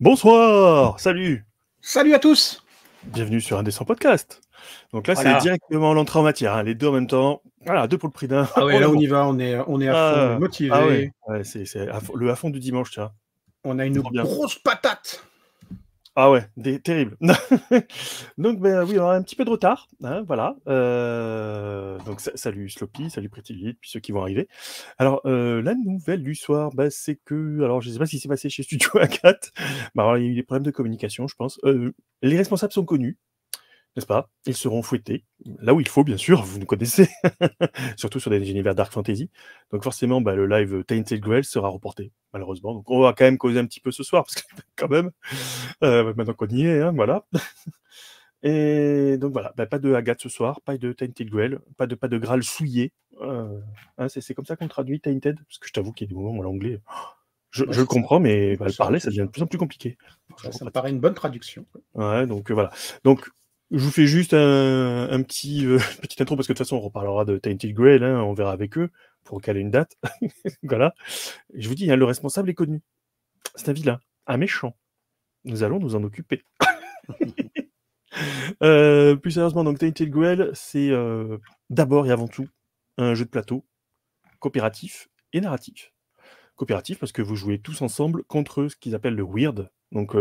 Bonsoir, salut, Salut à tous bienvenue sur un 100 podcasts. Donc là, Voilà. c'est directement l'entrée en matière, hein, les deux en même temps. Voilà, deux pour le prix d'un. Ah ouais, là on y va, on est, on est à Ah, fond, motivé. Ah ouais, ouais, c'est le à fond du dimanche, tiens. On a une grosse patate. Ah ouais, des, terrible. donc ben oui, on a un petit peu de retard, hein, voilà. Euh, donc sa- salut Sloppy, salut Pretty Lit, puis ceux qui vont arriver. Alors euh, la nouvelle du soir, bah, c'est que, alors je sais pas ce qui s'est passé chez Studio A4. Bah, alors, il y a eu des problèmes de communication, je pense. Euh, les responsables sont connus, n'est-ce pas? Ils seront fouettés là où il faut, bien sûr. Vous nous connaissez, surtout sur des univers dark fantasy. Donc forcément, bah, le live Tainted Grail sera reporté, malheureusement. Donc on va quand même causer un petit peu ce soir, parce que quand même, euh, maintenant qu'on y est, hein, voilà. Et donc voilà, bah, pas de Agathe ce soir, pas de Tainted Grail, pas de, pas de Graal souillé. Euh, hein, c'est comme ça qu'on traduit Tainted? Parce que je t'avoue qu'il y a des moments où l'anglais, je, le comprends, mais bah, le parler, ça devient de plus en plus compliqué. Ça, ça me paraît une bonne traduction. Ouais, donc euh, voilà. Donc, je vous fais juste un, petit euh, intro parce que de toute façon, on reparlera de Tainted Grail, hein, on verra avec eux pour caler une date. voilà. Je vous dis, hein, le responsable est connu. C'est un vilain, un méchant. Nous allons nous en occuper. Euh, plus sérieusement, donc Tainted Grail, c'est euh, d'abord et avant tout un jeu de plateau coopératif et narratif. Coopératif parce que vous jouez tous ensemble contre ce qu'ils appellent le weird, donc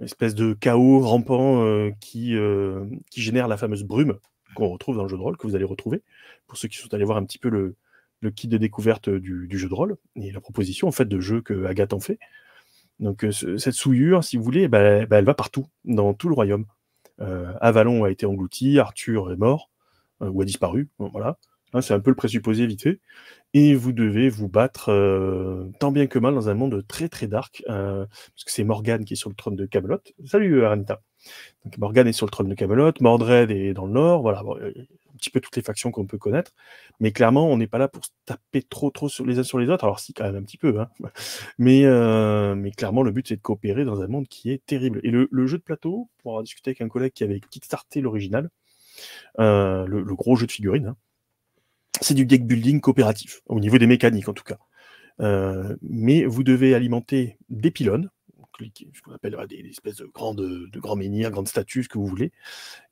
espèce de chaos rampant euh, qui, euh, qui génère la fameuse brume qu'on retrouve dans le jeu de rôle, que vous allez retrouver, pour ceux qui sont allés voir un petit peu le, le kit de découverte du, jeu de rôle et la proposition en fait de jeu que Agathe en fait. Donc euh, ce- cette souillure, si vous voulez, ben, ben, elle va partout, dans tout le royaume. Avalon a été englouti, Arthur est mort, ou a disparu, voilà. Hein, c'est un peu le présupposé vite fait. Et vous devez vous battre euh, tant bien que mal dans un monde très très dark, euh, parce que c'est Morgane qui est sur le trône de Camelot. Salut euh, Aranita. Morgane est sur le trône de Camelot, Mordred est dans le nord, voilà, un petit peu toutes les factions qu'on peut connaître. Mais clairement, on n'est pas là pour se taper trop trop sur les uns sur les autres. Alors si, quand même un petit peu, hein. Mais, mais clairement, le but, c'est de coopérer dans un monde qui est terrible. Et le, jeu de plateau, pour avoir discuté avec un collègue qui avait kickstarté l'original, le, le gros jeu de figurines, hein, c'est du deck building coopératif, au niveau des mécaniques en tout cas. Euh, mais vous devez alimenter des pylônes, ce qu'on appelle euh, des, espèces de grands, de, grands menhirs, grandes statues, ce que vous voulez,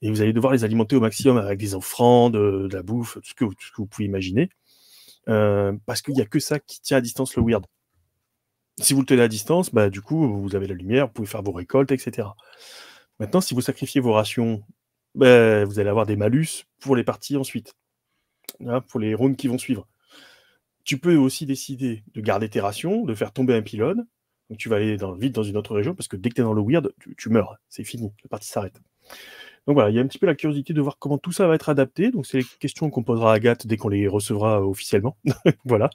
et vous allez devoir les alimenter au maximum avec des offrandes, de, de la bouffe, tout ce que, vous- pouvez imaginer, euh, parce qu'il n'y a que ça qui tient à distance le weird. Si vous le tenez à distance, bah, du coup, vous avez la lumière, vous pouvez faire vos récoltes, etc. Maintenant, si vous sacrifiez vos rations, bah, vous allez avoir des malus pour les parties ensuite, pour les rounds qui vont suivre. Tu peux aussi décider de garder tes rations, de faire tomber un pylône, donc tu vas aller vite dans une autre région, parce que dès que tu es dans le weird, tu meurs, c'est fini, la partie s'arrête. Donc voilà, il y a un petit peu la curiosité de voir comment tout ça va être adapté. Donc c'est les questions qu'on posera à Agathe dès qu'on les recevra officiellement. voilà.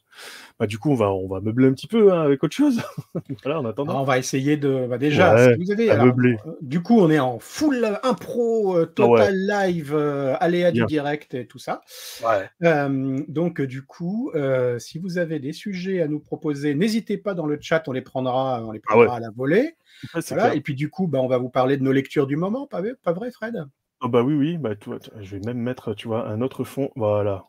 Bah, du coup, on va, on va meubler un petit peu hein, avec autre chose. voilà, en attendant. Alors, on va essayer de. bah, déjà, Ouais, si vous avez. à alors, meubler. euh, du coup, on est en full impro, euh, total live, euh, aléa Bien. du direct et tout ça. Ouais. Euh, donc, euh, du coup, euh, si vous avez des sujets à nous proposer, n'hésitez pas dans le chat, on les prendra, on les Ah ouais. prendra à la volée. Ouais, Voilà. Et puis, du coup, bah, on va vous parler de nos lectures du moment, pas, vrai- pas vrai, Fred? Bah oui, oui, bah, tout- je vais même mettre, tu vois, un autre fond. Voilà.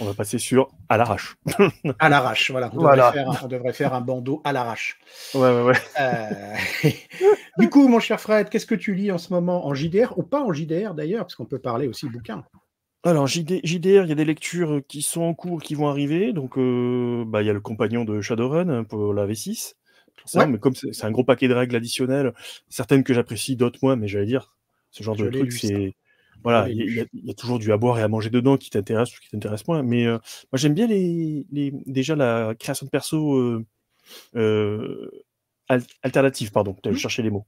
On va passer sur à l'arrache. À l'arrache, voilà. On, Voilà. Devrait faire, un- on devrait faire un bandeau à l'arrache. Ouais, ouais, ouais. Euh, du coup, mon cher Fred, qu'est-ce que tu lis en ce moment? En JDR ou pas en JDR d'ailleurs, parce qu'on peut parler aussi bouquin. Alors, JD, JDR, il y a des lectures qui sont en cours, qui vont arriver. Donc, euh, bah, il y a le compagnon de Shadowrun hein, pour la V6. Ça, Ouais. Mais comme c'est un gros paquet de règles additionnelles, certaines que j'apprécie, d'autres moins, mais j'allais dire, ce genre Je de truc, c'est. Voilà, il y, a- y toujours du à boire et à manger dedans qui t'intéresse ou qui t'intéresse moins. Mais euh, moi, j'aime bien les, les, déjà la création de perso euh, euh, al- alternative, pardon. Je Mhm. chercher les mots.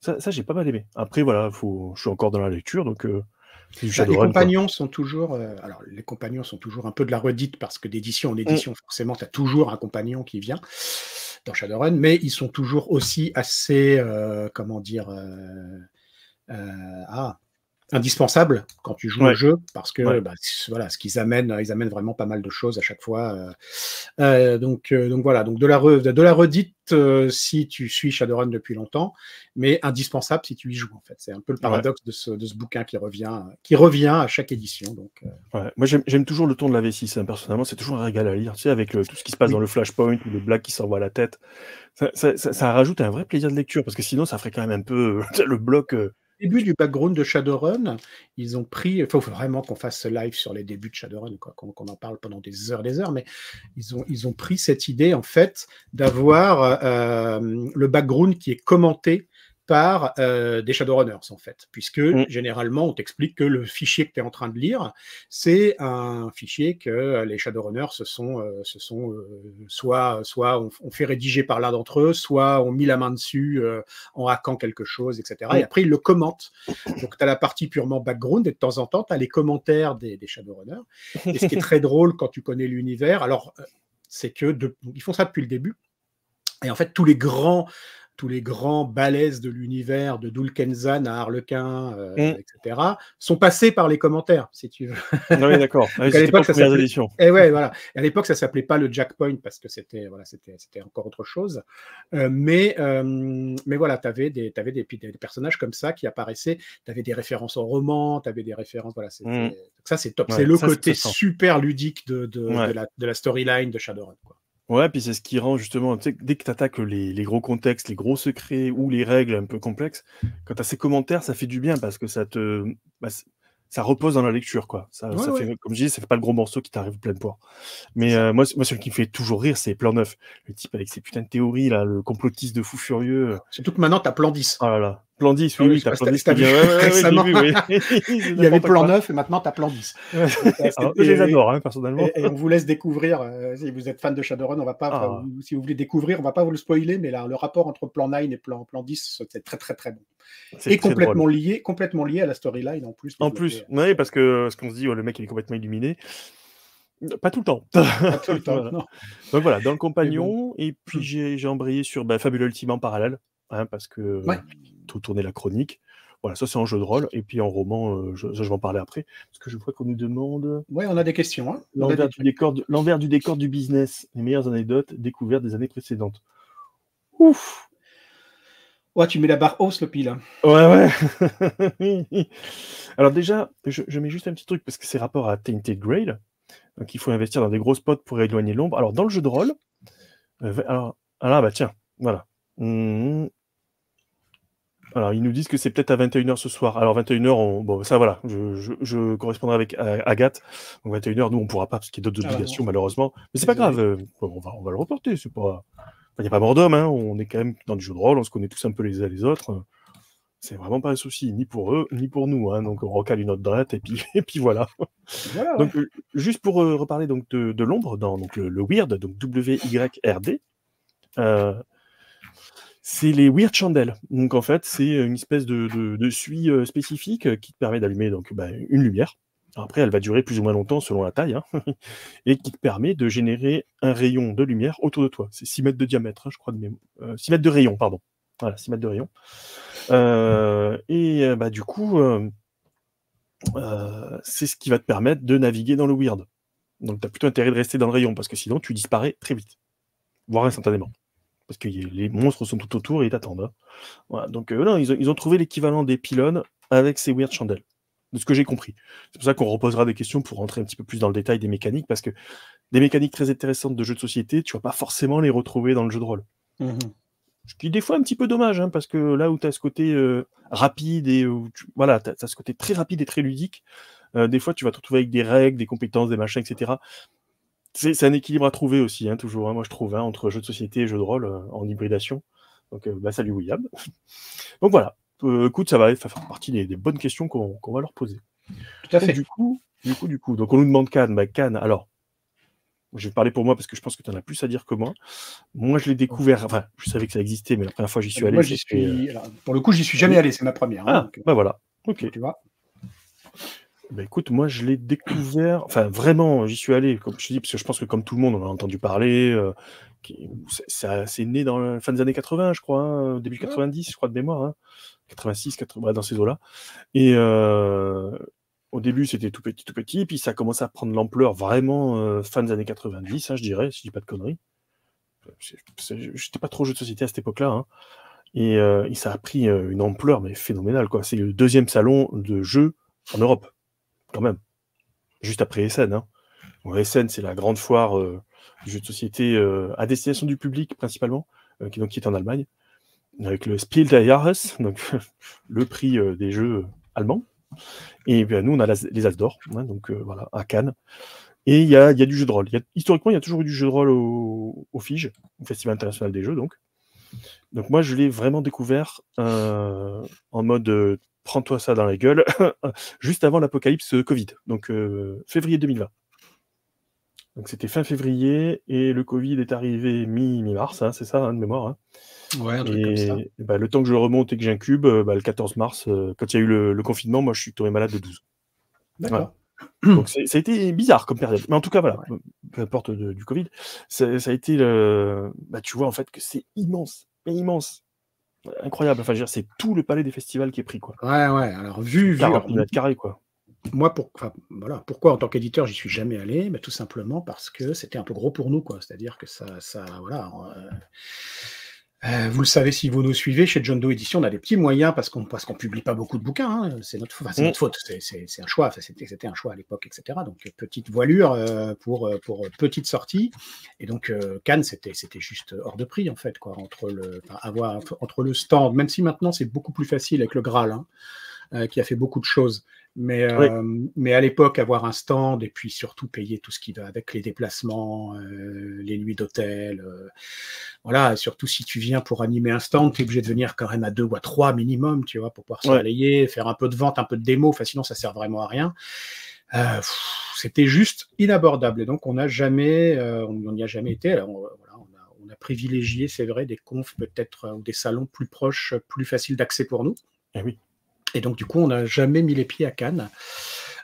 Ça, ça j'ai pas mal aimé. Après, voilà, faut, je suis encore dans la lecture, donc euh, Bah, les Shadowrun. quoi. compagnons sont toujours, euh, alors les compagnons sont toujours un peu de la redite parce que d'édition en Mm. édition, forcément, tu as toujours un compagnon qui vient Shadowrun, mais ils sont toujours aussi assez, euh, comment dire, euh, euh, ah, indispensable quand tu joues au jeu parce que bah, voilà ce qu'ils amènent ils amènent vraiment pas mal de choses à chaque fois euh, euh, donc euh, donc voilà donc de la de la redite si tu suis Shadowrun depuis longtemps mais indispensable si tu y joues en fait. C'est un peu le paradoxe de, ce, de, ce, bouquin qui revient qui revient à chaque édition donc moi j'aime toujours le ton de la V6 hein, personnellement c'est toujours un régal à lire tu sais avec tout ce qui se passe dans le flashpoint ou le black qui s'envoie à la tête. Ça, ça, ça, rajoute un vrai plaisir de lecture parce que sinon ça ferait quand même un peu le bloc début du background de Shadowrun, ils ont pris. Il faut vraiment qu'on fasse live sur les débuts de Shadowrun, qu'on, en parle pendant des heures, des heures, mais ils ont, ils ont pris cette idée, en fait, d'avoir euh, le background qui est commenté par euh, des Shadowrunners, en fait, puisque mm. généralement, on t'explique que le fichier que tu es en train de lire, c'est un fichier que les Shadowrunners se sont, euh, se sont euh, soit, soit on, fait rédiger par l'un d'entre eux, soit ont mis la main dessus en hackant quelque chose, etc. Et mm. après, ils le commentent. Donc, tu as la partie purement background, et de temps en temps, tu as les commentaires des, des Shadowrunners. Et ce qui est très drôle quand tu connais l'univers, alors, c'est que ils font ça depuis le début. Et en fait, tous les grands tous les grands balaises de l'univers, de Dulkenzan à Harlequin, euh, mmh. etc., sont passés par les commentaires, si tu veux. oui, d'accord. à l'époque, ça s'appelait. Et eh ouais, voilà. à l'époque, ça s'appelait pas le Jackpoint parce que c'était voilà, c'était encore autre chose. Euh, mais euh, mais voilà, tu avais des avais des, des, personnages comme ça qui apparaissaient. Tu avais des références au roman, tu avais des références. Voilà, mmh. ça c'est top. c'est le côté super ludique de, de, la, de la storyline de Shadowrun. Quoi. Ouais, puis c'est ce qui rend justement, tu sais, dès que tu attaques les, les gros contextes, les gros secrets ou les règles un peu complexes, quand tu as ces commentaires, ça fait du bien parce que ça te. Bah, ça repose dans la lecture, quoi. Ça, ça fait, comme je dis, ça fait pas le gros morceau qui t'arrive plein de poids. Mais euh, moi, moi, celui qui me fait toujours rire, c'est Plan 9. Le type avec ses putains de théories, là, le complotiste de fou furieux. Surtout que maintenant, tu as Plan 10. Oh là là. Plan 10, oui, oui, t'as Plan 10. Il y avait Plan 9 et maintenant tu as Plan 10. Alors, je les adore, hein, personnellement. Et, on vous laisse découvrir, euh, si vous êtes fan de Shadowrun, on va pas, ah. si vous voulez découvrir, on va pas vous le spoiler, mais là, le rapport entre Plan 9 et Plan, plan 10, c'est très très très bon. Et complètement lié, complètement lié à la storyline en plus. En plus, oui, parce que ce qu'on se dit, oh, le mec il est complètement illuminé. Pas tout le temps. Pas tout le temps voilà. Donc voilà, dans le compagnon, et puis hmm. j'ai embrayé sur bah, Fabuleux Ultimate en parallèle, hein, parce que tourner la chronique. Voilà, ça c'est en jeu de rôle, et puis en roman, euh, je, je, vais en parler après, parce que je vois qu'on nous demande. Ouais, on a des questions. Hein L'envers du, décor du décor du business, les meilleures anecdotes découvertes des années précédentes. Ouf Ouais, tu mets la barre hausse, le pile. Hein. Ouais, ouais. Alors déjà, je, mets juste un petit truc, parce que c'est rapport à Tainted Grail, donc il faut investir dans des gros spots pour éloigner l'ombre. Alors dans le jeu de rôle, euh, alors, alors bah tiens, voilà. Mmh. Alors, ils nous disent que c'est peut-être à 21h ce soir. Alors, 21h, bon, ça voilà, je, correspondrai avec Agathe. Donc, 21h, nous, on ne pourra pas parce qu'il y a d'autres ah, obligations, malheureusement. Mais c'est pas grave, euh, on, va, on va le reporter. C'est pas. Il n'y a pas mort d'homme, hein. on est quand même dans du jeu de rôle, on se connaît tous un peu les uns les autres. C'est vraiment pas un souci, ni pour eux, ni pour nous. Hein. Donc, on recale une autre date et puis, et puis voilà. donc, euh, juste pour euh, reparler donc, de, l'ombre, dans donc, le, Weird, donc W-Y-R-D. Euh, c'est les Weird Chandelles. Donc en fait, c'est une espèce de, suie euh, spécifique euh, qui te permet d'allumer donc bah, une lumière. après, elle va durer plus ou moins longtemps selon la taille, hein, et qui te permet de générer un rayon de lumière autour de toi. C'est 6 mètres de diamètre, hein, je crois, de 6 euh, mètres de rayon, pardon. Voilà, 6 mètres de rayon. et bah, du coup, c'est ce qui va te permettre de naviguer dans le weird. Donc tu as plutôt intérêt de rester dans le rayon, parce que sinon tu disparais très vite, voire instantanément parce que les monstres sont tout autour et ils t'attendent. Hein. donc euh, non, ils ont, trouvé l'équivalent des pylônes avec ces weird chandelles, de ce que j'ai compris. C'est pour ça qu'on reposera des questions pour rentrer un petit peu plus dans le détail des mécaniques, parce que des mécaniques très intéressantes de jeux de société, tu vas pas forcément les retrouver dans le jeu de rôle. Mmh ce qui est des fois un petit peu dommage, hein, parce que là où tu as ce côté euh, rapide et où voilà, tu as, ce côté très rapide et très ludique, euh, des fois tu vas te retrouver avec des règles, des compétences, des machins, etc c'est un équilibre à trouver aussi, hein, toujours, hein, moi je trouve, hein, entre jeu de société et jeu de rôle euh, en hybridation. Donc, euh, bah, salut William. Donc voilà, euh, écoute, ça va faire partie des, bonnes questions qu'on va leur poser. Tout à fait. du coup, du coup, du coup, donc on nous demande Cannes. Bah, Cannes, alors, je vais parler pour moi parce que je pense que tu en as plus à dire que moi. Moi, je l'ai découvert, enfin, je savais que ça existait, mais la première fois j'y suis allé. Moi, suis... pour le coup, j'y suis jamais allé, c'est ma première. Ah, bah voilà, ok. Tu vois Bah, écoute, moi je l'ai découvert, enfin vraiment, j'y suis allé, comme je te dis, parce que je pense que comme tout le monde, on en a entendu parler. euh, c'est né dans la fin des années 80, je crois, hein, début 90, je crois de mémoire, hein, 86, 80, bref, dans ces eaux-là. Et euh, au début, c'était tout petit, tout petit, puis ça a commencé à prendre l'ampleur vraiment euh, fin des années 90, hein, je dirais, si je dis pas de conneries. J'étais pas trop jeu de société à cette époque-là, hein. et, euh, et ça a pris euh, une ampleur mais phénoménale, quoi. C'est le deuxième salon de jeux en Europe quand même. Juste après Essen. Hein. Essen, c'est la grande foire euh, du jeu de société euh, à destination du public principalement, euh, qui, donc, est en Allemagne, avec le Spiel des Jahres, donc le prix des jeux allemands. Et nous, on a les As d'or, hein, donc voilà, à Cannes. Et il y a, du jeu de rôle. Historiquement, il y a toujours eu du jeu de rôle au, FIGE, au Festival international des jeux, donc. Donc moi, je l'ai vraiment découvert en mode prends-toi ça dans la gueule, juste avant l'apocalypse Covid, donc euh, février 2020. Donc c'était fin février et le Covid est arrivé mi- mi-mars, hein, c'est ça, hein, de mémoire. hein. Ouais, un truc comme ça. Bah, le temps que je remonte et que j'incube, euh, bah, le 14 mars, euh, quand il y a eu le, le confinement, moi je suis tombé malade de 12. D'accord. Donc ça a été bizarre comme période. Mais en tout cas, voilà, peu importe de- du Covid, ça, ça a été le. Bah, tu vois en fait que c'est immense, mais immense. Incroyable. Enfin, c'est tout le palais des festivals qui est pris, quoi. Ouais, ouais. Alors, vu, vu 40 000 mètres carrés, quoi. moi, pour, enfin, voilà, pourquoi en tant qu'éditeur, j'y suis jamais allé? Bah, Tout simplement parce que c'était un peu gros pour nous, quoi. C'est-à-dire que ça, ça voilà. euh, euh, vous le savez si vous nous suivez, chez John Doe Édition, on a des petits moyens parce qu'on parce qu'on publie pas beaucoup de bouquins. hein. C'est notre, enfin, Mm. notre faute, c'est- c'est un choix. Enfin, c'était un choix à l'époque, etc. Donc petite voilure euh, pour euh, pour petite sortie. Et donc euh, Cannes, c'était c'était juste hors de prix en fait, quoi. Entre le enfin, avoir entre le stand, même si maintenant c'est beaucoup plus facile avec le Graal. hein, qui a fait beaucoup de choses. Mais, euh, mais à l'époque, avoir un stand et puis surtout payer tout ce qui va avec les déplacements, euh, les nuits d'hôtel. euh, voilà, et surtout si tu viens pour animer un stand, tu es obligé de venir quand même à deux ou à trois minimum, tu vois, pour pouvoir se Ouais. relayer, faire un peu de vente, un peu de démo, enfin, sinon ça sert vraiment à rien. C'était juste inabordable. Et donc, on n'a jamais, on n'y a jamais été. Alors, on, voilà, on, a, on a privilégié, c'est vrai, des confs peut-être ou des salons plus proches, plus faciles d'accès pour nous. Eh oui. Et donc, du coup, on n'a jamais mis les pieds à Cannes.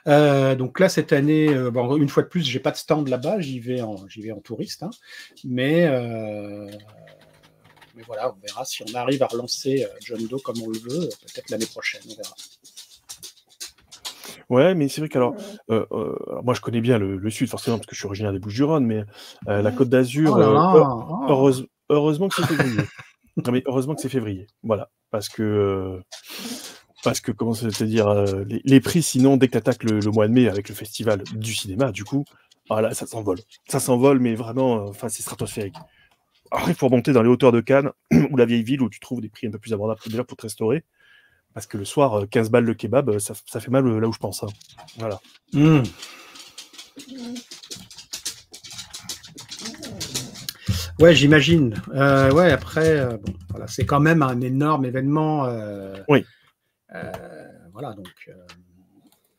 Euh, donc là, cette année, euh, bon, une fois de plus, j'ai pas de stand là-bas, j'y vais en, j'y vais en touriste. hein. mais, euh, mais voilà, on verra si on arrive à relancer John Doe comme on le veut, peut-être l'année prochaine, on verra. Ouais, mais c'est vrai qu'alors, euh, euh, alors moi je connais bien le, le sud forcément parce que je suis originaire des Bouches-du-Rhône, mais euh, la Côte d'Azur, Oh heureuse- heureusement que c'est février. non mais heureusement que c'est février, voilà, parce que euh, parce que comment ça veut dire euh, les, les prix sinon dès que tu attaques le, le mois de mai avec le festival du cinéma, du coup, ah là ça s'envole, ça s'envole, mais vraiment, euh, enfin c'est stratosphérique. Après, il faut remonter dans les hauteurs de Cannes ou la vieille ville où tu trouves des prix un peu plus abordables déjà pour te restaurer. Parce que le soir, euh, 15 balles le kebab, euh, ça, ça fait mal euh, là où je pense. hein. Voilà. Hmm. Ouais, j'imagine. Euh, ouais, après, euh, bon, voilà, c'est quand même un énorme événement. euh, Oui. Euh, voilà, donc euh,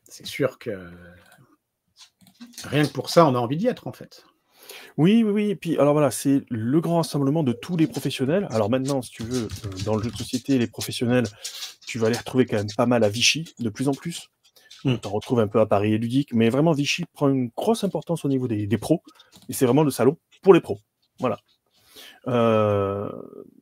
c'est sûr que rien que pour ça, on a envie d'y être en fait. Oui, oui, oui. Et puis, alors voilà, c'est le grand rassemblement de tous les professionnels. Alors maintenant, si tu veux, euh, dans le jeu de société, les professionnels, tu vas les retrouver quand même pas mal à Vichy, de plus en plus. Mm. Tu en retrouves un peu à Paris et Ludique, mais vraiment, Vichy prend une grosse importance au niveau des, des pros. Et c'est vraiment le salon pour les pros. Voilà. Euh,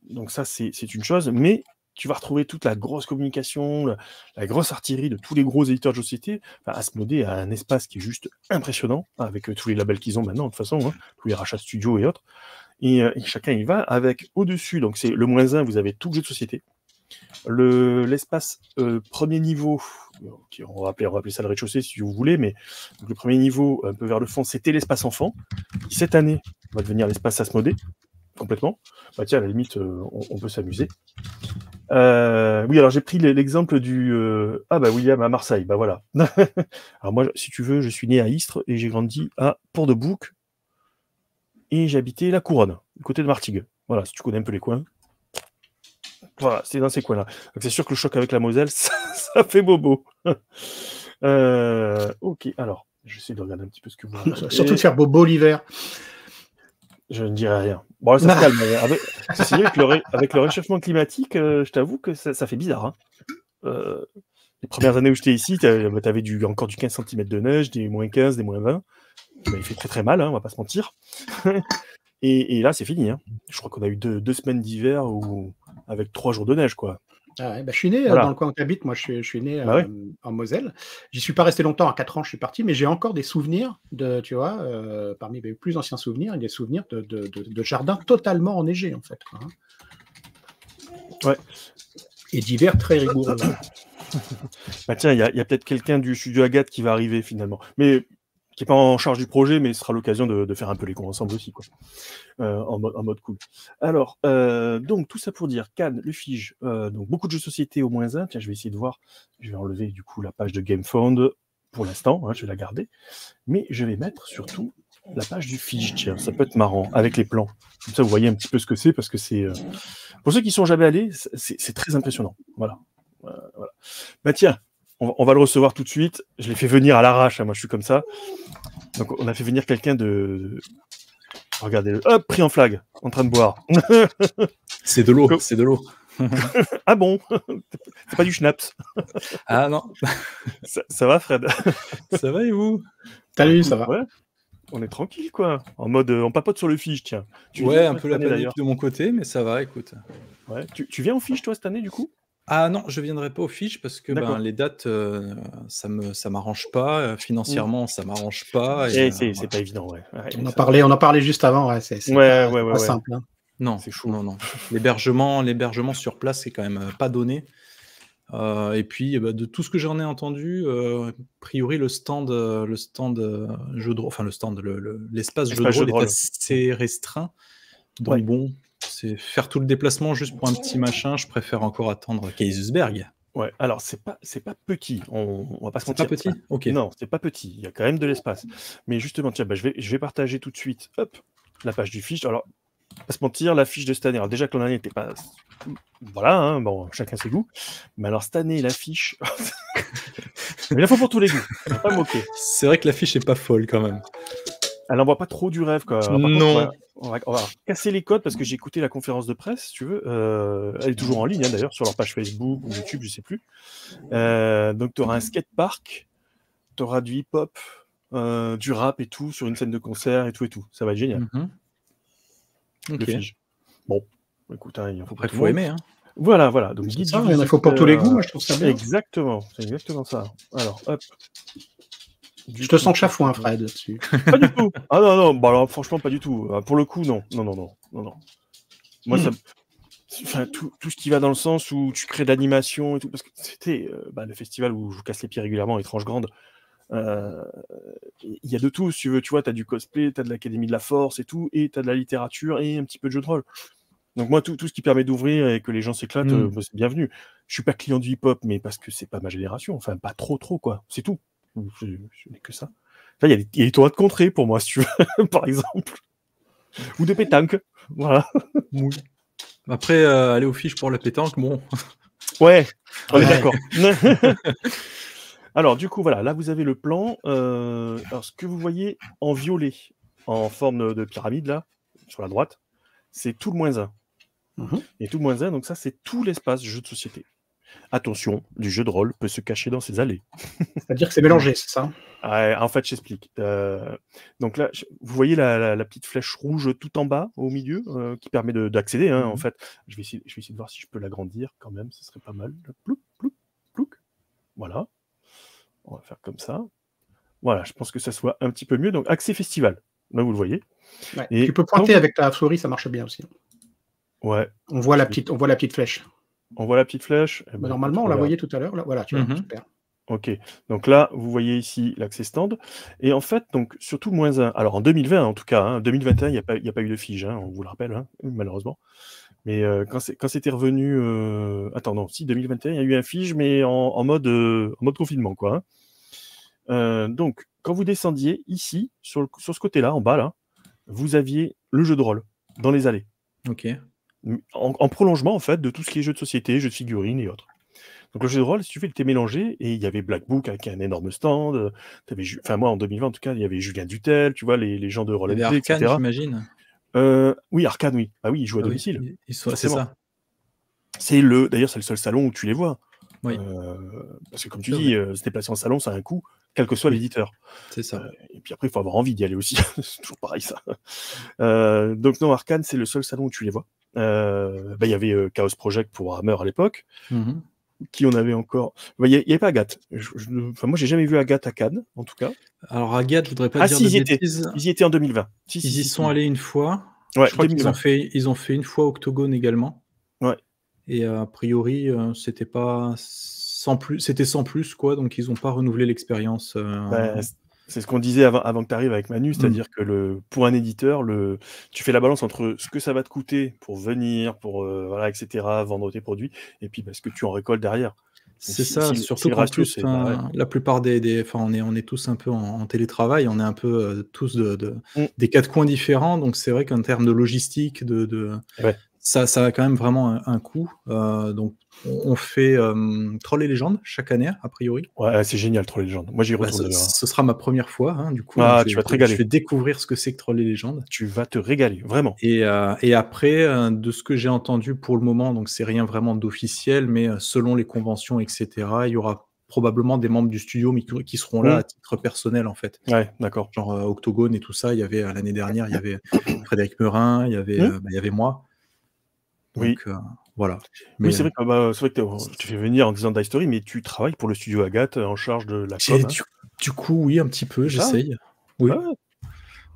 donc ça, c'est c'est une chose. Mais tu vas retrouver toute la grosse communication, la, grosse artillerie de tous les gros éditeurs de de société. Enfin, Asmodée a un espace qui est juste impressionnant, hein, avec euh, tous les labels qu'ils ont maintenant, de toute façon, hein, tous les rachats studios et autres. Et, euh, et chacun y va avec au-dessus, donc c'est le moins 1, vous avez tout le jeu de société. Le- L'espace euh, premier niveau, on, va appeler, on va appeler ça le rez-de-chaussée si vous voulez, mais le premier niveau, un peu vers le fond, c'était l'espace enfant, qui cette année va devenir l'espace Asmodée, complètement. Bah tiens, à la limite, on peut s'amuser. Euh, oui, alors j'ai pris l'exemple du... euh, Ah bah William à Marseille, bah voilà. alors moi, si tu veux, je suis né à Istres et j'ai grandi à Port-de-Bouc et habité la Couronne, du côté de Martigues. Voilà, si tu connais un peu les coins. Voilà, c'est dans ces coins-là. Donc c'est sûr que le choc avec la Moselle, ça, ça fait bobo. Euh, ok, alors, j'essaie de regarder un petit peu ce que vous. Surtout de faire bobo l'hiver. Je ne dirai rien. Bon, là, ça se calme. mais Avec, le, ré- avec le réchauffement climatique, euh, je t'avoue que ça, ça fait bizarre. hein. Euh, Les premières années où j'étais ici, tu avais du, encore du 15 cm de neige, des moins 15, des moins 20. Bah, il fait très très mal, hein, on va pas se mentir. et, là, c'est fini. Hein. Je crois qu'on a eu deux, semaines d'hiver avec trois jours de neige, quoi. Ah bah, je suis né euh, dans le coin où tu habites. Moi, je suis, né bah euh, en Moselle. J'y suis pas resté longtemps. À 4 ans, je suis parti, mais j'ai encore des souvenirs de, tu vois, euh, parmi mes plus anciens souvenirs, des souvenirs de, de, jardins totalement enneigés, en fait. Hein. Ouais. Et d'hiver très rigoureux. bah tiens, il y a, a peut-être quelqu'un du studio Agathe qui va arriver finalement. Mais qui n'est pas en charge du projet, mais ce sera l'occasion de, faire un peu les cons ensemble aussi, quoi. Euh, en, mode, cool. Alors, euh, donc tout ça pour dire, Cannes, le Fige, euh, donc beaucoup de jeux de société au moins un. Tiens, je vais essayer de voir. Je vais enlever du coup la page de GameFound pour l'instant, hein, je vais la garder. Mais je vais mettre surtout la page du Fige, tiens, ça peut être marrant, avec les plans. Comme ça, vous voyez un petit peu ce que c'est, parce que c'est... Pour ceux qui sont jamais allés, c'est très impressionnant. Voilà. voilà. Bah tiens, on, va le recevoir tout de suite. Je l'ai fait venir à l'arrache, hein, moi je suis comme ça. Donc on a fait venir quelqu'un de... Regardez, hop, pris en flag, en train de boire. c'est de l'eau, c'est de l'eau. ah bon? C'est pas du schnapps. ah non. Ça, va Fred? Ça va et vous? Salut, ça va On est tranquille quoi. En mode, on papote sur le fiche, tiens. ouais, un peu la panique de mon côté, mais ça va, écoute. Ouais. Tu, tu viens en fiche toi cette année du coup? Ah non, je viendrai pas aux fiches parce que ben, les dates, euh, ça me ça m'arrange pas. Euh, financièrement, ça m'arrange pas. Et, euh, c'est pas évident, ouais. on, a parlé, on en parlait juste avant, ouais, c'est ouais, ouais, pas simple. Hein. Non, c'est chaud. Non, non. L'hébergement, l'hébergement sur place, c'est quand même pas donné. et puis, bah, de tout ce que j'en ai entendu, a priori, le stand, le stand jeu de rôle, enfin le stand, l'espace le, jeu de rôle est assez restreint. Donc bon, c'est faire tout le déplacement juste pour un petit machin. Je préfère encore attendre Kaisersberg. Ouais, alors c'est pas c'est pas petit, on, on va pas se mentir. pas petit? Ok. Non, c'est pas petit, il y a quand même de l'espace. Mais justement, tiens, bah, je, vais, je vais partager tout de suite hop, la page du fiche. Alors, pas se mentir, la fiche de cette année, alors déjà que l'an dernier n'était pas. Voilà, hein, bon, chacun ses goûts. Mais alors cette année, l'affiche. il en faut pour tous les goûts, pas moquer. C'est vrai que l'affiche est pas folle quand même. Elle n'envoie pas trop du rêve, quoi. non. On, va, casser les codes parce que j'ai écouté la conférence de presse, si tu veux. Euh, elle est toujours en ligne, hein, d'ailleurs, sur leur page Facebook ou YouTube, je sais plus. Euh, donc, tu auras un skatepark, tu auras du hip-hop, euh, du rap et tout, sur une scène de concert et tout et tout. Ça va être génial. Mm Bon, écoute, hein, il faut, Après, faut aimer. Hein. Voilà, voilà. Donc, guide ça, il faut pour tous les goûts, moi je trouve ça bien. Exactement, c'est exactement ça. Alors, hop, je te sens chafouin, Fred, dessus Pas du tout. Ah non, non, bah alors franchement, pas du tout. Euh, pour le coup, non. Non, non, non. non, non. Moi, ça. Enfin, tout, tout, ce qui va dans le sens où tu crées d'animation et tout, parce que c'était euh, bah, le festival où je vous casse les pieds régulièrement, étrange grande. Euh, il y a de tout, si tu veux, tu vois, tu as du cosplay, tu as de l'Académie de la Force et tout, et tu as de la littérature et un petit peu de jeu de rôle. Donc moi, tout, tout ce qui permet d'ouvrir et que les gens s'éclatent, mm. bah, c'est bienvenu. Je suis pas client du hip-hop, mais parce que c'est pas ma génération, enfin pas trop trop, quoi. C'est tout. Je, n'ai que ça. il y, a des toits de contrée pour moi, si tu veux, par exemple. Ou de pétanque. Voilà. Après, euh, aller aux fiches pour la pétanque, bon. Ouais, on est d'accord. alors, du coup, voilà, là, vous avez le plan. Euh, alors, ce que vous voyez en violet, en forme de pyramide, là, sur la droite, c'est tout le moins 1. Mhm. Et tout le moins 1, donc ça, c'est tout l'espace jeu de société. Attention, du jeu de rôle peut se cacher dans ses allées. C'est-à-dire que c'est mélangé, c'est ça En fait, j'explique. Euh, donc là, vous voyez la, petite flèche rouge tout en bas, au milieu, euh, qui permet d'accéder. Hein, En mhm. fait, je vais, essayer, je vais essayer de voir si je peux l'agrandir quand même. Ce serait pas mal. Plouc, plouc, plouc. Voilà. On va faire comme ça. Voilà, je pense que ça soit un petit peu mieux. Donc, accès festival. Là, vous le voyez. Et tu peux pointer avec ta souris, ça marche bien aussi. Ouais. On voit la petite, on voit la petite flèche. On voit la petite flèche. Eh ben, normalement, on la voyait tout à l'heure. Voilà, tu vois, mhm. super. Ok, donc là, vous voyez ici l'accès stand. Et en fait, donc surtout moins 1. Alors en 2020, en tout cas, en hein, 2021, il n'y a, pas, a pas eu de fige, hein, on vous le rappelle, hein, malheureusement. Mais euh, quand c'était revenu. Euh... Attends, non, si, 2021, il y a eu un fige, mais en, mode, euh, en mode confinement, quoi. Euh, donc, quand vous descendiez ici, sur, sur ce côté-là, en bas, là, vous aviez le jeu de rôle dans les allées. Ok en, prolongement en fait de tout ce qui est jeux de société, jeux de figurines et autres. Donc le jeu de rôle, si tu fais, il était mélangé et il y avait Black Book avec un énorme stand. Avais, enfin moi en 2020 en tout cas, il y avait Julien Dutel, tu vois les, les gens de rôle, etc. j'imagine. Euh, oui, Arcane, oui. Ah oui, ils jouent à ah domicile. c'est ça. C'est le, d'ailleurs, c'est le seul salon où tu les vois. Oui. Euh, parce que comme tu dis, euh, se déplacer en salon, ça a un coût, quel que soit l'éditeur. C'est ça. Euh, et puis après, il faut avoir envie d'y aller aussi. c'est toujours pareil, ça. Euh, donc, non, Arkane, c'est le seul salon où tu les vois. Euh, bah, Il y avait euh, Chaos Project pour Hammer à l'époque. Mhm. Qui on avait encore? Bah, Il n'y avait pas Agathe. Je- je- Enfin, moi, j'ai jamais vu Agathe à Cannes, en tout cas. Alors, Agathe, je voudrais pas Ah, dire si, de ils y étaient. bêtises. Ils y étaient en 2020. Si, si, Ils y sont allés une fois. Ouais, je crois qu'ils 2020. ont fait, ils ont fait une fois Octogone également. Ouais. Et euh, a priori, c'était pas sans plus, c'était sans plus quoi. Donc ils n'ont pas renouvelé l'expérience. euh, Bah, c'est ce qu'on disait avant, avant que tu arrives avec Manu, c'est-à-dire que le, pour un éditeur, le, tu fais la balance entre ce que ça va te coûter pour venir, pour euh, voilà, etc., vendre tes produits, et puis bah, ce que tu en récoltes derrière. C'est si- ça, si- surtout si plus, la plupart des, des- on est, on est tous un peu en, en télétravail, on est un peu euh, tous de, de- Mm. des quatre coins différents, donc c'est vrai qu'en termes de logistique, de, de- Ouais. Ça, ça a quand même vraiment un, un coût. Euh, donc on, fait euh, Troll et légendes chaque année, a priori. Ouais, c'est génial, Troll et Légendes. Moi, j'y Bah, retourne ce, hein. ce sera ma première fois, hein, du coup. Ah, tu vas te régaler. Je vais découvrir ce que c'est que Troll et légendes. Tu vas te régaler, vraiment. Et, euh, et après, euh, de ce que j'ai entendu pour le moment, donc c'est rien vraiment d'officiel, mais euh, selon les conventions, etc., il y aura probablement des membres du studio mais qui, seront là Mm. à titre personnel, en fait. Ouais, d'accord. Genre euh, Octogone et tout ça, il y avait l'année dernière, il y avait Frédéric Meurin, il y avait, Mm. euh, bah, il y avait moi. Oui. Donc, euh, voilà. Mais, Oui, c'est euh, vrai que, bah, c'est vrai que tu fais venir en disant Die Story, mais tu travailles pour le studio Agathe euh, en charge de la com. hein. du, du coup, oui, un petit peu, C'est ça j'essaye. Oui. Ouais.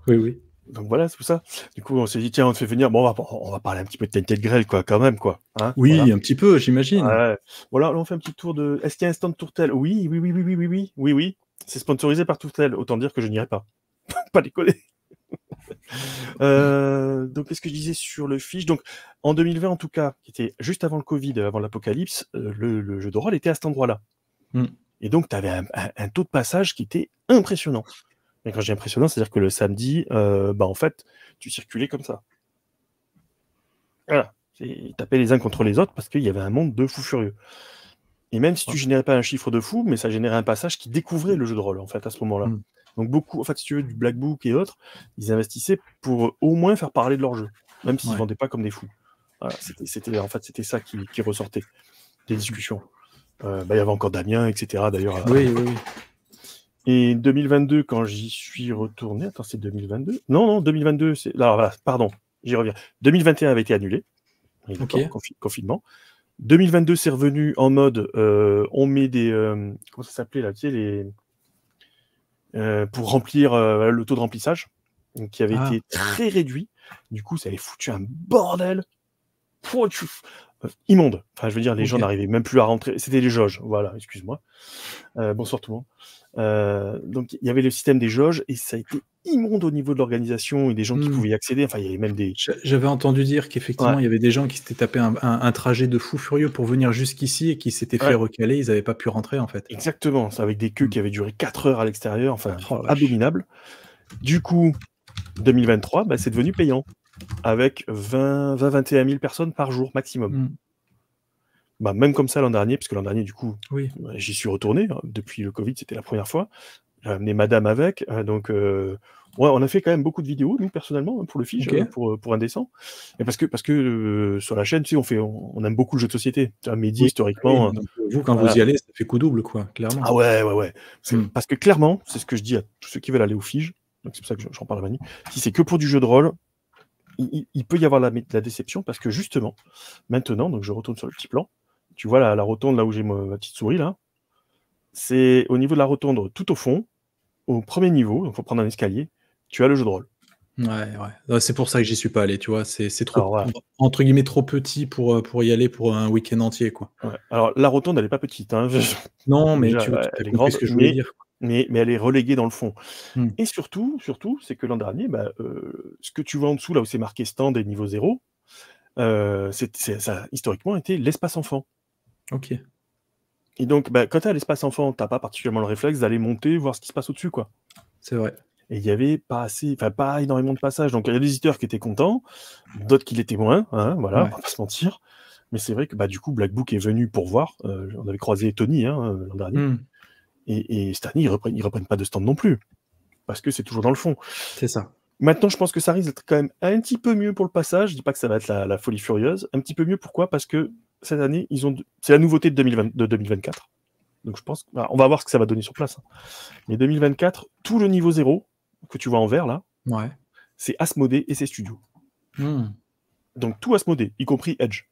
oui, oui. Donc voilà, c'est pour ça. Du coup, on s'est dit, tiens, on te fait venir. Bon, on va, on va parler un petit peu de Tainted Grail, quoi, quand même, quoi. Hein, Oui, voilà. un petit peu, j'imagine. Ouais. Voilà, là, on fait un petit tour de. Est-ce qu'il y a un stand Tourtel? Oui, oui, oui, oui, oui, oui, oui, oui, oui. C'est sponsorisé par Tourtel. Autant dire que je n'irai pas. pas déconner. Euh, donc, qu'est-ce que je disais sur le fiche Donc, en 2020, en tout cas, qui était juste avant le Covid, avant l'apocalypse, euh, le, le jeu de rôle était à cet endroit-là. Mm. Et donc, tu avais un, un- un taux de passage qui était impressionnant. Et quand je dis impressionnant, c'est-à-dire que le samedi, euh, bah, en fait, tu circulais comme ça. Voilà. Ils tapaient les uns contre les autres parce qu'il y avait un monde de fous furieux. Et même si tu générais pas un chiffre de fou, mais ça générait un passage qui découvrait le jeu de rôle, en fait, à ce moment-là. Mm. Donc, beaucoup, en fait, si tu veux, du Black Book et autres, ils investissaient pour au moins faire parler de leur jeu, même s'ils ne Ouais. vendaient pas comme des fous. Voilà, c'était, en fait, c'était ça qui, qui ressortait des discussions. Euh, bah, il y avait encore Damien, etc. D'ailleurs. Oui, oui, oui. Et 2022, quand j'y suis retourné, attends, c'est 2022 Non, non, 2022, c'est. Alors voilà, pardon, j'y reviens. 2021 avait été annulé. Oui, d'accord, Ok. confi- confinement. 2022, c'est revenu en mode euh, on met des. euh, comment ça s'appelait là Tu sais, les. Euh, pour remplir euh, le taux de remplissage, qui avait Ah. été très réduit. Du coup, ça avait foutu un bordel. Tu- euh, immonde. Enfin, je veux dire, les gens n'arrivaient même plus à rentrer. C'était les jauges. Voilà, excuse-moi. Euh, bonsoir tout le monde. Euh, donc il y avait le système des jauges et ça a été immonde au niveau de l'organisation et des gens qui Hmm. pouvaient y accéder. Enfin, il y avait même des. J'a- J'avais entendu dire qu'effectivement, Ouais. il y avait des gens qui s'étaient tapé un, un- un trajet de fou furieux pour venir jusqu'ici et qui s'étaient fait recaler, ils n'avaient pas pu rentrer en fait. Exactement, avec des queues Hmm. qui avaient duré 4 heures à l'extérieur, enfin Oh abominable. Du coup, 2023, bah, c'est devenu payant avec 20, 20, 21 000 personnes par jour maximum. Mm. Bah, même comme ça l'an dernier, puisque l'an dernier, du coup, Oui. euh, j'y suis retourné. hein, Depuis le Covid, c'était la première fois. J'ai amené madame avec. euh, donc, euh, ouais, on a fait quand même beaucoup de vidéos, nous, personnellement, hein, pour le fiche, Ok. euh, pour, pour Indécent. Et parce que, parce que euh, sur la chaîne, tu sais, on, fait, on, on aime beaucoup le jeu de société. Tu vois, Mehdi, Oui, historiquement. Oui, donc, vous, quand voilà. vous y allez, ça fait coup double, quoi, clairement. Ah ouais, ouais, ouais. Parce que, Mm. parce que clairement, c'est ce que je dis à tous ceux qui veulent aller au Fige, donc c'est pour ça que je- j'en parle à Manu, si c'est que pour du jeu de rôle, il, peut y avoir la, la déception parce que justement, maintenant, donc je retourne sur le petit plan, tu vois la, la rotonde là où j'ai ma, ma petite souris là, c'est au niveau de la rotonde tout au fond, au premier niveau, donc faut prendre un escalier, tu as le jeu de rôle. Ouais, ouais. Ouais, C'est pour ça que j'y suis pas allé, tu vois. C'est c'est trop, Alors, entre guillemets, trop petit pour, euh, pour y aller pour un week-end entier, quoi. Ouais. Alors la rotonde, elle est pas petite, hein, Non, mais Déjà, tu, as elle est grande, ce que je voulais mais- dire. Mais, mais elle est reléguée dans le fond. Hmm. Et surtout, surtout, c'est que l'an dernier, bah, euh, ce que tu vois en dessous, là où c'est marqué stand et niveau zéro, euh, c'est, c'est- ça a historiquement été l'espace enfant. Ok. Et donc, bah, quand tu as l'espace enfant, tu pas particulièrement le réflexe d'aller monter, voir ce qui se passe au-dessus. quoi. C'est vrai. Et il y avait pas assez, enfin pas énormément de passages. Donc il y a des éditeurs qui étaient contents, d'autres qui l'étaient moins, hein, voilà, Ouais. on va pas se mentir. Mais c'est vrai que bah, du coup, Black Book est venu pour voir. Euh, on avait croisé Tony hein, l'an dernier. Hmm, Et, et cette année, ils reprennent, ils reprennent pas de stand non plus. Parce que c'est toujours dans le fond. C'est ça. Maintenant, je pense que ça risque d'être quand même un petit peu mieux pour le passage. Je dis pas que ça va être la, la folie furieuse. Un petit peu mieux, pourquoi? Parce que cette année, ils ont, c'est la nouveauté de, 2020 de 2024. Donc je pense, bah, on va voir ce que ça va donner sur place. hein. Mais 2024, tout le niveau 0 que tu vois en vert là, Ouais. c'est Asmodée et ses studios. Hmm. Donc tout Asmodée, y compris Edge,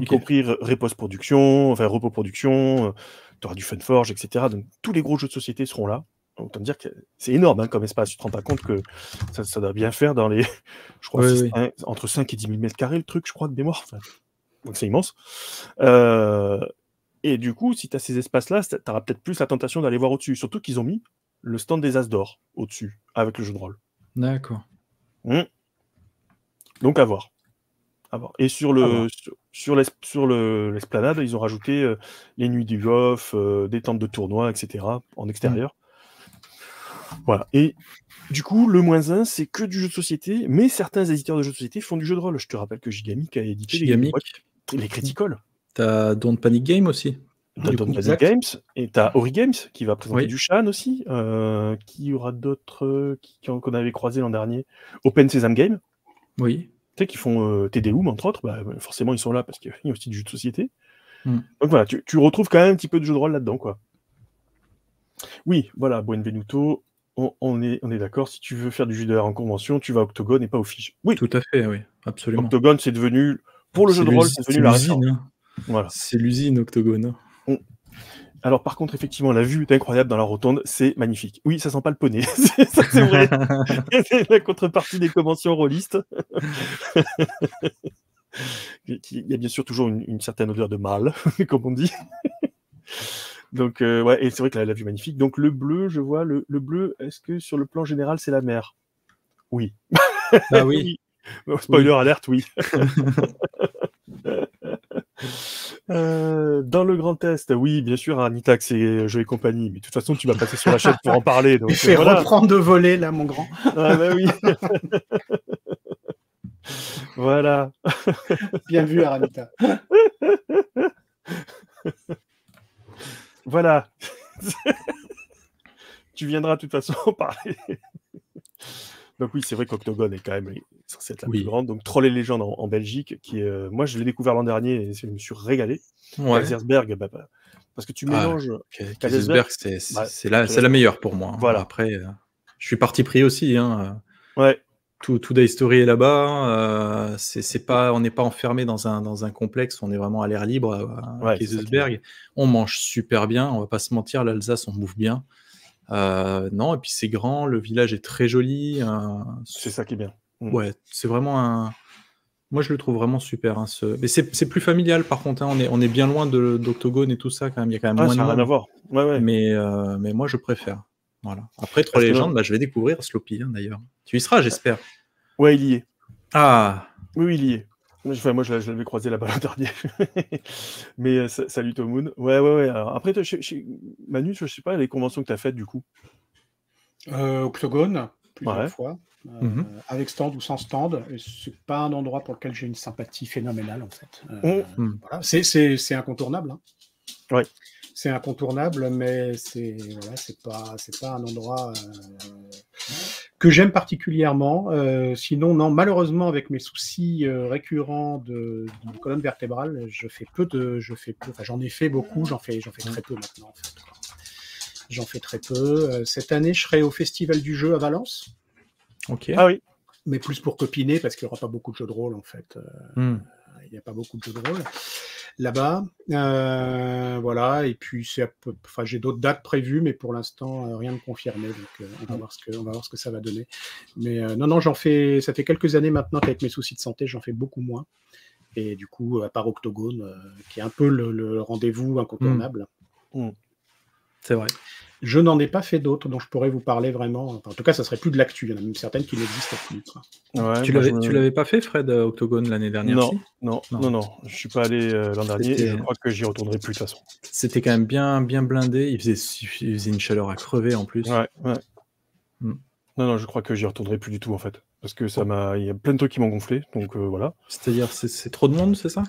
y compris Re- Repos Production, enfin Repos Production, tu auras du Funforge, etc. Donc tous les gros jeux de société seront là. Autant dire que c'est énorme hein, comme espace. Tu te rends pas compte que ça, ça doit bien faire dans les, je crois, Oui, six- oui. un- entre 5 et 10 000 mètres carrés le truc, je crois, de mémoire. Enfin, donc c'est immense. Euh, et du coup, si tu as ces espaces-là, tu auras peut-être plus la tentation d'aller voir au-dessus. Surtout qu'ils ont mis le stand des As d'or au-dessus avec le jeu de rôle. D'accord. Hmm. Donc à voir. À voir. Et sur le sur, sur l'es- sur le- l'esplanade, ils ont rajouté euh, les nuits du golf, euh, des tentes de tournoi, etc. en extérieur. Voilà. Et du coup, le moins 1, c'est que du jeu de société, mais certains éditeurs de jeux de société font du jeu de rôle. Je te rappelle que Gigamic a édité les- Gigamic. les Critical. T'as Don't Panic Game aussi. T'as Don't Panic. Games et t'as Ori Games qui va présenter Oui. du Shan aussi. euh, qui y aura d'autres qu'on avait croisé l'an dernier Open Sesame Game. Oui. Sais, qui font euh, TDOM, entre autres, bah, forcément, ils sont là parce qu'il y a aussi du jeu de société. Mm. Donc voilà, tu, tu retrouves quand même un petit peu de jeu de rôle là-dedans, quoi. Oui, voilà, Buenvenuto, on, on est, on est d'accord, si tu veux faire du jeu de en convention, tu vas à Octogone et pas au Fige. Oui, Tout à fait, oui. Absolument. Octogone, c'est devenu, pour le jeu de rôle, c'est devenu la référence. hein. Voilà. C'est l'usine Octogone. Alors par contre, effectivement, la vue est incroyable dans la rotonde, c'est magnifique. Oui, ça sent pas le poney, C'est- ça c'est vrai. C'est la contrepartie des conventions rôlistes. Il y a bien sûr toujours une, une certaine odeur de mâle, comme on dit. Donc, euh, ouais, et c'est vrai que la, la vue est magnifique. Donc, le bleu, je vois, le, le bleu, est-ce que sur le plan général, c'est la mer? Oui. Ah oui. Spoiler alerte, oui. Euh, dans le Grand Est, oui, bien sûr, Anitax c'est Jeux et compagnie, mais de toute façon, tu vas passer sur la chaîne pour en parler. Donc, Il fait euh, voilà. reprendre de voler, là, mon grand. Ah, bah oui. voilà. Bien vu, Aranita. Voilà. tu viendras de toute façon en parler. Donc oui, c'est vrai qu'Octogone est quand même censé être la Oui. plus grande. Donc Troll et Légende en, en Belgique, qui euh, moi je l'ai découvert l'an dernier et je me suis régalé. Ouais. Kaisersberg, bah, bah, parce que tu Ah, mélanges. K- Kaisersberg, c'est bah, la, meilleure pour moi. hein. Voilà. Après, euh, je suis parti pris aussi. Hein. Ouais, Tout, tout History est là-bas. euh, c'est c'est pas, on n'est pas enfermé dans un, dans un complexe. On est vraiment à l'air libre à, Ouais, Kaisersberg. On mange super bien. On va pas se mentir. L'Alsace, on bouffe bien. Euh, non, et puis c'est grand. Le village est très joli. euh, c'est ça qui est bien. Ouais, c'est vraiment un. Moi, je le trouve vraiment super. hein, ce... Mais c'est plus familial, par contre. hein, On, est, on est bien loin d'Octogone et tout ça, quand même. Il y a quand même Ah, moins ça de rien à voir. Ouais, ouais. Mais, euh, mais moi, je préfère. Voilà. Après, Trois légendes, bah, je vais découvrir Sloppy, hein, d'ailleurs. Tu y seras, j'espère. Ouais, il y est. Ah, oui, il y est. Enfin, moi, je l'a- je l'avais croisé là-bas l'an dernier. Mais euh, sa- salut Tomoun. Ouais, ouais, ouais. Alors, après, chez- chez- Manu, je sais pas les conventions que tu as faites du coup. Euh, Octogone, plusieurs Ouais. fois. euh, Mhm. Avec stand ou sans stand. C'est pas un endroit pour lequel j'ai une sympathie phénoménale, en fait. Mhm. voilà. C'est- incontournable. hein. Ouais. C'est incontournable, mais c'est voilà, pas un endroit euh, que j'aime particulièrement. Euh, sinon, non, malheureusement, avec mes soucis euh, récurrents de, de colonne vertébrale, je fais peu de, je fais peu. Enfin, j'en ai fait beaucoup, j'en fais, j'en fais très peu maintenant. En fait. J'en fais très peu. Euh, cette année, je serai au Festival du jeu à Valence, ok. Ah oui. mais plus pour copiner parce qu'il n'y aura pas beaucoup de jeux de rôle en fait. Euh, Hmm. il n'y a pas beaucoup de jeux de rôle là-bas. Euh, voilà, et puis c'est enfin, j'ai d'autres dates prévues, mais pour l'instant, euh, rien de confirmé. Donc, euh, on, va voir ce que, on va voir ce que ça va donner. Mais euh, non, non, j'en fais. Ça fait quelques années maintenant qu'avec mes soucis de santé, j'en fais beaucoup moins. Et du coup, à part Octogone, qui est un peu le, le rendez-vous incontournable, C'est vrai. Je n'en ai pas fait d'autres dont je pourrais vous parler vraiment. Enfin, en tout cas, ça serait plus de l'actu. Il y en a même certaines qui n'existent plus. Ouais, tu l'avais je me- tu l'avais pas fait, Fred, euh, Octogone, l'année dernière Non, non, Non. non, non, je suis pas allé euh, l'an dernier et C'était- je crois que j'y retournerai plus de toute façon. C'était quand même bien, bien blindé. Il faisait, il faisait une chaleur à crever en plus. Ouais, ouais. Hmm. Non, non, je crois que j'y retournerai plus du tout en fait. Parce que ça m'a. Il y a plein de trucs qui m'ont gonflé, donc euh, voilà. C'est-à-dire, c'est- c'est trop de monde, c'est ça?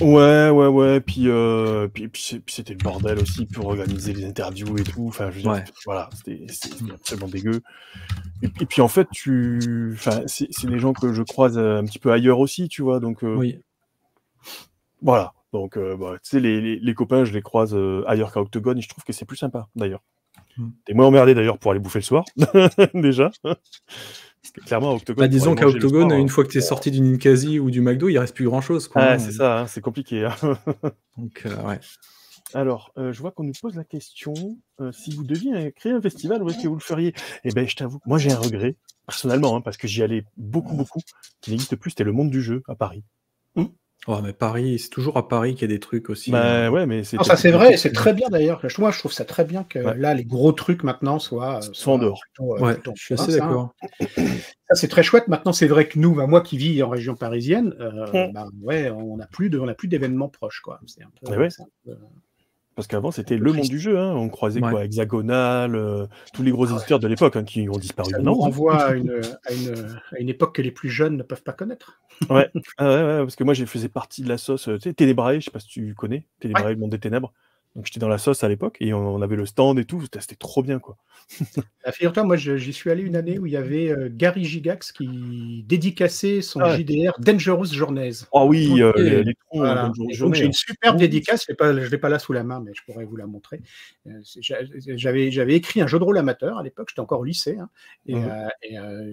Ouais, ouais, ouais. Puis, euh, puis, puis, c'était le bordel aussi pour organiser les interviews et tout. Enfin, je veux dire, Ouais. voilà, c'était absolument dégueu. Et, puis- et puis en fait, tu, enfin, c'est des gens que je croise euh, un petit peu ailleurs aussi, tu vois. Donc euh, Oui. voilà, Donc, euh, bah, tu sais, les, les- les copains, je les croise ailleurs qu'à Octogone et je trouve que c'est plus sympa, d'ailleurs. Hmm. T'es moins emmerdé, d'ailleurs, pour aller bouffer le soir, déjà. Clairement, à Octogone. Bah, disons qu'à Octogone, soir, une fois que tu es sorti d'une Ninkasi ou du McDo, il reste plus grand chose. Quoi, hein. c'est ça, hein, c'est compliqué. hein. Donc, euh, ouais. Alors, euh, je vois qu'on nous pose la question euh, si vous deviez créer un festival, où est-ce que vous le feriez? Eh ben, je t'avoue, moi j'ai un regret, personnellement, hein, parce que j'y allais beaucoup, beaucoup, qui n'existe plus, c'était le monde du jeu à Paris. Ouais, mais Paris, c'est toujours à Paris qu'il y a des trucs aussi. Bah hein. ouais, mais c'est. Non, ça c'est vrai, c'est très bien d'ailleurs. Moi, je trouve ça très bien que Ouais. là, les gros trucs maintenant soient, euh, Soit en dehors. plutôt, euh, Ouais, plutôt en je suis assez hein. d'accord. Ça, c'est très chouette. Maintenant, c'est vrai que nous, bah, moi qui vis en région parisienne, euh, bah, ouais, on n'a plus de, on n'a plus d'événements proches, quoi. C'est un peu. Parce qu'avant, c'était le monde du jeu. Hein. On croisait Ouais. quoi Hexagonal, euh, tous les gros éditeurs de l'époque hein, qui ont disparu Ça maintenant. hein. renvoie à une, à, une, à une époque que les plus jeunes ne peuvent pas connaître. Ah ouais, ouais, parce que moi, j'ai faisais partie de la sauce. euh, Tu sais, Ténébrae, je sais pas si tu connais. Ténébrae, le monde des ténèbres. Donc, j'étais dans la sauce à l'époque et on, avait le stand et tout. C'était trop bien, quoi. Ah, Figure-toi, moi, j'y suis allé une année où il y avait euh, Gary Gigax qui dédicaçait son Ah. JDR Dangerous Journeys. Oh oui, euh, les, les Voilà. donc, journée, j'ai une superbe dédicace, je ne l'ai pas là sous la main, mais je pourrais vous la montrer. Euh, J'avais écrit un jeu de rôle amateur à l'époque, j'étais encore au lycée, hein, et, Mhm. euh,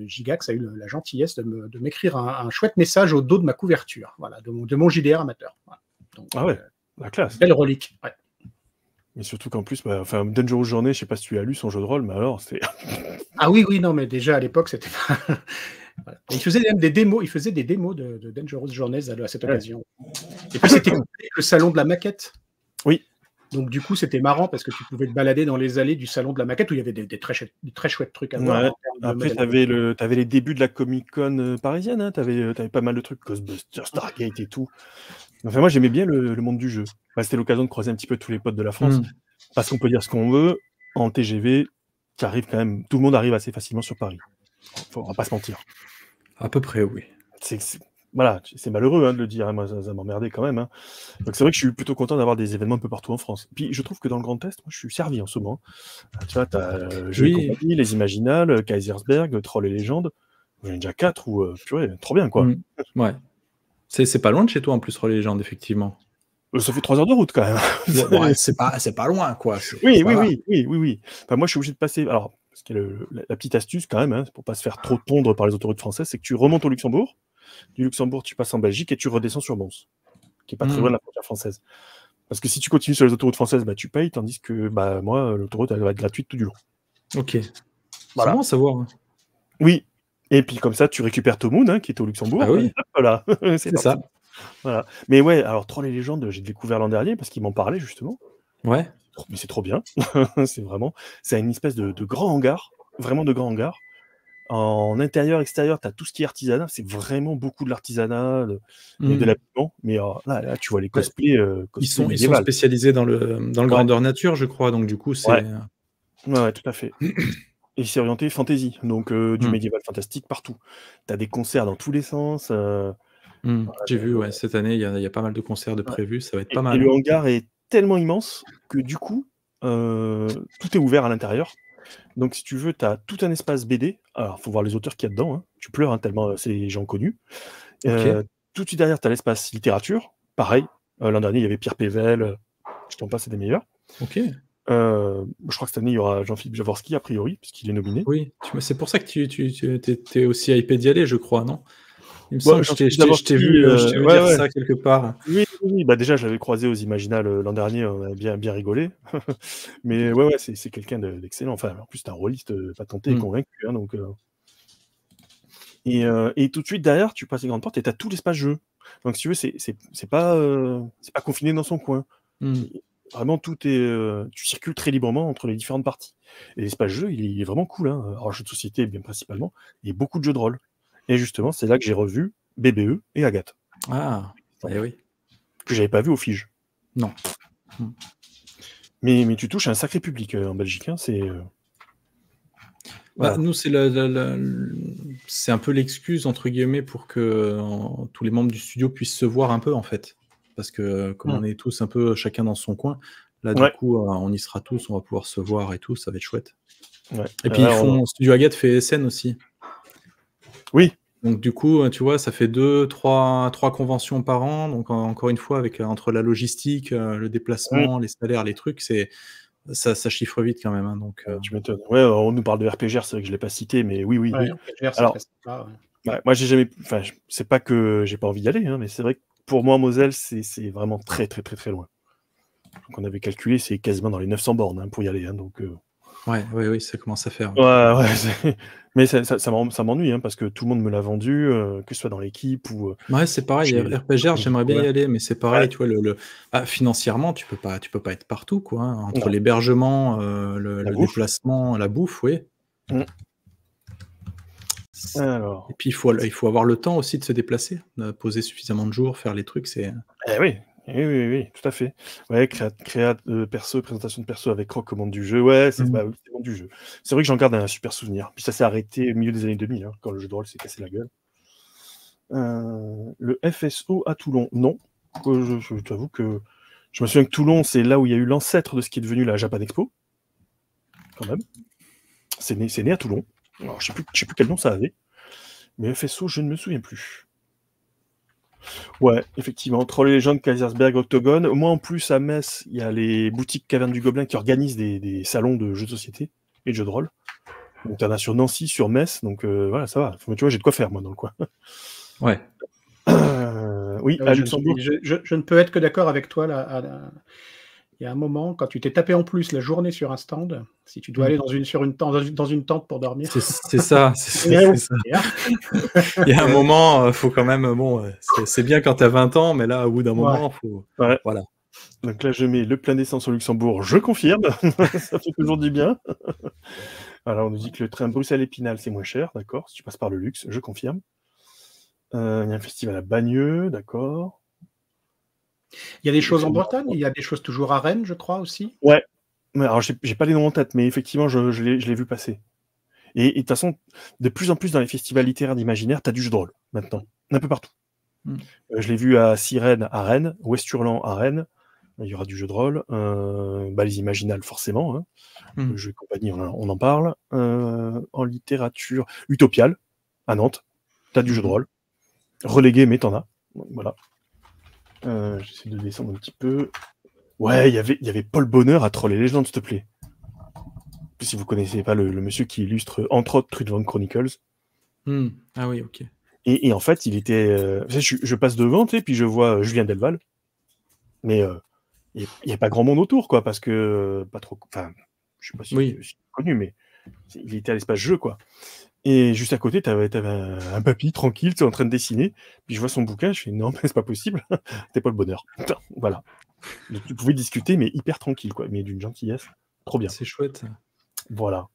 et, Gigax a eu la gentillesse de m'écrire un, un chouette message au dos de ma couverture, voilà, de, mon, de mon JDR amateur. Voilà. Donc, Ah ouais. La classe. belle relique. ouais. Mais surtout qu'en plus, bah, enfin, Dangerous Journée, je sais pas si tu as lu son jeu de rôle, mais alors, c'est. Ah oui, oui, non, mais déjà à l'époque, c'était pas. Voilà. Il faisait même des démos, il faisait des démos de, de Dangerous Journeys à, à cette Ouais. occasion. Et puis c'était le salon de la maquette. Oui. Donc du coup, c'était marrant parce que tu pouvais te balader dans les allées du salon de la maquette où il y avait des, des très, chouettes, des très chouettes trucs à voir. Ouais. Après, tu avais, le... avais les débuts de la Comic Con euh, parisienne, hein. tu avais, pas mal de trucs, Ghostbusters, Stargate et tout. Enfin, moi, j'aimais bien le, le monde du jeu. C'était l'occasion de croiser un petit peu tous les potes de la France. Mm. Parce qu'on peut dire ce qu'on veut, en TGV, arrive quand même, tout le monde arrive assez facilement sur Paris. Faut, on va pas se mentir. À peu près, oui. C'est, voilà, c'est malheureux hein, de le dire, hein, moi ça, ça m'emmerdait quand même. hein. Donc c'est vrai que je suis plutôt content d'avoir des événements un peu partout en France. Puis je trouve que dans le Grand Est, moi je suis servi en ce moment. Ah, Tu vois, tu as Jeux et Oui. compagnie, Les Imaginales, euh, Kaisersberg, Troll et Légendes. J'en ai déjà quatre ou euh, purée, trop bien quoi. Mm. Ouais. C'est pas loin de chez toi en plus, Relais Légende, effectivement. Euh, ça fait trois heures de route quand même. Ouais, ouais, c'est pas, c'est pas loin, quoi. Oui, oui, oui, oui, oui, oui. Enfin, moi, je suis obligé de passer. Alors, parce que le- la, la petite astuce, quand même, hein, pour pas se faire trop tondre par les autoroutes françaises, c'est que tu remontes au Luxembourg. Du Luxembourg, tu passes en Belgique et tu redescends sur Mons, qui est pas très Mhm. loin de la frontière française. Parce que si tu continues sur les autoroutes françaises, bah, tu payes, tandis que bah, moi, l'autoroute, elle va être gratuite tout du long. Ok. Voilà. C'est bon à savoir. hein. Oui. Et puis, comme ça, tu récupères Tomoun, hein, qui est au Luxembourg. Ah oui. Voilà. C'est ça. Voilà. Mais ouais, alors, Troll et légendes, j'ai découvert l'an dernier parce qu'ils m'en parlaient, justement. Ouais. mais c'est trop bien. c'est vraiment, c'est une espèce de, de grand hangar, vraiment de grand hangar. En intérieur, extérieur, tu as tout ce qui est artisanat. C'est vraiment beaucoup de l'artisanat, de, et Mm. de l'habillement. Mais euh, là, là, tu vois les cosplays. euh, Ils sont, ils sont spécialisés dans le, dans le grandeur nature, je crois. Donc, du coup, c'est. Ouais, ouais, tout à fait. Et c'est orienté fantasy, donc euh, du Mm. médiéval fantastique partout. Tu as des concerts dans tous les sens. euh, Mm. J'ai vu, ouais, cette année, il y, a- il y a pas mal de concerts de prévus. Ça va être et, pas et mal. le hangar est tellement immense que du coup, euh, tout est ouvert à l'intérieur. Donc, si tu veux, tu as tout un espace BD. Alors, faut voir les auteurs qu'il y a dedans. hein. Tu pleures hein, tellement euh, c'est des gens connus. Euh, tout de suite derrière, tu as l'espace littérature. Pareil. Euh, L'an dernier, il y avait Pierre Pével. euh, Je t'en passe, c'est des meilleurs. Ok. Euh, je crois que cette année, il y aura Jean-Philippe Javorski, a priori, puisqu'il est nominé. Oui. C'est pour ça que tu, tu, tu es, aussi hypé d'y aller, je crois, non? Il me Ouais, semble que je t'ai- vu, Javorski, euh, je t'ai vu dire ouais, ouais. ça quelque part. Oui. Bah, déjà, je l'avais croisé aux Imaginales euh, l'an dernier, on avait bien, bien rigolé. Mais ouais, ouais, c'est quelqu'un de- d'excellent. Enfin, en plus, c'est un rôliste euh, patenté et Mm. convaincu. hein, donc, euh. et, et tout de suite derrière, tu passes les grandes portes et tu as tout l'espace jeu. Donc, si tu veux, c'est pas, c'est pas confiné dans son coin. Mm. Vraiment, tout est, euh, tu circules très librement entre les différentes parties. Et l'espace jeu, il est, il est vraiment cool. Hein. Alors, jeu de société, bien principalement, et beaucoup de jeux de rôle. Et justement, c'est là que j'ai revu BBE et Agathe, Ah, eh oui. que j'avais pas vu au Fige. Non. Hmm. Mais, mais tu touches à un sacré public euh, en Belgique. hein, c'est, euh, Bah, nous, c'est la- la- la- c'est un peu l'excuse, entre guillemets, pour que euh, tous les membres du studio puissent se voir un peu, en fait. Parce que euh, comme Mm. on est tous un peu chacun dans son coin, là, Ouais. du coup, euh, on y sera tous, on va pouvoir se voir et tout, ça va être chouette. ouais. Et puis, Euh, ils on- font, Studio Agathe fait SN aussi. Oui. Donc du coup, tu vois, ça fait deux, trois, trois conventions par an. Donc encore une fois, avec entre la logistique, le déplacement, les salaires, les trucs, c'est ça, ça, chiffre vite quand même. Hein, donc, Tu m'étonnes. Ouais, on nous parle de RPGR, c'est vrai que je l'ai pas cité, mais oui, oui. oui. Alors, moi, j'ai jamais. Enfin, c'est pas que j'ai pas envie d'y aller, hein, mais c'est vrai que pour moi, Moselle, c'est vraiment très, très, très, très loin. Donc, on avait calculé, c'est quasiment dans les 900 bornes hein, pour y aller. Hein, donc, euh. Ouais, oui, oui, ça commence à faire. Ouais, ouais, mais ça, ça, ça m'ennuie hein, parce que tout le monde me l'a vendu, euh, que ce soit dans l'équipe ou. Euh, ouais, c'est pareil. RPGR, j'aimerais bien y aller, mais c'est pareil, tu vois, le, le... Ah, financièrement, tu peux pas, tu peux pas être partout, quoi. entre l'hébergement, le, déplacement, la bouffe, oui. Mmh. Alors. Et puis il faut, il faut avoir le temps aussi de se déplacer, de poser suffisamment de jours, faire les trucs, c'est. Eh oui, oui, oui, oui, tout à fait. Ouais, créa, créa de perso, présentation de perso avec recommande du jeu, ouais, c'est mmh. bah, bon du jeu. C'est vrai que j'en garde un super souvenir. Puis ça s'est arrêté au milieu des années 2000, hein, quand le jeu de rôle s'est cassé la gueule. Euh, le FSO à Toulon, non. Je, je, t'avoue que je me souviens que Toulon, c'est là où il y a eu l'ancêtre de ce qui est devenu la Japan Expo. Quand même. C'est né, né à Toulon. Alors, je ne sais, sais, plus quel nom ça avait. Mais FSO, je ne me souviens plus. Ouais, effectivement. Troll Legend, Kaisersberg, Octogone. Moi, en plus, à Metz, il y a les boutiques Caverne du Gobelin qui organisent des, salons de jeux de société et de jeux de rôle. Donc, tu en as sur Nancy, sur Metz. Donc, euh, voilà, ça va. Tu vois, j'ai de quoi faire, moi, dans le coin. Ouais. Euh, oui, à Luxembourg. Je, ne peux être que d'accord avec toi là il y a un moment, quand tu t'es tapé en plus la journée sur un stand, si tu dois mm. aller dans une, sur une, dans une tente pour dormir. C'est ça. ça. il y a un moment, il euh, faut quand même. Bon, euh, c'est bien quand tu as 20 ans, mais là, au bout d'un moment, il faut. Voilà. Donc là, je mets le plein d'essence au Luxembourg, je confirme. ça fait toujours du bien. Alors, on nous dit que le train Bruxelles-Épinal, c'est moins cher, d'accord. Si tu passes par le luxe, je confirme. Euh, il y a un festival à Bagneux, d'accord. Il y a des choses en Bretagne, il y a des choses toujours à Rennes, je crois aussi. Ouais. Alors, j'ai pas les noms en tête, mais effectivement, je, je l'ai vu passer. Et de toute façon, de plus en plus dans les festivals littéraires d'imaginaire, tu as du jeu de rôle maintenant, un peu partout. Hmm. Euh, je l'ai vu à Sirène à Rennes, Westurland à Rennes. Il y aura du jeu de rôle, euh, bah, les imaginales forcément, hein. Le jeu et compagnie, on, en parle. Euh, en littérature, Utopial à Nantes, tu as du jeu de hmm. rôle. Relégué, mais t'en as. Voilà. Euh, j'essaie de descendre un petit peu. Ouais, y il y avait Paul Bonheur à Troll et Légendes, s'il te plaît. Si vous connaissez pas le, monsieur qui illustre, entre autres, Trudvang Chronicles. Hmm. Ah oui, ok. Et, en fait, il était. Euh, je, passe devant, et puis je vois euh, Julien Delval. Mais il n'y a, pas grand monde autour, quoi, parce que. Pas trop. Enfin, je sais pas si oui. connu, mais il était à l'espace jeu, quoi. Et juste à côté, tu avais, un, un, papy tranquille, tu es en train de dessiner. Puis je vois son bouquin, je fais non, mais c'est pas possible, t'es pas le bonheur. voilà. tu pouvais discuter, mais hyper tranquille, quoi, mais d'une gentillesse. Trop bien. C'est chouette. Voilà.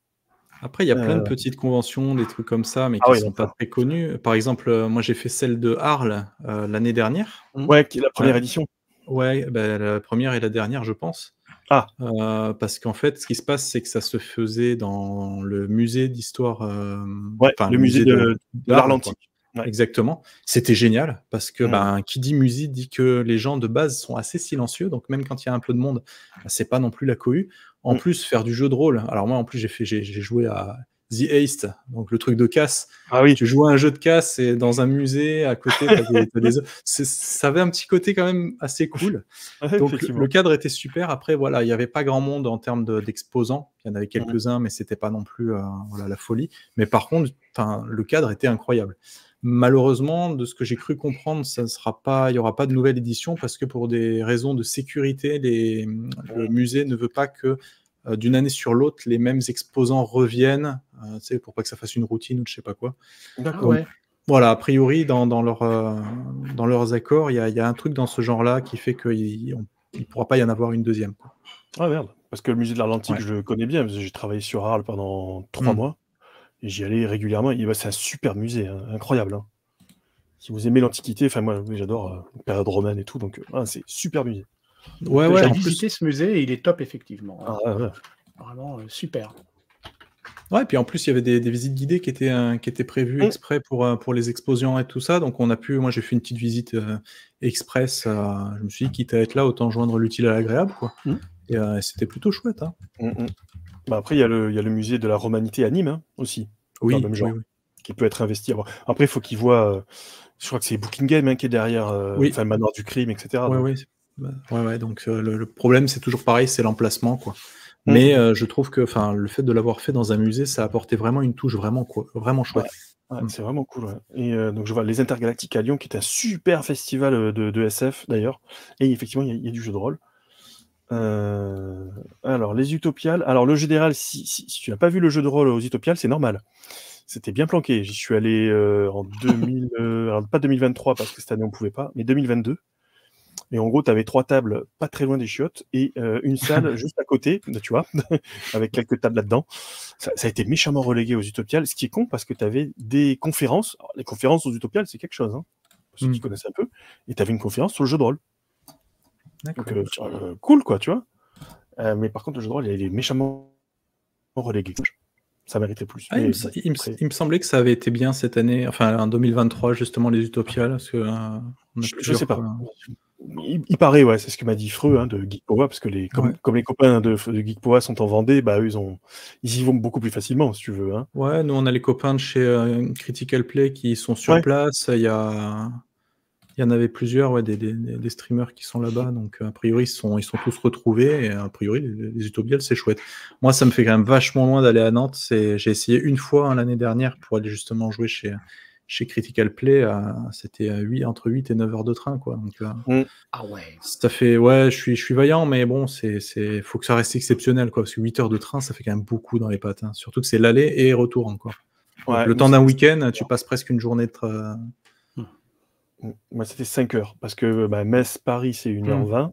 Après, il y a plein de euh. petites conventions, des trucs comme ça, mais ah qui ne sont pas très connus. Par exemple, euh, moi j'ai fait celle de Arles euh, l'année dernière. Ouais, qui est la première édition. Ouais, bah, la première et la dernière, je pense. Ah. Euh, parce qu'en fait, ce qui se passe, c'est que ça se faisait dans le musée d'histoire. Euh, ouais, le, musée, de, l'art antique. Exactement. C'était génial parce que ben, qui dit musée dit que les gens de base sont assez silencieux. Donc même quand il y a un peu de monde, ben, c'est pas non plus la cohue. En mmh. plus, faire du jeu de rôle. Alors moi, en plus, j'ai joué à The Haste, donc le truc de casse. Ah oui. Tu joues à un jeu de casse et dans un musée à côté, ça avait un petit côté quand même assez cool. donc le, cadre était super. Après, voilà, il n'y avait pas grand monde en termes d'exposants. il y en avait quelques-uns, mais c'était pas non plus euh, voilà, la folie. Mais par contre, le cadre était incroyable. Malheureusement, de ce que j'ai cru comprendre, ça ne sera pas, il n'y aura pas de nouvelle édition parce que pour des raisons de sécurité, les, le musée ne veut pas que d'une année sur l'autre, les mêmes exposants reviennent, euh, pour pas que ça fasse une routine ou je sais pas quoi. Voilà, a priori, dans, dans, leur, euh, dans leurs accords, il y a, y a, un truc dans ce genre-là qui fait qu'il ne pourra pas y en avoir une deuxième. Ah merde, parce que le musée de l'Atlantique, je connais bien, j'ai travaillé sur Arles pendant trois hmm. mois, et j'y allais régulièrement. C'est un super musée, hein, incroyable. Hein. Si vous aimez l'Antiquité, enfin moi j'adore la période romaine et tout, donc c'est super musée. Ouais, ouais, j'ai visité ce musée et il est top, effectivement. Ah, Vraiment euh, super. Ouais, puis en plus, il y avait des, visites guidées qui étaient, euh, qui étaient prévues mm. exprès pour, euh, pour les expositions et tout ça. Donc, on a pu, moi, j'ai fait une petite visite express. je me suis dit, quitte à être là, autant joindre l'utile à l'agréable. Quoi. Mm. Et c'était plutôt chouette. Hein. Mm, bah après, il y, a le, y a le musée de la romanité à Nîmes hein, aussi. Oui, même genre. qui peut être investi. Bon, après, il faut qu'ils voient. euh, je crois que c'est Booking Game hein, qui est derrière, euh, Oui. enfin, le manoir du crime, etc. Ouais, donc- ouais. Bah, ouais, ouais, donc euh, le, le problème, c'est toujours pareil, c'est l'emplacement, quoi. Mais euh, je trouve que, le fait de l'avoir fait dans un musée, ça a apporté vraiment une touche vraiment, quoi, vraiment chouette. Ouais, Mm. c'est vraiment cool. ouais. Et euh, donc je vois les Intergalactiques à Lyon, qui est un super festival de, de SF d'ailleurs. Et effectivement, il y, a- il y a du jeu de rôle. Euh, alors les Utopiales. Alors le général, si, si, si tu n'as pas vu le jeu de rôle aux Utopiales, c'est normal. C'était bien planqué. J'y suis allé euh, en 2000, euh, alors pas 2023 parce que cette année on pouvait pas, mais 2022. Et en gros, tu avais trois tables pas très loin des chiottes et euh, une salle juste à côté, tu vois, avec quelques tables là-dedans. Ça, ça a été méchamment relégué aux Utopiales, ce qui est con parce que tu avais des conférences. Alors, les conférences aux Utopiales, c'est quelque chose, hein, pour ceux Mm. qui connaissent un peu. Et tu avais une conférence sur le jeu de rôle. D'accord. Donc, euh, euh, cool, quoi, tu vois. Euh, mais par contre, le jeu de rôle, il est méchamment relégué. Ça mériterait plus. Ah, il, me, bon, se- il me- après- il me semblait que ça avait été bien cette année, enfin en 2023 justement les Utopiales, parce que euh, on a Je, sais pas. Il, il paraît, ouais, c'est ce que m'a dit Freux hein, de Geek Power, parce que les, comme, Ouais. comme les copains de, de Geek Power sont en Vendée, bah, eux, ils, ont, ils y vont beaucoup plus facilement, si tu veux. Hein. Ouais, nous on a les copains de chez euh, Critical Play qui sont sur Ouais. place. Il y a, il y en avait plusieurs, ouais, des, des- streamers qui sont là-bas. Donc a priori ils sont, ils sont tous retrouvés et a priori les, les Utopiales c'est chouette. Moi ça me fait quand même vachement loin d'aller à Nantes. J'ai essayé une fois hein, l'année dernière pour aller justement jouer chez chez Critical Play. C'était entre 8 et 9 heures de train quoi. Donc euh, Ah ouais. ça fait, ouais, je suis, je suis vaillant, mais bon, c'est, c'est, faut que ça reste exceptionnel, quoi, parce que 8 heures de train, ça fait quand même beaucoup dans les pattes, hein. surtout que c'est l'aller et retour encore. Ouais, le temps d'un week-end, tu passes presque une journée de tra- Moi, c'était 5 heures, parce que bah, Metz-Paris, c'est 1h20.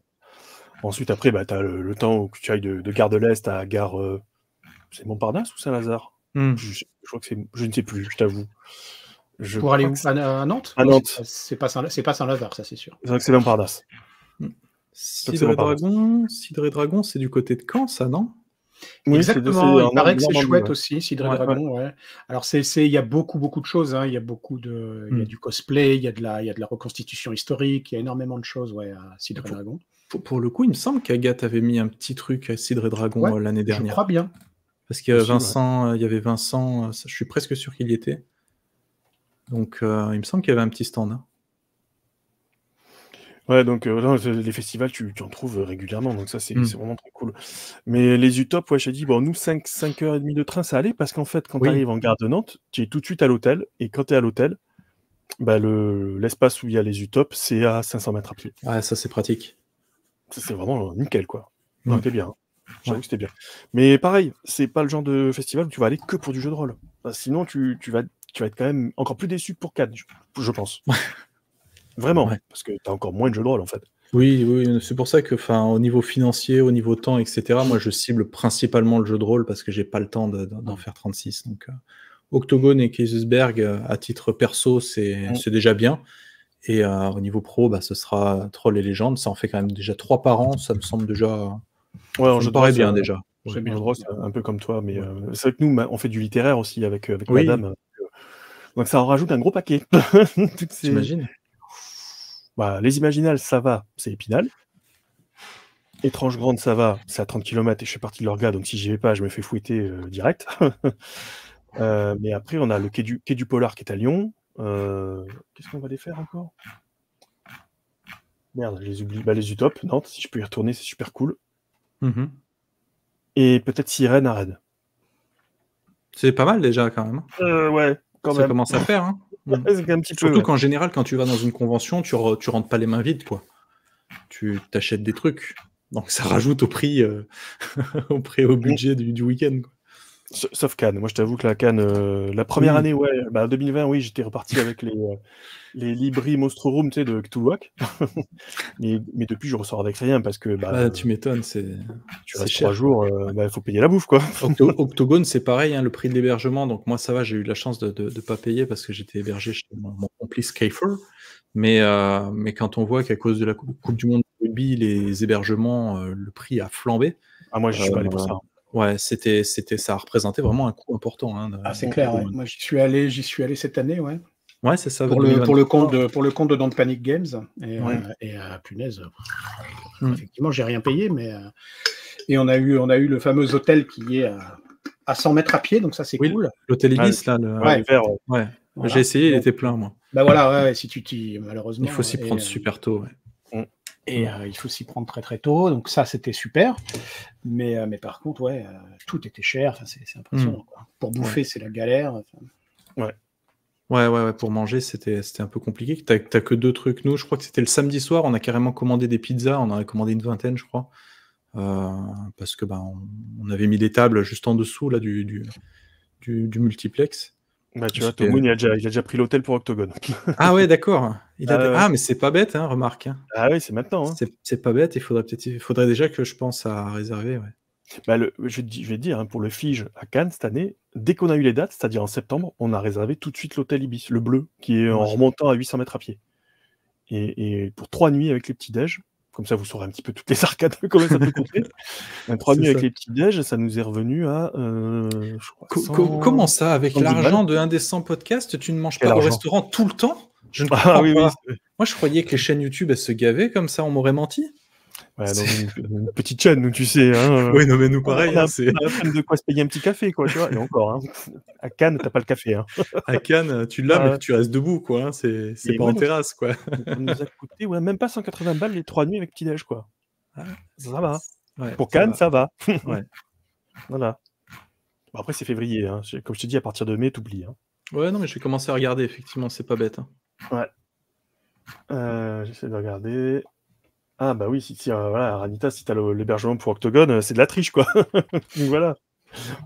Ensuite, après, bah, tu as le, le temps où tu ailles de, de Gare de l'Est à Gare. euh, c'est Montparnasse ou Saint-Lazare? Hmm. je, je crois que c'est. Je ne sais plus, je t'avoue. Je Pour aller où? à, à Nantes? À Nantes. C'est pas Saint- Saint-Lazare, ça c'est sûr. C'est vrai que c'est Montparnasse. Cidre et bon, pardon. Dragon, Cidre et Dragon, c'est du côté de Caen, ça, non? Oui, Exactement, il paraît que c'est chouette ouais. aussi, Cidre et Ouais, Dragon. Ouais. Alors c'est, c'est, il y a beaucoup, beaucoup de choses. hein. Il y a beaucoup de, il y a Mm. du cosplay, il y a de la, il y a de la reconstitution historique, il y a énormément de choses, ouais, à Cidre et Pour- Dragon. pour, pour le coup, il me semble qu'Agathe avait mis un petit truc à Cidre et Dragon Ouais, euh, l'année Je dernière. crois bien. Parce qu'il y avait Possible, ouais. Vincent, euh, il y avait Vincent, euh, je suis presque sûr qu'il y était. Donc, euh, il me semble qu'il y avait un petit stand. hein. Ouais, donc euh, les festivals, tu, tu en trouves régulièrement, donc ça, c'est Mm. c'est vraiment très cool. Mais les Utop, ouais, j'ai dit, bon, nous, 5, 5 heures et demie de train, ça allait, parce qu'en fait, quand Oui. tu arrives en gare de Nantes, tu es tout de suite à l'hôtel, et quand tu es à l'hôtel, bah, le- l'espace où il y a les Utop, c'est à 500 mètres à pied. Ah, ça, c'est pratique. C'est vraiment euh, nickel, quoi. Non, t'es bien. hein. J'avoue Ouais. que c'était bien. Mais pareil, c'est pas le genre de festival où tu vas aller que pour du jeu de rôle. Bah, sinon, tu, tu vas, tu vas être quand même encore plus déçu pour Cannes, je, je pense. Vraiment, Ouais. parce que tu as encore moins de jeux de rôle, en fait. Oui, oui, c'est pour ça que, enfin, au niveau financier, au niveau temps, etc., moi, je cible principalement le jeu de rôle parce que j'ai pas le temps de- d'en faire 36. Donc, euh, Octogone et Kaisersberg, euh, à titre perso, c'est c'est déjà bien. Et euh, au niveau pro, bah, ce sera Troll et Légende. Ça en fait quand même déjà trois par an. Ça me semble déjà. Ouais, paraît rôle, bien déjà. C'est Ouais, bien. c'est un peu comme toi, mais euh, c'est vrai que nous, ma- on fait du littéraire aussi avec, avec Oui. madame. donc ça en rajoute un gros paquet. T'imagines Bah, les Imaginales, ça va, c'est Épinal. Étrange Grande, ça va, c'est à 30 km et je fais partie de leur gars, donc si j'y vais pas, je me fais fouetter euh, direct. Euh, mais après, on a le quai du, quai du Polar qui est à Lyon. Euh, Qu'est-ce qu'on va les faire encore? Merde, je les oublie. Bah, les Utop, Nantes, si je peux y retourner, c'est super cool. Mhm. Et peut-être Sirène à Rennes. C'est pas mal déjà quand même. Euh, ouais, quand ça même. commence à faire. hein. Un petit peu. Surtout ouais. qu'en général, quand tu vas dans une convention, tu, re- tu rentres pas les mains vides, quoi. Tu t'achètes des trucs. Donc ça rajoute au prix, euh, au prix, au budget du, du week-end. quoi. Sa- Sauf Cannes. Moi, je t'avoue que la Cannes, euh, la première Oui. année, ouais, bah, 2020, oui, j'étais reparti avec les, euh, les Libri Monstro Room, tu sais, de Cthulhuac. mais, mais depuis, je ressors avec rien parce que bah, Ah, tu m'étonnes, c'est. tu restes cher. trois jours, il bah, faut payer la bouffe, quoi. Octo- Octogone, c'est pareil, hein, le prix de l'hébergement. Donc moi, ça va, j'ai eu la chance de ne pas payer parce que j'étais hébergé chez mon, mon complice Kiefer. Mais, euh, mais quand on voit qu'à cause de la Coupe, Coupe du Monde de rugby, les hébergements, euh, le prix a flambé, Ah, moi, je suis pas allé pour Euh, ça. Ouais, c'était, c'était, ça représentait vraiment un coût important. hein, Ah, c'est clair. ouais. Moi, j'y suis allé, j'y suis allé cette année, ouais. Ouais, c'est ça. Pour le, pour 2023. le compte de, pour le compte de Don't Panic Games. Et, Ouais. euh, et euh, punaise, Hmm. effectivement, j'ai rien payé, mais euh, et on a eu, on a eu le fameux hôtel qui est à, à 100 mètres à pied, donc ça c'est Oui, cool. L'hôtel Ah, Ibis, là. le- Ouais. vert, ouais. Ouais. Voilà. J'ai essayé, il était plein, moi. Bah voilà, ouais, ouais, si tu t'y malheureusement. Il faut s'y prendre euh, super tôt. Et euh, il faut s'y prendre très très tôt, donc ça c'était super. Mais, euh, mais par contre, ouais, euh, tout était cher, enfin, c'est impressionnant. quoi. Pour bouffer, c'est la galère. enfin. Ouais, ouais, ouais, pour manger, c'était c'était un peu compliqué. T'as t'as que deux trucs. Nous, je crois que c'était le samedi soir, on a carrément commandé des pizzas, on en a commandé une vingtaine, je crois. Parce que ben, on, on avait mis des tables juste en dessous là, du, du, du, du multiplex. Bah, tu vois, Tomoun, il a déjà, il a déjà pris l'hôtel pour Octogone. Ah ouais, d'accord. Il a- Ah. Ah, mais c'est pas bête, hein, remarque. hein. ah oui, c'est maintenant. hein. C'est- pas bête, il faudrait peut-être, il faudrait déjà que je pense à réserver. Ouais. Bah, le, je, vais te di- je vais te dire, hein, pour le Fige à Cannes cette année, dès qu'on a eu les dates, c'est-à-dire en septembre, on a réservé tout de suite l'hôtel Ibis, le bleu, qui est en remontant à 800 mètres à pied. Et, et pour trois nuits avec les petits déj, comme ça vous saurez un petit peu toutes les arcades, comment ça peut coûter. Un avec les petits déj, ça nous est revenu à. euh, je crois, Co- 100 co- comment ça, avec 110 l'argent de Indécent Podcast, tu ne manges Quel pas au restaurant tout le temps? Je ne Ah oui, oui. pas. Moi, je croyais que les chaînes YouTube, elles se gavaient comme ça, on m'aurait menti. Ouais, une, une petite chaîne, nous, tu sais. Hein, Oui, non, mais nous, on pareil, a- hein, c'est- on a peine de quoi se payer un petit café, quoi, tu vois. Et encore, hein. à Cannes, t'as pas le café. Hein. à Cannes, tu l'as, Ah. mais tu restes debout, quoi. hein, C'est c'est pas en terrasse, quoi. Ça nous a coûté ouais, même pas 180 balles les trois nuits avec petit déj, quoi. Ah, Ça va. Ouais, Pour ça Cannes, va. ça va. Ouais. voilà. Bon, après, c'est février. Hein. Comme je t'ai dit, à partir de mai, t'oublies. Hein. Ouais, non, mais je vais commencer à regarder, effectivement, c'est pas bête. hein. Euh, J'essaie de regarder. Ah, bah oui, si, si, euh, voilà, Ranita, si t'as le- l'hébergement pour Octogone, euh, c'est de la triche, quoi. donc voilà.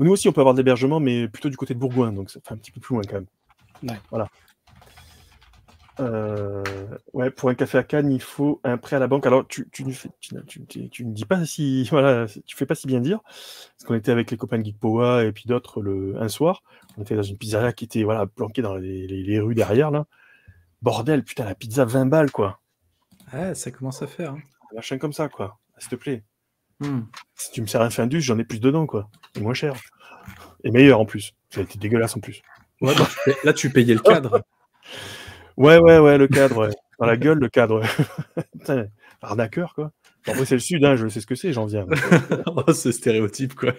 Nous aussi, on peut avoir de l'hébergement, mais plutôt du côté de Bourgoin, donc ça fait un petit peu plus loin quand même. Ouais. Voilà. Euh, ouais, pour un café à Cannes, il faut un prêt à la banque. Alors, tu, tu, tu, tu- tu- tu ne dis pas si. Voilà, tu fais pas si bien dire. Parce qu'on était avec les copains de Geek et puis d'autres le, un soir. On était dans une pizzeria qui était voilà, planquée dans les, les- les rues derrière, là. Bordel, putain, la pizza 20 balles, quoi. Ouais, ça commence à faire. hein. Un machin comme ça, quoi. S'il te plaît. Hmm. Si tu me sers un Findus, j'en ai plus dedans, quoi. Et moins cher. Et meilleur en plus. Ça a été dégueulasse en plus. Ouais, bah, là, tu payais le cadre. Ouais, ouais, ouais, le cadre, ouais. Dans la gueule, le cadre. Putain, arnaqueur, quoi. Bon, Après, c'est le sud, hein, je sais ce que c'est, j'en viens. oh, ce stéréotype, quoi.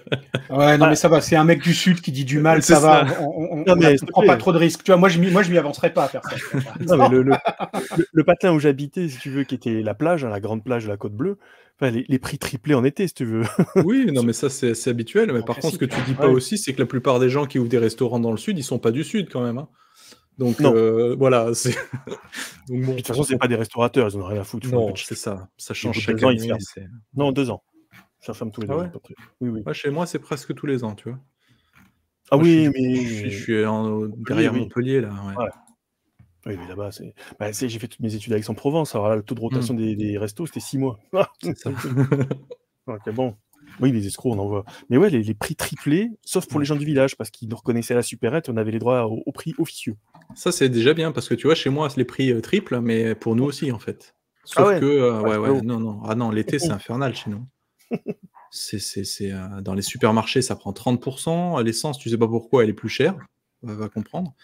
Ouais, non, Ah. mais ça va, c'est un mec du Sud qui dit du mal, ça, va. On, on, Non, mais prend plaît. pas trop de risques. Tu vois, moi, je m'y- moi, je m'y avancerais pas à faire ça. Non, mais le, le, patelin où j'habitais, si tu veux, qui était la plage, hein, la grande plage de la Côte Bleue, enfin, les, les prix triplés en été, si tu veux. Oui, non, mais ça, c'est habituel. Mais En par contre, ce que tu dis pas ouais. aussi, c'est que la plupart des gens qui ouvrent des restaurants dans le sud, ils sont pas du sud quand même. hein. Donc, Non. euh, voilà. c'est- Donc, bon, De toute façon, c'est pas des restaurateurs, ils en ont rien à foutre. ils Non, c'est ça. Ça change chaque deux ans, ils année. ferment. c'est- Non, deux ans. Ça ferme tous les Ah deux ouais ans, à peu près. Oui, oui. Moi, chez moi, c'est presque tous les ans, tu vois. Ah Moi, oui, je mais. je suis- je suis en- derrière oui. Montpellier, là. ouais. Oui, mais là-bas, c'est. Bah, c'est- j'ai fait toutes mes études à Aix-en-Provence. Alors là, le taux de rotation des, des restos, c'était six mois. C'est ça. Ok, bon. Oui, les escrocs, on en voit. Mais ouais, les, les prix triplés, sauf pour les gens du village, parce qu'ils nous reconnaissaient à la supérette, on avait les droits au, au prix officieux. Ça, c'est déjà bien parce que tu vois, chez moi, les prix euh, triplent, mais pour nous aussi, en fait. Sauf Ah ouais que, euh, Ouais, ouais, non, non. Ah non, l'été, c'est infernal chez nous. C'est, c'est, c'est, euh, dans les supermarchés, ça prend 30%. L'essence, tu sais pas pourquoi, elle est plus chère. Va, va comprendre.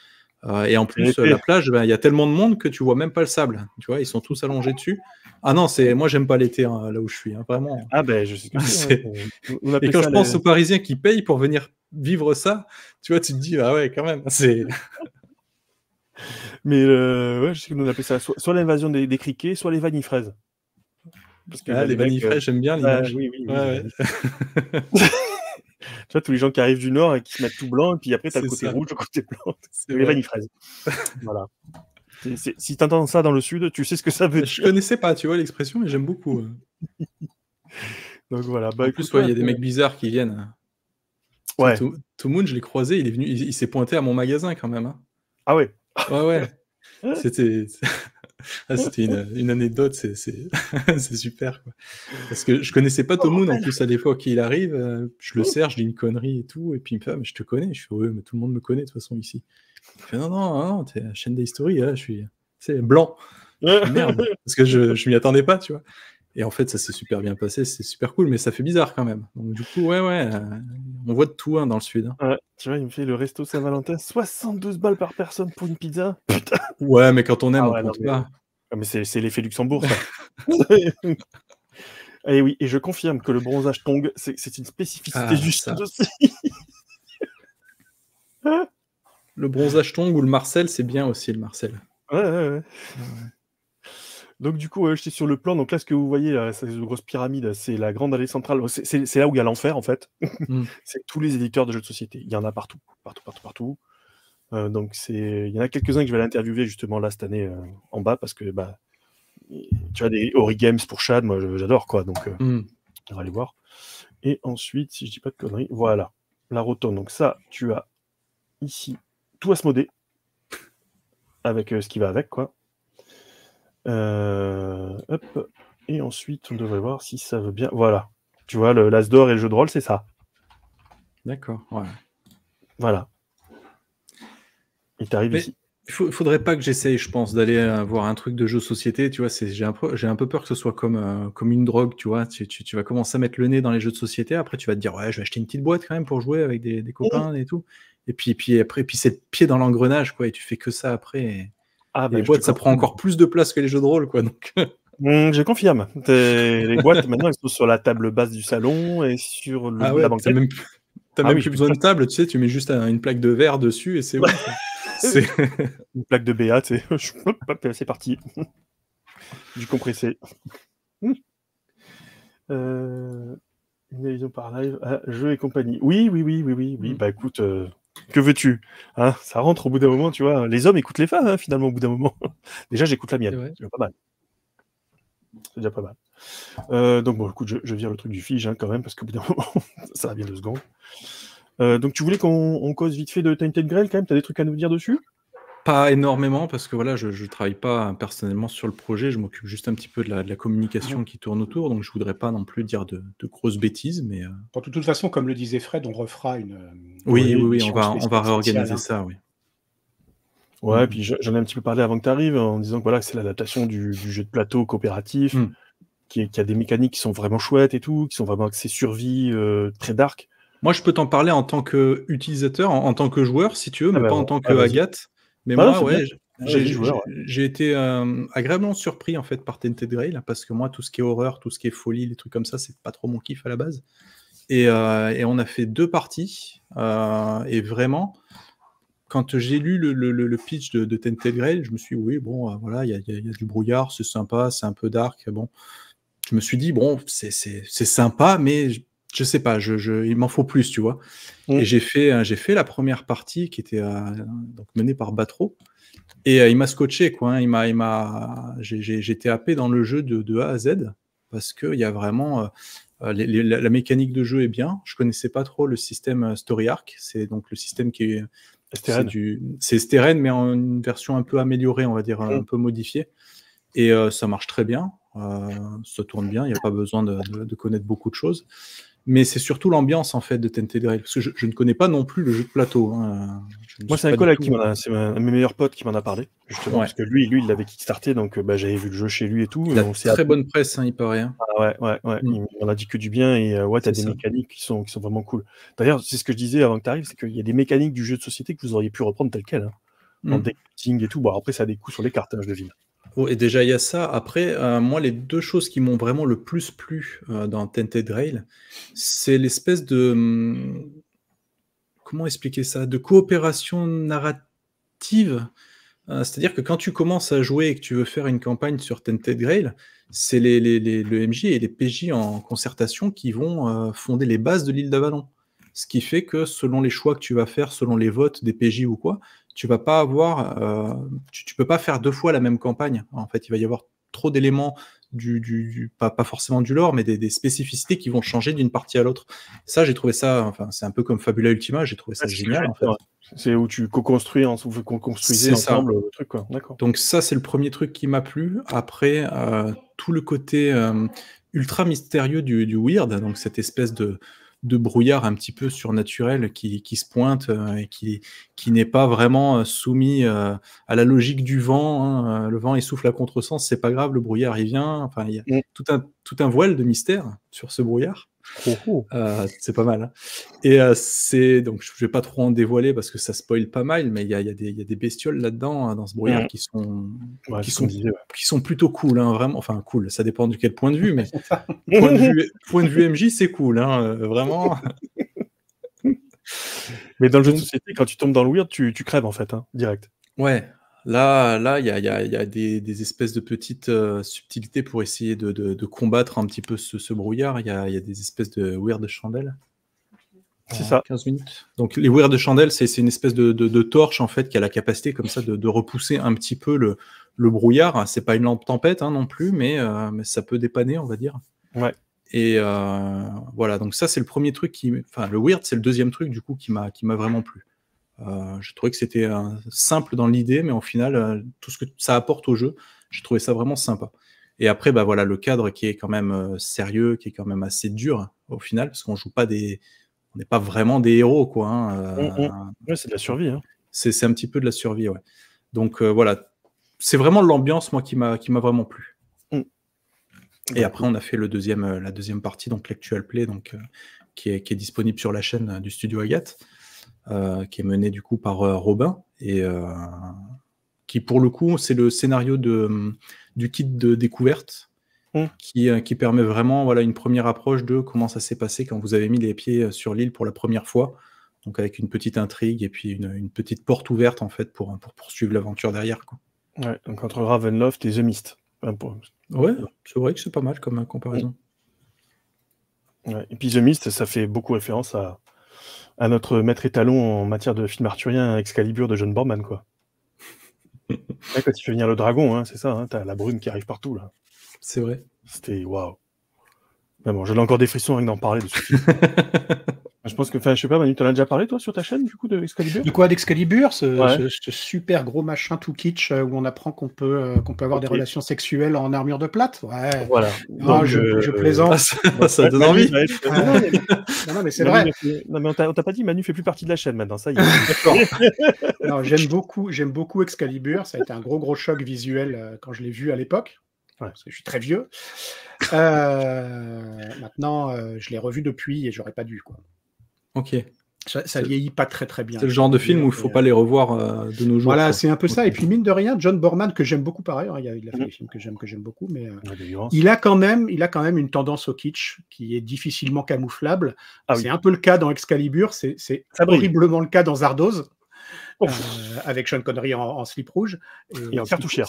Euh, et en plus, la plage, ben, il y a tellement de monde que tu vois même pas le sable. Tu vois, ils sont tous allongés dessus. Ah non, c'est, moi, j'aime pas l'été hein, là où je suis, hein, vraiment. Ah ben, je sais ouais. On Et quand je pense les- aux Parisiens qui payent pour venir vivre ça, tu vois, tu te dis, ah ouais, quand même, c'est. Mais euh, ouais, je sais qu'on appelait ça soit, soit l'invasion des, des criquets, soit les vanilles fraises. Parce que Ah, les euh, fraîches, j'aime bien ah, l'image. oui, oui, oui, Ouais, les ouais. vanilles. tu vois, tous les gens qui arrivent du Nord et qui se mettent tout blanc, et puis après, t'as le C'est côté ça. rouge, le côté blanc. C'est Les vrai. vanilles fraises. voilà. Si t'entends ça dans le Sud, tu sais ce que ça veut Je dire. connaissais pas, tu vois, l'expression, mais j'aime beaucoup. euh. Donc voilà. Bah, en plus, ouais, il y a des ouais, mecs bizarres qui viennent. Ouais. Tout tout le monde, je l'ai croisé, il est venu, il, il s'est pointé à mon magasin quand même. hein. Ah ouais. Ouais, ouais. C'était, Ah, c'était une, une anecdote, c'est, c'est, c'est super. Quoi. Parce que je connaissais pas Tomoun en plus à l'époque. Il arrive, euh, je le sers, je dis une connerie et tout, et puis il me fait, ah, mais je te connais. Je fais, ouais, mais tout le monde me connaît de toute façon ici. Il fait, non, non, non, t'es la chaîne d'historie, là, je suis, c'est blanc. Merde, parce que je, je m'y attendais pas, tu vois. Et en fait, ça s'est super bien passé, c'est super cool, mais ça fait bizarre quand même. Donc, du coup, ouais, ouais, euh, on voit de tout hein, dans le sud. hein. Ouais, tu vois, il me fait le resto Saint-Valentin, 72 balles par personne pour une pizza. Putain. Ouais, mais quand on aime, Ah on ouais, non, compte mais- pas. Ah, mais c'est l'effet Luxembourg, ça. et oui, et je confirme que le bronzage Tong, c'est une spécificité Ah, du sud aussi. Le bronzage tong ou le Marcel, c'est bien aussi le Marcel. Ouais, ouais, ouais. Donc du coup, j'étais sur le plan. Donc là, ce que vous voyez, là, cette grosse pyramide, c'est la grande allée centrale. C'est- là où il y a l'enfer, en fait. Mm. c'est tous les éditeurs de jeux de société. Il y en a partout, partout, partout, partout. Euh, donc c'est, il y en a quelques-uns que je vais aller interviewer justement là cette année euh, en bas parce que bah, tu as des Ori Games pour Chad, moi j'adore quoi. Donc euh, Mm. on va aller voir. Et ensuite, si je dis pas de conneries, voilà, la rotonde. Donc ça, tu as ici tout à se moder avec euh, ce qui va avec, quoi. Euh, hop. Et ensuite, on devrait voir si ça veut bien. Voilà. Tu vois, le l'as d'or et le jeu de rôle, c'est ça. D'accord. Ouais. Voilà. Et t'arrives Mais- ici. Il faudrait pas que j'essaye, je pense, d'aller euh, voir un truc de jeu société. Tu vois, j'ai un, peu- un peu peur que ce soit comme, euh, comme une drogue. Tu vois, tu, tu- tu vas commencer à mettre le nez dans les jeux de société. Après, tu vas te dire, ouais, je vais acheter une petite boîte quand même pour jouer avec des, des copains et tout. Et puis, puis après, puis c'est pied dans l'engrenage, quoi. Et tu fais que ça après. Et, Ah, et bah, les je boîtes, te ça prend confirme. encore plus de place que les jeux de rôle, quoi. Donc, Hum, je confirme. Les boîtes, maintenant, elles sont sur la table basse du salon et sur le, ah ouais, la t'as banquette. même, t'as Ah même oui, plus besoin de table. Tu sais, tu mets juste un- une plaque de verre dessus et c'est bon. quoi. C'est- Une plaque de BA, tu sais. C'est parti. du compressé. Euh, Une par live à jeux et compagnie. Oui, oui, oui, oui, oui, oui. Mm. Bah écoute, euh, que veux-tu hein? Ça rentre au bout d'un moment, tu vois. Les hommes écoutent les femmes, hein, finalement, au bout d'un moment. Déjà, j'écoute la mienne. C'est pas mal. C'est déjà pas mal. Euh, donc, bon, écoute, je, je vire le truc du fige hein, quand même, parce qu'au bout d'un moment, ça va bien deux secondes. Euh, donc, tu voulais qu'on on cause vite fait de Tainted Grail quand même? T'as des trucs à nous dire dessus? Pas énormément parce que voilà, je ne travaille pas personnellement sur le projet, je m'occupe juste un petit peu de la, de la communication qui tourne autour, donc je voudrais pas non plus dire de, de grosses bêtises, mais euh, Bon, de toute façon, comme le disait Fred, on refera une. euh, oui, oui, une oui, on va, on va spéciale, réorganiser hein. ça, oui. Ouais, Mhm. puis je- j'en ai un petit peu parlé avant que tu arrives en disant que voilà, c'est l'adaptation du, du jeu de plateau coopératif, Mhm. qui, a des mécaniques qui sont vraiment chouettes et tout, qui sont vraiment axées survie, euh, très dark. Moi, je peux t'en parler en tant qu'utilisateur, en, en tant que joueur, si tu veux, mais bah pas en tant que ah. Agathe. Mais Ah non, moi, ouais, j'ai- été euh, agréablement surpris en fait par Tainted Grail parce que moi, tout ce qui est horreur, tout ce qui est folie, les trucs comme ça, c'est pas trop mon kiff à la base. Et, euh, et on a fait deux parties euh, et vraiment, quand j'ai lu le, le- le- pitch de, de Tainted Grail, je me suis dit, oui, bon, voilà, il y y a- il y a du brouillard, c'est sympa, c'est un peu dark. Bon, je me suis dit, bon, c'est c'est- c'est sympa, mais je, sais pas, je, je- il m'en faut plus, tu vois. Mm. Et j'ai fait, euh, j'ai fait la première partie qui était euh, donc menée par Batro. Et euh, il m'a scotché, quoi. hein. Il m'a, il été happé dans le jeu de, de A à Z parce qu'il y a vraiment euh, les- les- la, la mécanique de jeu est bien. Je connaissais pas trop le système Story Arc. C'est donc le système qui est c'est STRN. du c'est Steren, mais en une version un peu améliorée, on va dire, un Mm. peu modifiée. Et ça marche très bien. Ça tourne bien. Il n'y a pas besoin de, de- de connaître beaucoup de choses. Mais c'est surtout l'ambiance en fait de Tented Grail, parce que je, je ne connais pas non plus le jeu de plateau. hein. Moi, c'est un collègue tout- qui m'en a, c'est un, de mes meilleurs potes qui m'en a parlé, justement, Ouais. parce que lui, lui, il l'avait kickstarté, donc euh, bah, j'avais vu le jeu chez lui et tout. Il a on très bonne presse, hein, il paraît. hein. Ah ouais, ouais, ouais. Mm. Il m'en a dit que du bien et euh, ouais, t'as des ça. mécaniques qui sont, qui sont vraiment cool. D'ailleurs, c'est ce que je disais avant que tu arrives, c'est qu'il y a des mécaniques du jeu de société que vous auriez pu reprendre tel quel, hein, en Mm. deck building et tout. Bon, après, ça a des coups sur les cartes, hein, je devine. Oh, et déjà, il y a ça. Après, euh, moi, les deux choses qui m'ont vraiment le plus plu euh, dans Tented Rail, c'est l'espèce de. hum, Comment expliquer ça? De coopération narrative. Euh, C'est-à-dire que quand tu commences à jouer et que tu veux faire une campagne sur Tented Grail, c'est les, les- le MJ et les PJ en concertation qui vont fonder les bases de l'île d'Avalon. Ce qui fait que selon les choix que tu vas faire, selon les votes des PJ ou quoi, tu vas pas avoir, euh, tu, tu peux pas faire deux fois la même campagne. En fait, il va y avoir trop d'éléments du, du- du- pas, pas forcément du lore, mais des, des spécificités qui vont changer d'une partie à l'autre. Ça, j'ai trouvé ça, enfin, c'est un peu comme Fabula Ultima, j'ai trouvé ça que génial. En fait. C'est où tu co-construis, en- vous co-construisez ça. ensemble le truc, quoi. D'accord. Donc ça, c'est le premier truc qui m'a plu. Après, euh, tout le côté euh, ultra mystérieux du, du weird, donc cette espèce de, de brouillard un petit peu surnaturel qui, qui se pointe euh, et qui, qui n'est pas vraiment euh, soumis euh, à la logique du vent. hein. Le vent il souffle à contresens, c'est pas grave, le brouillard il vient. Enfin, il y a Mm. tout un, tout un voile de mystère sur ce brouillard. Oh, oh. Euh, c'est pas mal. hein. Et euh, c'est donc je vais pas trop en dévoiler parce que ça spoil pas mal, mais il y a, il y a des- il y a des bestioles là-dedans hein, dans ce brouillard Mhm. qui sont Ouais, qui sont disait, ouais. qui sont plutôt cool, hein, vraiment. Enfin cool, ça dépend de quel point de vue, mais point de vue, point de vue MJ c'est cool, hein, euh, vraiment. Mais dans le jeu de société, quand tu tombes dans le weird, tu, tu crèves en fait, hein, direct. Ouais, là, là, il y a, il y a- il y a des, des espèces de petites euh, subtilités pour essayer de, de- de combattre un petit peu ce, ce brouillard. Il y a, il y a des espèces de weird chandelles. C'est en ça. 15 minutes. Donc les weird chandelles, c'est c'est une espèce de, de- de torche en fait qui a la capacité comme ça de, de repousser un petit peu le, le brouillard. C'est pas une lampe tempête hein, non plus, mais, euh, mais ça peut dépanner, on va dire. Ouais. Et euh, voilà, donc ça c'est le premier truc qui, enfin le weird, c'est le deuxième truc du coup qui m'a qui m'a vraiment plu. Euh, j'ai trouvé que c'était euh, simple dans l'idée, mais au final, euh, tout ce que ça apporte au jeu, j'ai trouvé ça vraiment sympa. Et après, bah voilà, le cadre qui est quand même sérieux, qui est quand même assez dur au final, parce qu'on joue pas des, on n'est pas vraiment des héros, quoi. hein, euh, Mm, Ouais, c'est de la survie. Hein. c'est un petit peu de la survie, ouais. Donc euh, voilà, c'est vraiment l'ambiance, moi, qui m'a qui m'a vraiment plu. Mm. Et après, on a fait le deuxième, la deuxième partie, donc l'actual play, donc euh, qui est, qui est disponible sur la chaîne du studio Agathe, qui est menée du coup par euh, Robin et euh, qui pour le coup, c'est le scénario de du kit de découverte. Mm. Qui, euh, qui permet vraiment voilà, une première approche de comment ça s'est passé quand vous avez mis les pieds euh, sur l'île pour la première fois. Donc avec une petite intrigue et puis une, une petite porte ouverte en fait pour, pour poursuivre l'aventure derrière. Quoi. Ouais, donc entre Ravenloft et The Mist. Enfin, pour- Ouais, c'est vrai que c'est pas mal comme euh, comparaison. ouais. Et puis The Mist, ça fait beaucoup référence à, à notre maître étalon en matière de film arthurien Excalibur de John Borman, quoi. Ouais, quand il fait venir le dragon, hein, c'est ça, hein, t'as la brume qui arrive partout, là. C'est vrai. C'était waouh. Mais bon, j'en ai encore des frissons rien que d'en parler de ce film. je pense que, enfin, je sais pas, Manu, t'en as déjà parlé, toi, sur ta chaîne, du coup, de Excalibur? De quoi d'Excalibur? Ce, Ouais. ce- ce super gros machin tout kitsch euh, où on apprend qu'on peut, euh, qu'on peut avoir des relations sexuelles en armure de plate? Ouais. Voilà. Non, je- je plaisante. Ah, ça, ça donne envie. être- Ah, non, mais- non, non, mais c'est vrai. fait- Non, mais on t'a pas dit, Manu fait plus partie de la chaîne maintenant, ça y est. Non, j'aime beaucoup, j'aime beaucoup Excalibur. Ça a été un gros gros choc visuel euh, quand je l'ai vu à l'époque. Ouais. Parce que je suis très vieux. Euh, maintenant, euh, je l'ai revu depuis et j'aurais pas dû. Quoi. Ok. Ça, vieillit pas très très bien. C'est le genre de film où il faut Et, pas les revoir euh, de nos jours. Voilà, c'est un peu ça. Et puis mine de rien, John Borman que j'aime beaucoup par ailleurs. Il a, il a fait Mhm. des films que j'aime que j'aime beaucoup, mais euh, Ouais, il a quand même, il a quand même une tendance au kitsch qui est difficilement camouflable. Ah oui. C'est un peu le cas dans Excalibur. C'est brille. horriblement le cas dans Zardoz. Euh, avec Sean Connery en, en slip rouge. Et en slip- cartouchière.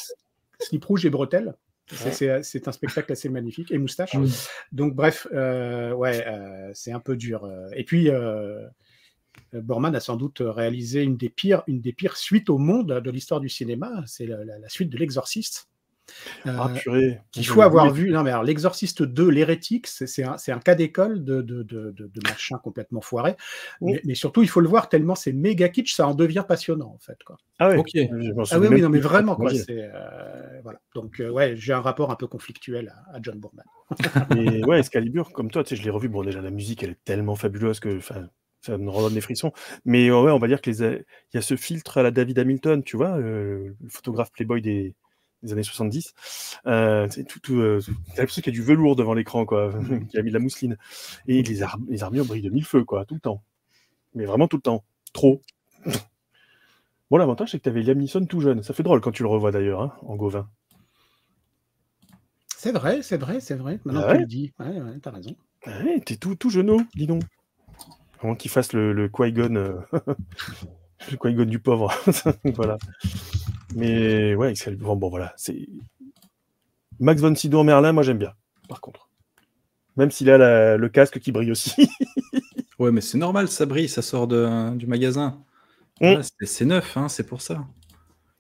Slip rouge et bretelles. C'est- Ouais. C'est c'est un spectacle assez magnifique. Et moustache. Mm. Donc, bref, euh, ouais, euh, c'est un peu dur. euh. Et puis, euh, Borman a sans doute réalisé une des pires, une des pires suites au monde de l'histoire du cinéma. C'est la, la- la suite de L'Exorciste. Euh, Ah, purée. qu'il faut avoir vu. Non, mais alors, l'Exorciste 2, l'hérétique, c'est un, c'est un cas d'école de, de, de, de, de machin complètement foiré. Oui. Mais, mais surtout, il faut le voir tellement c'est méga kitsch, ça en devient passionnant, en fait. Quoi. Ah ouais. Ok. Ah oui, oui, non, mais vraiment, quoi. Euh, voilà. Donc, euh, ouais, j'ai un rapport un peu conflictuel à, à John Boorman. Mais ouais, Excalibur, comme toi, tu sais, je l'ai revu. Bon, déjà, la musique, elle est tellement fabuleuse que ça me redonne des frissons. Mais euh, ouais, on va dire que les, il y a ce filtre à la David Hamilton, tu vois, euh, le photographe Playboy des, des années 70. Euh, c'est tout, tout, euh, t'as l'impression qu'il y a du velours devant l'écran, quoi, qu'il a mis de la mousseline. Et les, ar- les armures brillent de mille feux, quoi, tout le temps. Mais vraiment tout le temps. Trop. Bon, l'avantage, c'est que tu avais Liam Neeson tout jeune. Ça fait drôle quand tu le revois d'ailleurs, hein, en Gauvin. C'est vrai, c'est vrai, c'est vrai. Maintenant Ah que tu ouais le dis, ouais, ouais, t'as raison. Ah Ouais, t'es tout, tout jeuneau, dis donc. Avant qu'il fasse le, le Qui-Gon, euh, le Qui-Gon du pauvre. voilà. Mais ouais, Excalibur, bon, bon, voilà. C'est... Max von Sydow en Merlin, moi j'aime bien, par contre. Même s'il a la- le casque qui brille aussi. Ouais, mais c'est normal, ça brille, ça sort de- du magasin. Mm. C'est- c'est neuf, hein, c'est pour ça.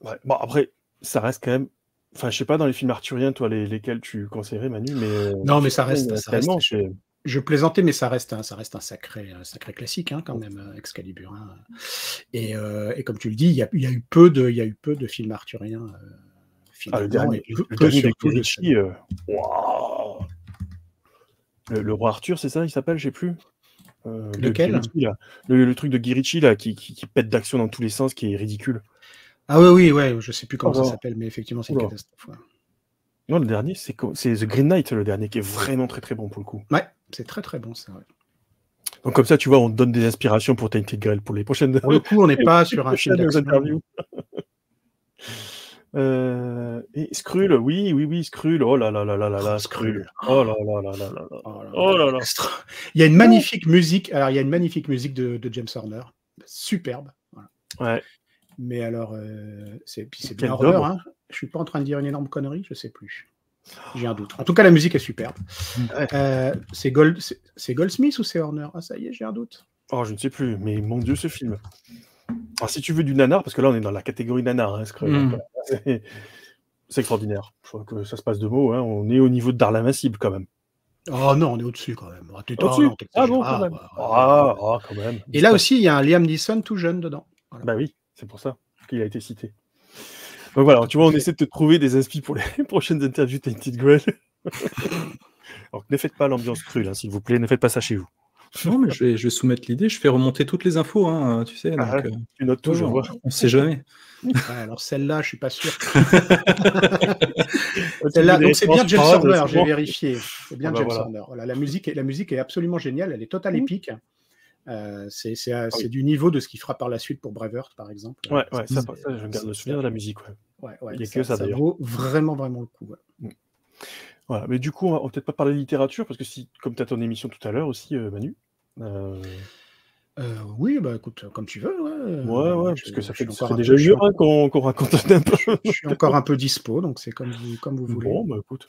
Ouais, Bon, après, ça reste quand même. Enfin, je sais pas, dans les films arthuriens, toi, les, lesquels tu conseillerais, Manu, mais. euh, Non, mais ça ouais, reste, ça reste- Je plaisantais, mais ça reste un, ça reste un sacré, un sacré classique hein, quand même, euh, Excalibur. hein. Et, euh, et comme tu le dis, il y a, il y a eu peu de, il y a eu peu de films arthuriens. euh, Ah, le dernier, et le dernier de euh, le, le roi Arthur, c'est ça, il s'appelle, je sais plus. Lequel? Le, truc de Guirichi là, qui, qui, qui pète d'action dans tous les sens, qui est ridicule. Ah oui, oui, ouais, je sais plus comment Oh, ça s'appelle, mais effectivement, c'est une catastrophe. ouais. Non, le dernier, c'est c'est The Green Knight, le dernier, qui est vraiment très très bon pour le coup. Ouais, c'est très très bon ça. ouais. Donc comme ça, tu vois, on te donne des inspirations pour Tainted Grail pour les prochaines, Pour le coup, on n'est pas sur un film interviews. Euh, et Skrull, oui, oui, oui, Skrull. Oh là là là là là là, Oh, Skrull. Oh là là là là là là. Oh là Oh là extra- Il y a une magnifique musique. Alors, il y a une magnifique musique de, de James Horner. superbe. Voilà. Ouais. Mais alors, euh, c'est c'est bien horreur. daube. Hein. Je suis pas en train de dire une énorme connerie, je sais plus. J'ai un doute. En tout cas, la musique est superbe. Euh, c'est Gold, Goldsmith ou c'est Horner? Ah, ça y est, j'ai un doute. Oh, je ne sais plus, mais mon Dieu, ce film. Alors, si tu veux du nanar, parce que là, on est dans la catégorie nanar, hein, Mm. voilà. c'est extraordinaire. Je crois que ça se passe de mots. Hein. On est au niveau de Dar l'Invincible, quand même. Oh non, on est au-dessus quand même. Ah, t'es- Au-dessus non. Ah bon, quand Ah, même. ouais, ouais, Ah, ah, quand même. Et là aussi, il y a un Liam Neeson tout jeune dedans. Bah oui, c'est pour ça qu'il a été cité. Donc voilà, tu vois, on essaie de te trouver des inspi pour les prochaines interviews Tainted Grail. Alors ne faites pas l'ambiance crue, là, s'il vous plaît, ne faites pas ça chez vous. Non, mais je vais, je vais soumettre l'idée. Je fais remonter toutes les infos, hein, tu sais. Donc, Ah euh, Tu notes toujours. on, on sait jamais. Ouais, alors celle-là, je suis pas sûr. Celle-là, donc c'est bien James paroles, Horner, j'ai vérifié. C'est bien Ah bah James voilà. Horner. Voilà, la musique, est, la musique est absolument géniale, elle est totale Mhm. épique. Euh, c'est c'est, euh, Ah oui. c'est du niveau de ce qu'il fera par la suite pour Braveheart, par exemple. Ouais, ouais, ça, ça, je garde le souvenir de la musique. Ouais. Ouais, ouais, Il y a que ça, vaut vraiment, vraiment le coup. ouais. Voilà. Mais du coup, on va on va peut-être pas parler de littérature, parce que si, comme tu as ton émission tout à l'heure aussi, euh, Manu. euh, Euh, oui, bah écoute, comme tu veux. Ouais, Ouais, ouais, Je- parce que ça fait, ça encore fait déjà heure hein, qu'on raconte un peu. Je suis encore un peu dispo, donc c'est comme vous, comme vous voulez. Bon, bah écoute.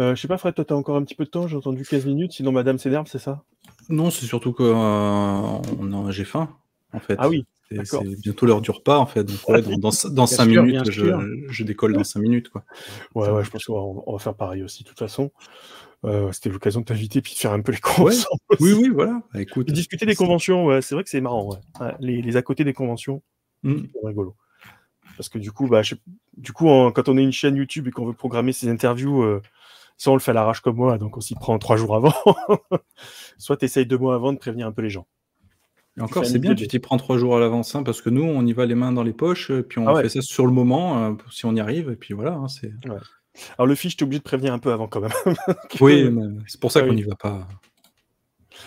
Euh, je sais pas, Fred, toi, t'as encore un petit peu de temps, j'ai entendu 15 minutes, sinon Madame s'énerve, c'est ça? Non, c'est surtout que euh, j'ai faim, en fait. Ah oui, C'est bientôt l'heure du repas, en fait. Donc, ouais, dans, dans, dans Bien cinq sûr, bien minutes, sûr. je, je décolle dans 5 minutes. Quoi. Ouais, ouais, je pense qu'on va, on va faire pareil aussi, de toute façon. Euh, C'était l'occasion de t'inviter puis de faire un peu les conventions. Oui, oui, voilà. Bah, écoute, discuter des conventions, ouais, c'est vrai que c'est marrant. Ouais. Ouais, les, les à côté des conventions, Hmm. c'est rigolo. Parce que du coup, bah, je- du coup quand on a une chaîne YouTube et qu'on veut programmer ses interviews, euh, soit on le fait à l'arrache comme moi, donc on s'y prend trois jours avant, soit tu essayes deux mois avant de prévenir un peu les gens. Et encore, c'est bien, tu t'y prends trois jours à l'avance, hein, parce que nous, on y va les mains dans les poches, euh, puis on Ah ouais. fait ça sur le moment, euh, si on y arrive, et puis voilà. hein, c'est... Alors le fiche, t'es obligé de prévenir un peu avant quand même. Oui, c'est pour ça Ah qu'on oui. n'y va pas.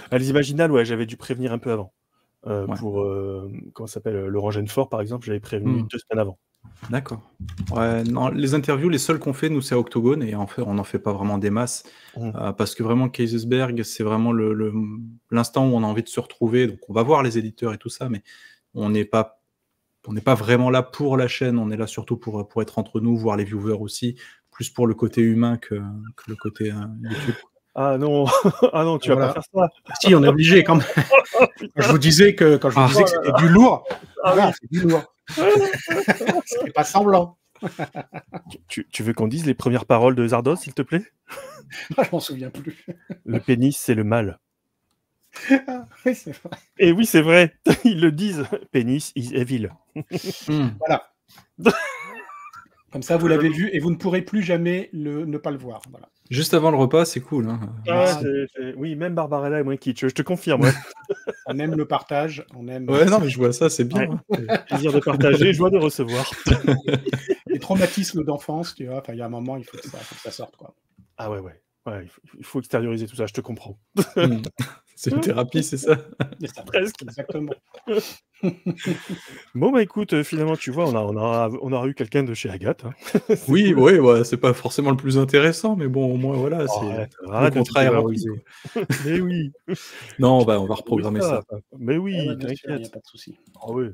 À les Imaginales, ouais, j'avais dû prévenir un peu avant. Euh, Ouais. Pour, euh, comment s'appelle, euh, Laurent Genefort, par exemple, j'avais prévenu Hmm. deux semaines avant. D'accord. Ouais, les interviews, les seules qu'on fait, nous, c'est à Octogone, et en fait, on n'en fait pas vraiment des masses, Mm. euh, parce que vraiment, Kaisersberg, c'est vraiment le, le- l'instant où on a envie de se retrouver. Donc, on va voir les éditeurs et tout ça, mais on n'est pas, on n'est pas vraiment là pour la chaîne. On est là surtout pour, pour être entre nous, voir les viewers aussi, plus pour le côté humain que, que le côté euh, YouTube. Ah non, ah non, tu vas pas faire ça. Si, on est obligé quand même. Quand je vous disais que, quand je vous Ah. disais que c'était du lourd, Ah voilà, c'est du lourd. c'est pas semblant. Tu, tu veux qu'on dise les premières paroles de Zardos, s'il te plaît? Ah, je m'en souviens plus. Le pénis, c'est le mal. Ah, oui, c'est vrai. Et oui, c'est vrai, ils le disent. Pénis is evil. Voilà. Comme ça, vous l'avez vu et vous ne pourrez plus jamais le, ne pas le voir. Voilà. Juste avant le repas, c'est cool. hein. Ah, c'est- c'est- Oui, même Barbarella est moins kitsch, je te confirme. ouais. On aime le partage, on aime Ouais, non, mais je vois ça, c'est bien. Ouais. hein. Plaisir de partager, joie de recevoir. les traumatismes d'enfance, tu vois. Il y a un moment, il faut que ça, faut que ça sorte, quoi. Ah ouais, ouais. ouais il, faut, il faut extérioriser tout ça, je te comprends. Mm. C'est une thérapie, c'est ça C'est ça, Presque. Exactement. Bon, bah écoute, euh, finalement, tu vois, on a, on a, on aura eu quelqu'un de chez Agathe. hein. Oui, oui, ouais, c'est pas forcément le plus intéressant, mais bon, au moins, voilà, c'est Arrête, le dévaloriser. quoi. Mais oui. Non, on va, on va reprogrammer ça. Mais oui, Ouais, Il a t'inquiète. pas de souci. Ah oui.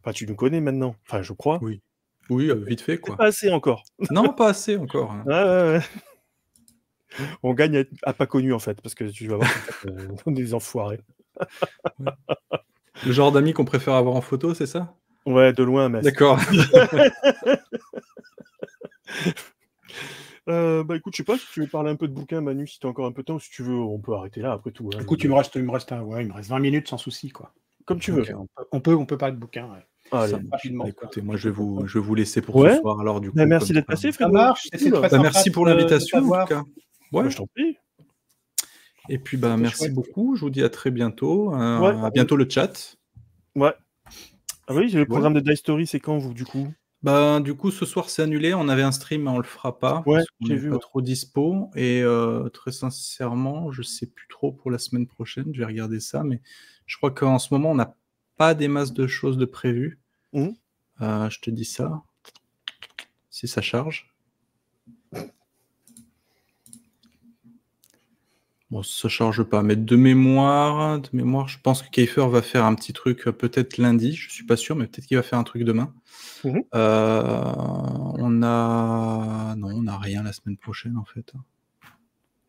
Enfin, tu nous connais maintenant. Enfin, je crois. Oui. Oui, euh, vite fait, quoi. Pas assez encore. Non, pas assez encore. hein. Ouais, ouais, ouais. On gagne à, être- à pas connu en fait, parce que tu vas voir on est des enfoirés. Le genre d'amis qu'on préfère avoir en photo, c'est ça? Ouais, de loin, mais. D'accord. Euh, bah écoute, je sais pas si tu veux parler un peu de bouquin, Manu, si tu as encore un peu de temps, si tu veux, on peut arrêter là après tout. hein. Écoute, il me reste, il me reste, un, ouais, il me reste 20 minutes sans souci, quoi. Comme tu veux. Donc, on, peut, on peut, on peut parler de bouquin. ouais. Allez. Ça marche. rapidement, Bah, quoi. écoutez, moi, je vais vous, je vais vous laisser pour Ouais. ce soir, alors, du coup. Bah, merci comme d'être ça. passé, Ça Frédéric. marche, c'était très Bah, merci pour l'invitation, Ouais, Ouais. je t'en prie. Et puis, bah, merci chouette. beaucoup. Je vous dis à très bientôt. Euh, Ouais. À bientôt le chat. Ouais. Ah oui, le programme de Die Story, c'est quand vous, du coup? Bah, du coup, ce soir, c'est annulé. On avait un stream, mais on le fera pas. Ouais, j'ai vu, pas ouais. trop dispo. Et euh, très sincèrement, je sais plus trop pour la semaine prochaine. Je vais regarder ça. Mais je crois qu'en ce moment, on n'a pas des masses de choses de prévues. Mhm. Euh, je te dis ça. Si ça charge. Bon, ça charge pas, mais de mémoire, de mémoire, je pense que Kiefer va faire un petit truc euh, peut-être lundi, je suis pas sûr, mais peut-être qu'il va faire un truc demain. Mmh Euh, on a non, on a rien la semaine prochaine en fait.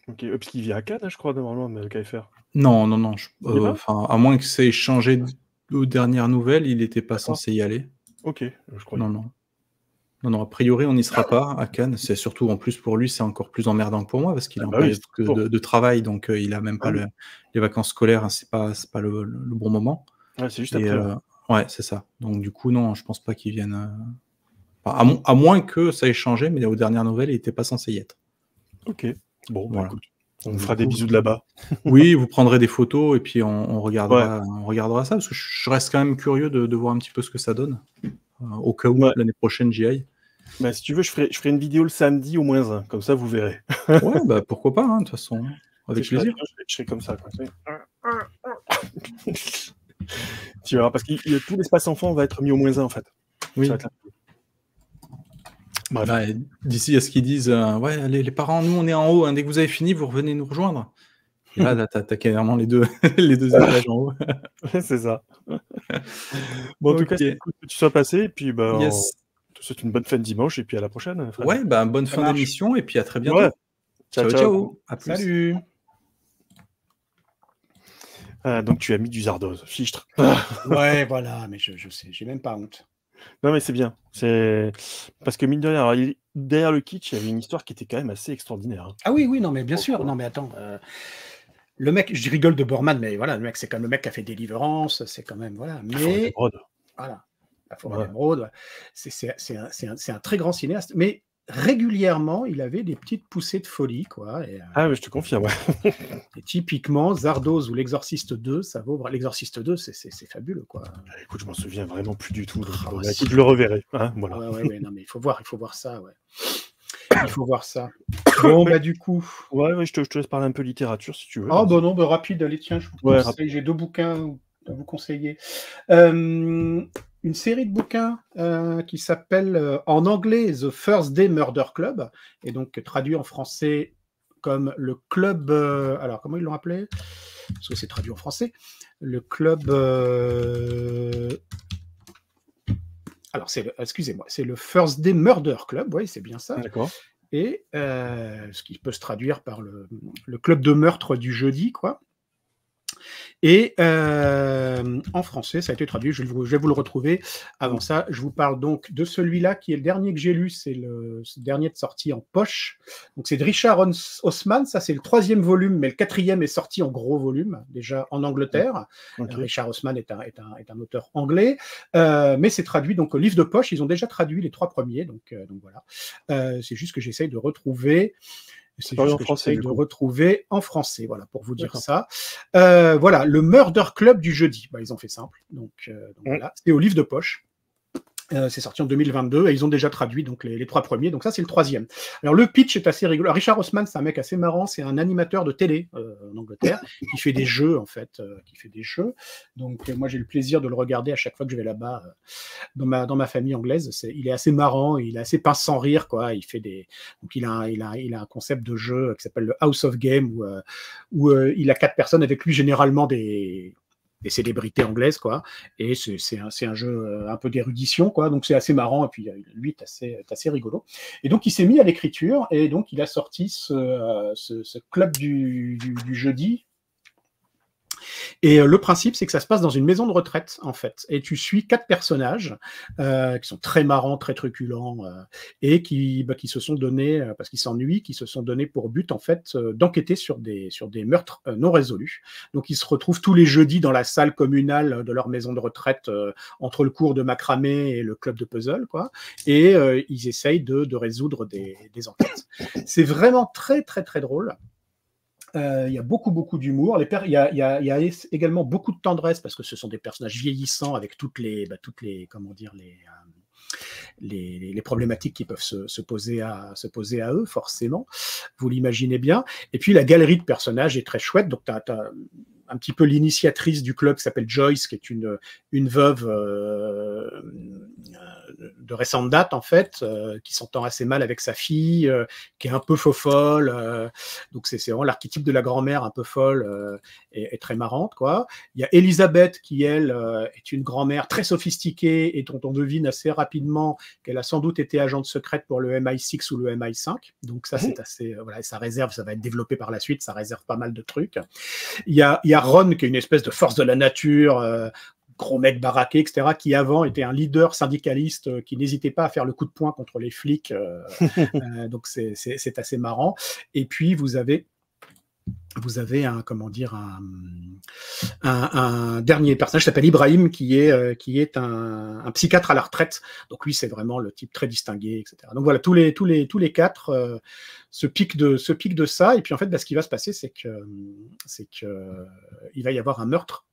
Ok, euh, parce qu'il vient à Cannes, hein, je crois, normalement, mais KFR. Non, non, non. je- euh, à moins que ça ait changé aux dernières nouvelles, il n'était pas censé y aller. Ok, je crois. Non, non. Non, non, a priori, on n'y sera pas à Cannes. C'est surtout, en plus, pour lui, c'est encore plus emmerdant que pour moi parce qu'il Ah est en bah oui, période de, de travail, donc euh, il a même Ah pas oui. les vacances scolaires, hein, c'est pas, le, bon moment. Ouais, c'est juste Et, après. ouais. euh, ouais, c'est ça. Donc, du coup, non, je pense pas qu'il vienne. euh, enfin, à, mo- à moins que ça ait changé, mais aux dernières nouvelles, il n'était pas censé y être. Ok. Bon, bah, écoute, on fera des bisous de là-bas. Oui, vous prendrez des photos et puis on, on regardera, on regardera ça parce que je reste quand même curieux de, de voir un petit peu ce que ça donne. euh, au cas où Ouais. l'année prochaine j'y aille. Bah, si tu veux, je ferai, je ferai une vidéo le samedi au moins un, comme ça vous verrez. Ouais, bah pourquoi pas, hein, de toute façon. Avec plaisir. Je serai, je serai comme ça. quoi. tu verras, parce que tout l'espace enfant va être mis au moins un en fait. Oui. Bah, D'ici à ce qu'ils disent, euh, ouais, les, les parents, nous on est en haut, hein, dès que vous avez fini, vous revenez nous rejoindre. Et là, là, t'as carrément les deux, les deux étages en haut. c'est ça. bon, en tout cas, c'est cool que tu sois passé. Et puis, bah, Yes. on te souhaite une bonne fin de dimanche. Et puis à la prochaine. Fred. Ouais, bah bonne Ça fin d'émission et puis à très bientôt. Ouais. Ciao, ciao. À plus. Salut. Ah, donc, tu as mis du Zardoz. Fichtre. Ouais, voilà, mais je, je sais, j'ai même pas honte. Non, mais c'est bien. C'est parce que mine de rien, il- derrière le kitsch, il y avait une histoire qui était quand même assez extraordinaire. hein. Ah oui, oui, non, mais bien sûr. Non, mais attends. euh, le mec, je rigole de Borman, mais voilà, le mec, c'est quand même le mec qui a fait Délivrance, c'est quand même, voilà. Des Mais voilà, la forêt Ouais. d'émeraude, ouais. c'est un, très grand cinéaste, mais régulièrement, il avait des petites poussées de folie, quoi. Et, euh, Ah, mais je te confirme. ouais. et typiquement, Zardoz ou L'Exorciste 2, ça vaut. L'Exorciste 2, c'est- fabuleux, quoi. Ah, Écoute, je m'en souviens vraiment plus du tout. donc, Ah, bon, bah, bah, écoute, je le reverrai. hein, voilà. Ouais, ouais, ouais, non, mais il faut voir, il faut voir ça, ouais. Il faut voir ça. Bon, bah, du coup. Ouais, ouais, je te, je te laisse parler un peu littérature si tu veux. Ah, bah non, bah, rapide, allez, tiens, je vous conseille, j'ai deux bouquins à vous conseiller. Euh, une série de bouquins euh, qui s'appelle euh, en anglais The First Day Murder Club, et donc traduit en français comme le club. euh, alors, comment ils l'ont appelé? Parce que c'est traduit en français. Le club. alors, c'est excusez-moi, c'est le First Day Murder Club, oui, c'est bien ça D'accord. et ce qui peut se traduire par le, le club de meurtre du jeudi, quoi. Et euh, en français, ça a été traduit, je, vais vous- je vais vous le retrouver. Avant ça, je vous parle donc de celui-là qui est le dernier que j'ai lu, c'est le, ce dernier de sortie en poche. Donc c'est de Richard Osman, ça c'est le troisième volume, mais le quatrième est sorti en gros volume, déjà en Angleterre. Euh, Richard Osman est un, est un, est un auteur anglais, euh, mais c'est traduit donc au livre de poche. Ils ont déjà traduit les trois premiers, donc, euh, donc voilà. C'est juste que j'essaye de retrouver. C'est Traduit juste en que français, de retrouver en français, voilà, pour vous dire ça. Euh, voilà, le Murder Club du jeudi. Bah, ils ont fait simple. Donc, euh, donc Mm. voilà, c'est au livre de poche. Euh, c'est sorti en 2022 et ils ont déjà traduit donc les, les trois premiers. Donc ça c'est le troisième. Alors le pitch est assez rigolo. Richard Osman c'est un mec assez marrant. C'est un animateur de télé euh, en Angleterre qui fait des jeux en fait, euh, qui fait des jeux. Donc euh, moi j'ai le plaisir de le regarder à chaque fois que je vais là-bas euh, dans ma dans ma famille anglaise. C'est, il est assez marrant, il est assez pince sans rire quoi. Il fait des donc il a un, il a il a un concept de jeu qui s'appelle le House of Game où euh, où euh, il a quatre personnes avec lui généralement des des célébrités anglaises, quoi. Et c'est un, un jeu euh, un peu d'érudition, quoi. Donc c'est assez marrant. Et puis euh, lui est assez, assez rigolo. Et donc il s'est mis à l'écriture et donc il a sorti ce, euh, ce, ce club du, du, du jeudi. Et euh, le principe, c'est que ça se passe dans une maison de retraite, en fait. Et tu suis quatre personnages euh, qui sont très marrants, très truculents, euh, et qui, bah, qui se sont donnés, euh, parce qu'ils s'ennuient, qui se sont donnés pour but, en fait, euh, d'enquêter sur des, sur des meurtres non résolus. Donc ils se retrouvent tous les jeudis dans la salle communale de leur maison de retraite, entre le cours de macramé et le club de puzzle, quoi. Et ils essayent de, de résoudre des, des enquêtes. C'est vraiment très, très, très drôle. Euh, Il y a beaucoup, beaucoup d'humour. Il y, a, également beaucoup de tendresse parce que ce sont des personnages vieillissants avec toutes les, bah, toutes les, comment dire, les, euh, les, problématiques qui peuvent se, se poser à, se poser à eux, forcément. Vous l'imaginez bien. Et puis la galerie de personnages est très chouette. Donc tu as, un petit peu l'initiatrice du club qui s'appelle Joyce, qui est une, une veuve euh, de récente date, en fait, euh, qui s'entend assez mal avec sa fille, euh, qui est un peu faux folle. Euh, donc, c'est vraiment l'archétype de la grand-mère un peu folle et, et, très marrante, quoi. Il y a Elisabeth, qui, elle, est une grand-mère très sophistiquée et dont on devine assez rapidement qu'elle a sans doute été agente secrète pour le MI6 ou le MI5. Donc, ça, c'est assez. voilà, ça réserve, ça va être développé par la suite, ça réserve pas mal de trucs. Il y a, il y a Ron, qui est une espèce de force de la nature gros mec baraqué, etc., qui avant était un leader syndicaliste euh, qui n'hésitait pas à faire le coup de poing contre les flics. Euh, euh, donc c'est assez marrant. Et puis vous avez vous avez un comment dire un, un, dernier personnage qui s'appelle Ibrahim qui est qui est un, un, psychiatre à la retraite donc lui c'est vraiment le type très distingué etc donc voilà tous les tous les tous les quatre se piquent de se piquent de ça et puis en fait bah, ce qui va se passer c'est que c'est que il va y avoir un meurtre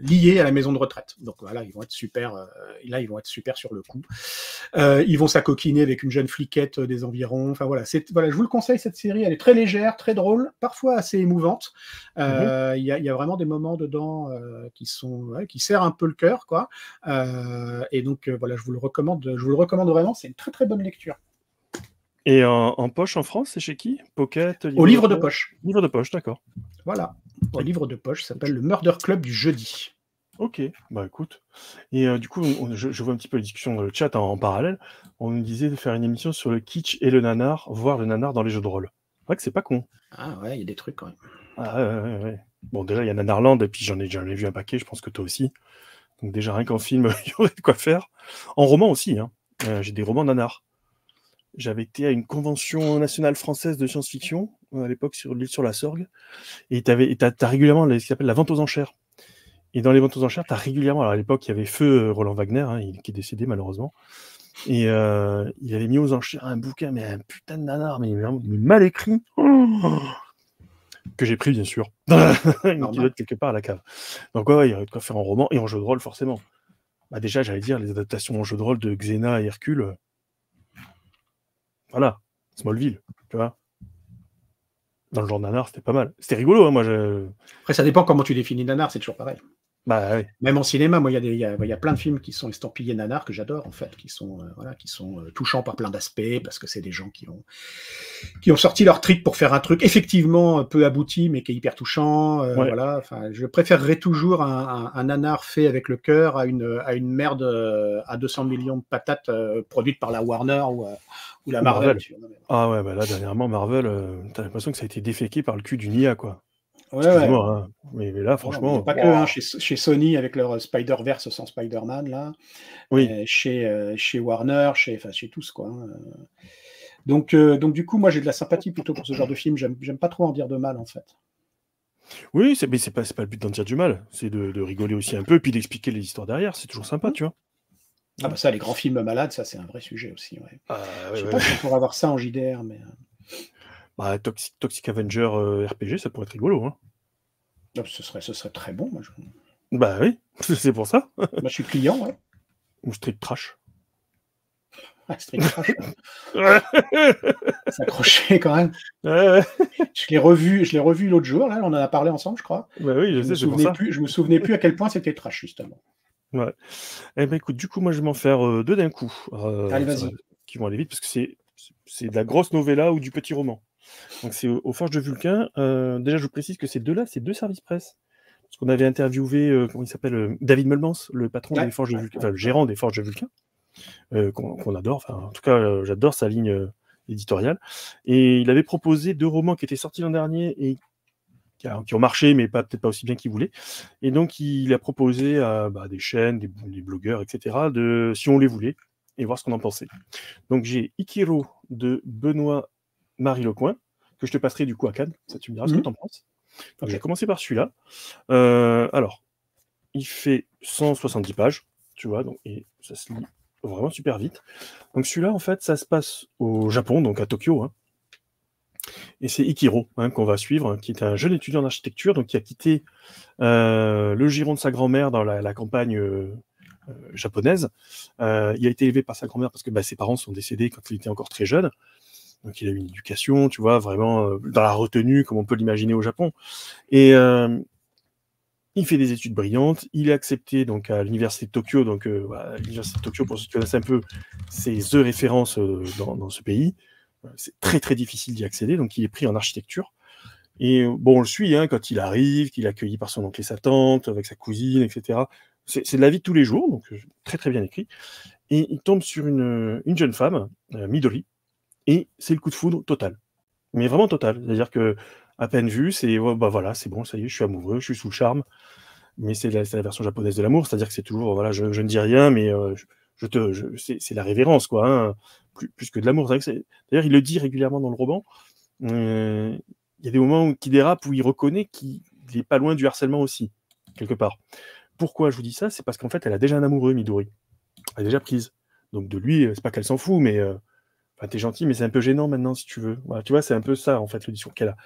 liés à la maison de retraite. Donc voilà, ils vont être super. Euh, là, ils vont être super sur le coup. Euh, ils vont s'acoquiner avec une jeune fliquette euh, des environs. Enfin voilà, c'est voilà, je vous le conseille cette série. Elle est très légère, très drôle, parfois assez émouvante. Mhm. Il y, y, a vraiment des moments dedans qui sont qui serrent un peu le cœur, quoi. et donc voilà, je vous le recommande. Je vous le recommande vraiment. C'est une très très bonne lecture. Et en, poche en France, c'est chez qui? Pocket Au livre de poche. Livre de poche, d'accord. Voilà. Au livre de poche s'appelle le Murder Club du jeudi. Ok, bah écoute. Et euh, du coup, je, vois un petit peu les discussions dans le chat en, parallèle. On nous disait de faire une émission sur le kitsch et le nanar, voir le nanar dans les jeux de rôle. C'est vrai que c'est pas con. Ah ouais, il y a des trucs quand même. Ah ouais, ouais, ouais. Bon, déjà, il y a Nanarland, et puis j'en ai, ai vu un paquet, je pense que toi aussi. Donc déjà, rien qu'en film, il y aurait de quoi faire. En roman aussi, hein. Euh, j'ai des romans nanar. J'avais été à une convention nationale française de science-fiction à l'époque sur l'île sur la Sorgue, et tu as, régulièrement ce qui s'appelle la vente aux enchères. Et dans les ventes aux enchères, tu as régulièrement, alors à l'époque, il y avait Feu euh, Roland Wagner, hein, qui est décédé malheureusement, et euh, il avait mis aux enchères un bouquin, mais un putain de nanar, mais vraiment mal écrit, que j'ai pris bien sûr, une quelque part à la cave. Donc ouais, il y aurait de quoi faire en roman et en jeu de rôle forcément. Bah déjà, j'allais dire, les adaptations en jeu de rôle de Xena et Hercule, voilà, Smallville, tu vois. Dans le genre nanar, c'était pas mal. C'était rigolo, hein, moi. Après, ça dépend comment tu définis nanar, c'est toujours pareil. Bah, Même en cinéma, moi, il y, y, a plein de films qui sont estampillés nanar que j'adore, en fait, qui sont, euh, voilà, qui sont euh, touchants par plein d'aspects, parce que c'est des gens qui ont, qui ont sorti leur trip pour faire un truc effectivement peu abouti, mais qui est hyper touchant. Euh, voilà, enfin, je préférerais toujours un, un, nanar fait avec le cœur à une, à une merde à 200 millions de patates produite par la Warner ou, ou la Marvel. Ah ouais, bah là, dernièrement, Marvel, t'as l'impression que ça a été déféqué par le cul du Nia, quoi. Ouais, hein, mais, là, franchement. pas que hein, chez, Sony avec leur Spider-Verse sans Spider-Man, là. Oui. Euh, chez, euh, chez Warner, chez, tous, quoi. Hein, euh. Donc, donc, du coup, moi, j'ai de la sympathie plutôt pour ce genre de film. J'aime pas trop en dire de mal, en fait. Oui, mais c'est pas, pas le but d'en dire du mal. C'est de, rigoler aussi un peu, et puis d'expliquer les histoires derrière. C'est toujours sympa, tu vois. Ah, bah ça, les grands films malades, ça, c'est un vrai sujet aussi. Ouais. Ah, Je sais pas si on pourrait avoir ça en JDR, mais. Bah, Toxic, Toxic Avenger euh, RPG, ça pourrait être rigolo. Hein. Ah, ce, serait, ce serait très bon. Moi, Bah oui, c'est pour ça. Moi, je suis client, ouais. Ou Street Trash. Ah, Street Trash. S'accrocher quand même. je l'ai revu, je l'ai revu l'autre jour. Là, on en a parlé ensemble, je crois. Bah oui, je, je sais, me souvenais plus, je me souvenais plus à quel point c'était trash justement. Ouais. Eh ben écoute, du coup, moi, je vais m'en faire euh, deux d'un coup. Euh, Allez, vas-y. Qui vont aller vite parce que c'est c'est de la grosse novella ou du petit roman. Donc c'est aux Forges de Vulcain. Euh, déjà, je vous précise que ces deux-là, c'est deux services presse. Parce qu'on avait interviewé, euh, comment il s'appelle, euh, David Melmans, le patron des Forges de Vulcain, enfin le gérant des Forges de Vulcain, qu'on adore. Enfin, en tout cas, j'adore sa ligne éditoriale. Et il avait proposé deux romans qui étaient sortis l'an dernier et qui, ont marché, mais peut-être pas aussi bien qu'il voulait. Et donc, il a proposé à bah, des chaînes, des, des, blogueurs, etc., de, si on les voulait, et voir ce qu'on en pensait. Donc, j'ai Ikiro de Benoît Marie Lecoin, que je te passerai du coup à Cannes, ça tu me diras ce que mhm. tu en penses. Donc, je vais commencer par celui-là. Euh, alors, il fait 170 pages, tu vois, donc, et ça se lit vraiment super vite. Donc celui-là, en fait, ça se passe au Japon, donc à Tokyo. Hein. Et c'est Ikiro hein, qu'on va suivre, qui est un jeune étudiant d'architecture, donc qui a quitté euh, le giron de sa grand-mère dans la, campagne euh, japonaise. il a été élevé par sa grand-mère parce que bah, ses parents sont décédés quand il était encore très jeune. Donc il a eu une éducation, tu vois, vraiment euh, dans la retenue, comme on peut l'imaginer au Japon. Et, euh, Il fait des études brillantes. Il est accepté donc à l'université de Tokyo. Donc, euh, l'université de Tokyo, pour ceux qui connaissent un peu, c'est the référence euh, dans, ce pays. C'est très très difficile d'y accéder. Donc, il est pris en architecture. Et bon, on le suit hein, quand il arrive, qu'il est accueilli par son oncle et sa tante, avec sa cousine, etc. C'est de la vie de tous les jours, donc très très bien écrit. Et il tombe sur une, une jeune femme, Midori, et c'est le coup de foudre total. Mais vraiment total. C'est-à-dire que à peine vu, c'est bah voilà, c'est bon, ça y est, je suis amoureux, je suis sous le charme. Mais c'est la, version japonaise de l'amour, c'est-à-dire que c'est toujours, voilà, je, ne dis rien, mais euh, je, te, c'est la révérence, quoi, hein, plus, que de l'amour. D'ailleurs, il le dit régulièrement dans le roman. Euh, il y a des moments où, qui dérape où il reconnaît qu'il n'est pas loin du harcèlement aussi, quelque part. Pourquoi je vous dis ça? C'est parce qu'en fait, elle a déjà un amoureux, Midori. Elle est déjà prise. Donc de lui, c'est pas qu'elle s'en fout, mais euh, Enfin, t'es gentil, mais c'est un peu gênant maintenant, si tu veux. Tu vois, c'est un peu ça, en fait, discours qu'elle a.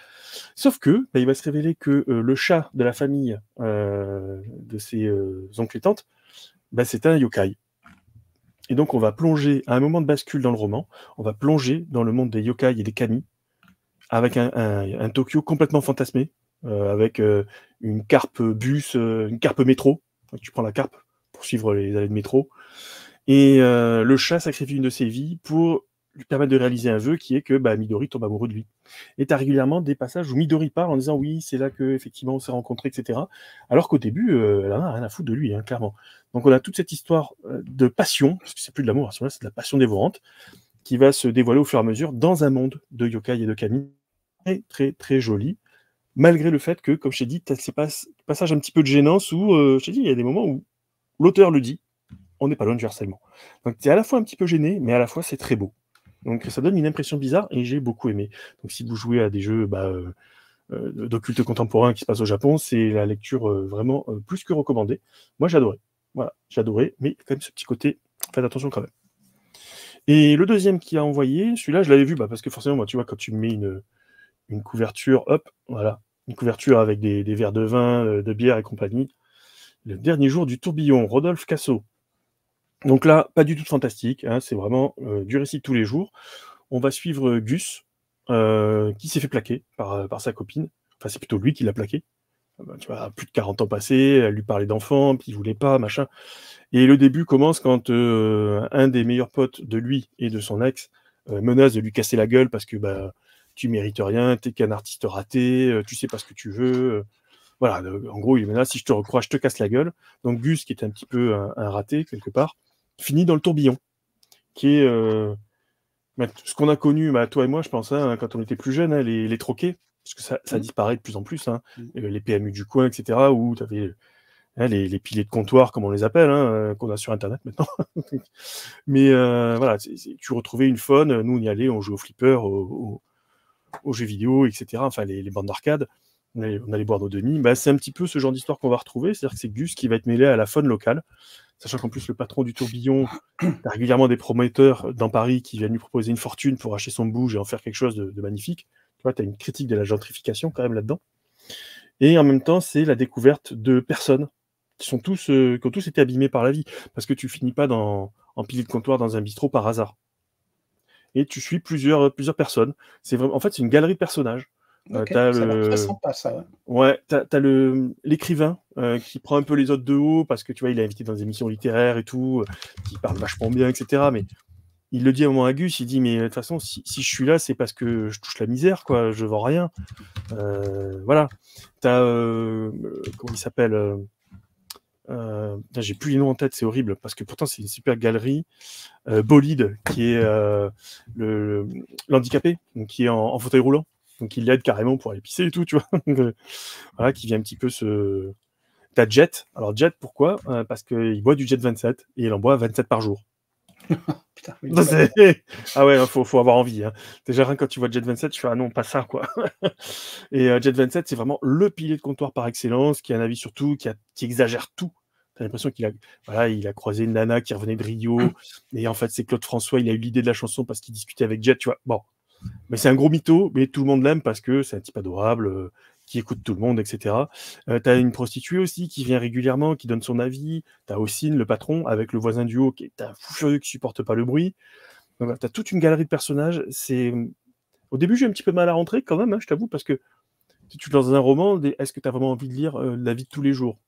Sauf que, bah, il va se révéler que euh, le chat de la famille euh, de ses euh, oncles et tantes, bah, c'est un yokai. Et donc, on va plonger, à un moment de bascule dans le roman, on va plonger dans le monde des yokai et des kami, avec un Tokyo complètement fantasmé, avec une carpe bus, une carpe métro. Tu prends la carpe pour suivre les allées de métro. Et le chat sacrifie une de ses vies pour lui permettre de réaliser un vœu qui est que bah, Midori tombe amoureux de lui. Et tu as régulièrement des passages où Midori parle en disant oui, c'est là que effectivement on s'est rencontrés, etc. Alors qu'au début, euh, elle n'a rien à foutre de lui, hein, clairement. Donc on a toute cette histoire euh, de passion, parce que c'est plus de l'amour, c'est de la passion dévorante, qui va se dévoiler au fur et à mesure dans un monde de yokai et de kami très très très joli, malgré le fait que, comme je t'ai dit, tu as ces passages un petit peu de gênance où, euh, je t'ai dit, il y a des moments où l'auteur le dit, on n'est pas loin du harcèlement. Donc tu es à la fois un petit peu gêné, mais à la fois c'est très beau. Donc ça donne une impression bizarre et j'ai beaucoup aimé. Donc si vous jouez à des jeux bah, euh, euh, d'occulte contemporain qui se passent au Japon, c'est la lecture euh, vraiment plus que recommandée. Moi j'adorais. Voilà, j'adorais, mais quand même ce petit côté, faites attention quand même. Et le deuxième qui a envoyé, celui-là je l'avais vu, bah, parce que forcément, moi tu vois, quand tu mets une, une couverture, hop, voilà, une couverture avec des, des verres de vin, de bière et compagnie. Le dernier jour du tourbillon, Rodolphe Casso. Donc là, pas du tout fantastique, hein, c'est vraiment euh, du récit de tous les jours. On va suivre euh, Gus, euh, qui s'est fait plaquer par, par sa copine. Enfin, c'est plutôt lui qui l'a plaqué. Ah bah, tu vois, plus de 40 ans passés, elle lui parlait d'enfants, puis il voulait pas, machin. Et le début commence quand un des meilleurs potes de lui et de son ex menace de lui casser la gueule parce que bah, tu mérites rien, t'es qu'un artiste raté, tu sais pas ce que tu veux. voilà, en gros, il menace, si je te recrois, je te casse la gueule. Donc Gus, qui est un petit peu un raté quelque part, finit dans le tourbillon, qui est euh, bah, ce qu'on a connu, bah, toi et moi, je pense, hein, quand on était plus jeune, hein, les, les, troquets, parce que ça, ça, mm. disparaît de plus en plus, hein, mm. euh, les PMU du coin, etc., où tu avais les, les, piliers de comptoir, comme on les appelle, euh, qu'on a sur Internet maintenant. Mais euh, voilà, tu retrouvais une faune, nous on y allait, on jouait au flipper, aux, jeux vidéo, etc., enfin les, les bandes d'arcade. On allait, boire nos demi. Bah, c'est un petit peu ce genre d'histoire qu'on va retrouver, c'est-à-dire que c'est Gus qui va être mêlé à la faune locale sachant qu'en plus le patron du tourbillon a régulièrement des promoteurs dans Paris qui viennent lui proposer une fortune pour acheter son bouge et en faire quelque chose de, magnifique. Tu vois, tu as une critique de la gentrification quand même là-dedans. Et en même temps, c'est la découverte de personnes qui, sont tous, euh, qui ont tous été abîmés par la vie, parce que tu finis pas dans, en pilier de comptoir dans un bistrot par hasard. Et tu suis plusieurs, plusieurs personnes. C'est vraiment, en fait, c'est une galerie de personnages. Euh, t'as le... Sympa, ça, ouais, t'as, as le l'écrivain euh, qui prend un peu les autres de haut parce que tu vois, il est invité dans des émissions littéraires et tout, euh, qui parle vachement bien, etc. Mais il le dit à un moment à Gus, il dit mais de toute façon, si, si je suis là, c'est parce que je touche la misère, quoi. Je vends rien. voilà. T'as comment il s'appelle J'ai plus les noms en tête, c'est horrible parce que pourtant c'est une super galerie. Bolide, qui est le l'handicapé, qui est en fauteuil roulant donc il l'aide carrément pour aller pisser et tout, tu vois. Euh, voilà, qui vient un petit peu se. T'as Jet. Alors Jet, pourquoi? Euh, Parce qu'il boit du Jet 27 et il en boit 27 par jour. Putain, ah ouais, faut, faut avoir envie. Hein. Déjà, rien quand tu vois Jet 27, tu fais ah non, pas ça, quoi. et euh, Jet 27, c'est vraiment le pilier de comptoir par excellence, qui a un avis sur tout, qui, a, qui exagère tout. T'as l'impression qu'il a, voilà, il a croisé une nana qui revenait de Rio, et en fait, c'est Claude François, il a eu l'idée de la chanson parce qu'il discutait avec Jet, tu vois. Bon, mais c'est un gros mytho, mais tout le monde l'aime parce que c'est un type adorable, euh, qui écoute tout le monde, etc. Euh, tu as une prostituée aussi qui vient régulièrement, qui donne son avis. Tu as Ossine, le patron, avec le voisin du haut, qui est un fou furieux qui supporte pas le bruit. Donc, tu as toute une galerie de personnages. C'est Au début, j'ai un petit peu mal à rentrer quand même, hein, je t'avoue, parce que Si tu te lances dans un roman, est-ce que tu as vraiment envie de lire la vie de tous les jours?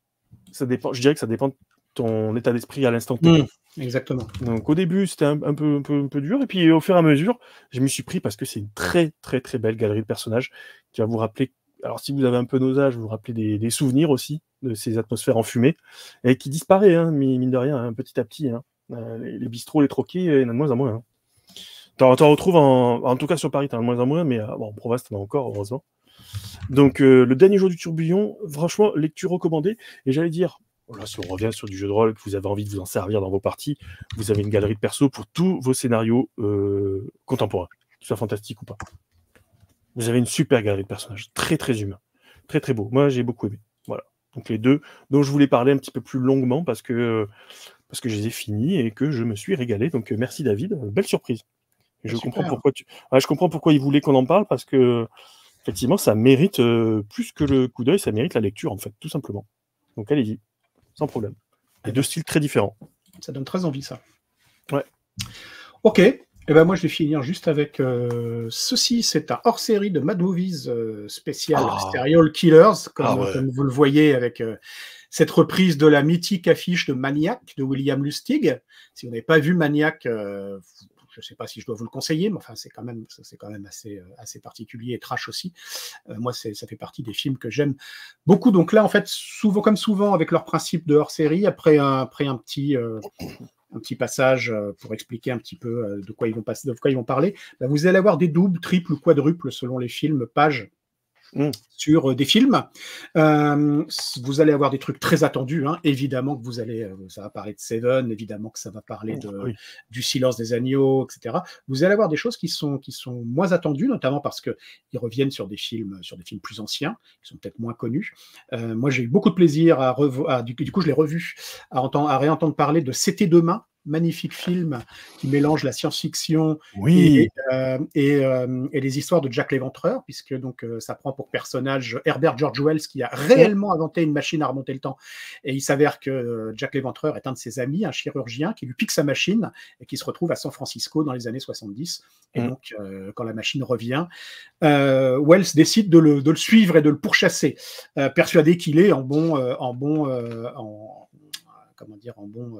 Ça dépend, Je dirais que ça dépend ton état d'esprit à l'instant T. Mmh, exactement. Donc au début, c'était un, peu, un, peu, un peu dur, et puis au fur et à mesure, je me suis pris parce que c'est une très très très belle galerie de personnages qui va vous rappeler. Alors si vous avez un peu nos âges, vous vous rappelez des, souvenirs aussi de ces atmosphères enfumées et qui disparaît, hein, mine de rien, hein, petit à petit. Hein. Euh, les, bistrots, les troquets, il y en a de moins en moins. Hein. T'en, retrouves en, en tout cas sur Paris, t'en as de moins en moins, mais euh, bon, en province, t'en as encore, heureusement. Donc, euh, le dernier jour du tourbillon, franchement, lecture recommandée. Et j'allais dire, voilà, si on revient sur du jeu de rôle, que vous avez envie de vous en servir dans vos parties, vous avez une galerie de perso pour tous vos scénarios contemporains, qu'ils soient fantastiques ou pas. Vous avez une super galerie de personnages, très très humain, très très beau. Moi, j'ai beaucoup aimé. Voilà. Donc les deux dont je voulais parler un petit peu plus longuement parce que parce que je les ai finis et que je me suis régalé. Donc euh, merci David, euh, belle surprise. je comprends pourquoi tu... je comprends pourquoi il voulait qu'on en parle parce que effectivement ça mérite euh, plus que le coup d'œil, ça mérite la lecture en fait, tout simplement. Donc allez-y, sans problème. Et deux styles très différents. Ça donne très envie ça. Ouais. Ok. Et eh ben moi je vais finir juste avec ceci, c'est un hors-série de Mad Movies spécial oh. Serial Killers, comme, ah comme, vous le voyez avec cette reprise de la mythique affiche de Maniac de William Lustig. Si vous n'avez pas vu Maniac, euh, je ne sais pas si je dois vous le conseiller, mais enfin c'est quand même c'est quand même assez euh, assez particulier et trash aussi. Euh, moi ça fait partie des films que j'aime beaucoup. Donc là en fait souvent comme souvent avec leur principe de hors série après un après un petit un petit passage pour expliquer un petit peu de quoi ils vont passer, de quoi ils vont parler. Bah, vous allez avoir des doubles, triples ou quadruples selon les films, pages Mmh. sur euh, des films. Euh, vous allez avoir des trucs très attendus, hein. évidemment que vous allez, euh, ça va parler de Seven, évidemment que ça va parler mmh, de, du silence des agneaux, etc. Vous allez avoir des choses qui sont, qui sont moins attendues, notamment parce qu'ils reviennent sur des films, sur des films plus anciens, qui sont peut-être moins connus. moi, j'ai eu beaucoup de plaisir à revoir, du, coup, je l'ai revu, à, à réentendre parler de C'était demain, magnifique film qui mélange la science-fiction oui. Euh, euh, et, les histoires de Jack l'Éventreur, puisque donc euh, ça prend pour personnage Herbert George Wells qui a réellement inventé une machine à remonter le temps. Et il s'avère que Jack l'Éventreur est un de ses amis, un chirurgien, qui lui pique sa machine et qui se retrouve à San Francisco dans les années 70. Et mm. donc, quand la machine revient, Wells décide de le, de le, suivre et de le pourchasser, persuadé qu'il est en bon, en bon, en, comment dire, en bon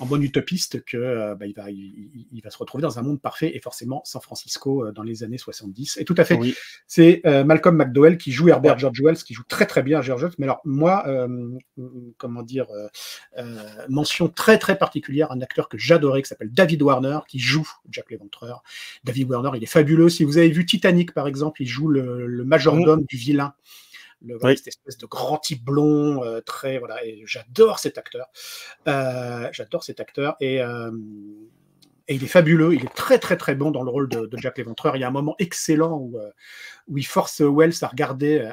en bon utopiste que euh, bah, il, va, il, va se retrouver dans un monde parfait et forcément San Francisco euh, dans les années 70. Et tout à fait, c'est euh, Malcolm McDowell qui joue Herbert George Wells, qui joue très très bien George Wells. Mais alors moi, comment dire, mention très très particulière, un acteur que j'adorais qui s'appelle David Warner, qui joue Jack l'Éventreur. David Warner, il est fabuleux. Si vous avez vu Titanic par exemple, il joue le, majordome du vilain le, cette espèce de grand type blond, euh, très voilà. Et j'adore cet acteur. Euh, j'adore cet acteur et euh, et il est fabuleux, il est très très très bon dans le rôle de, Jack l'Éventreur. Il y a un moment excellent où, où il force Wells à regarder,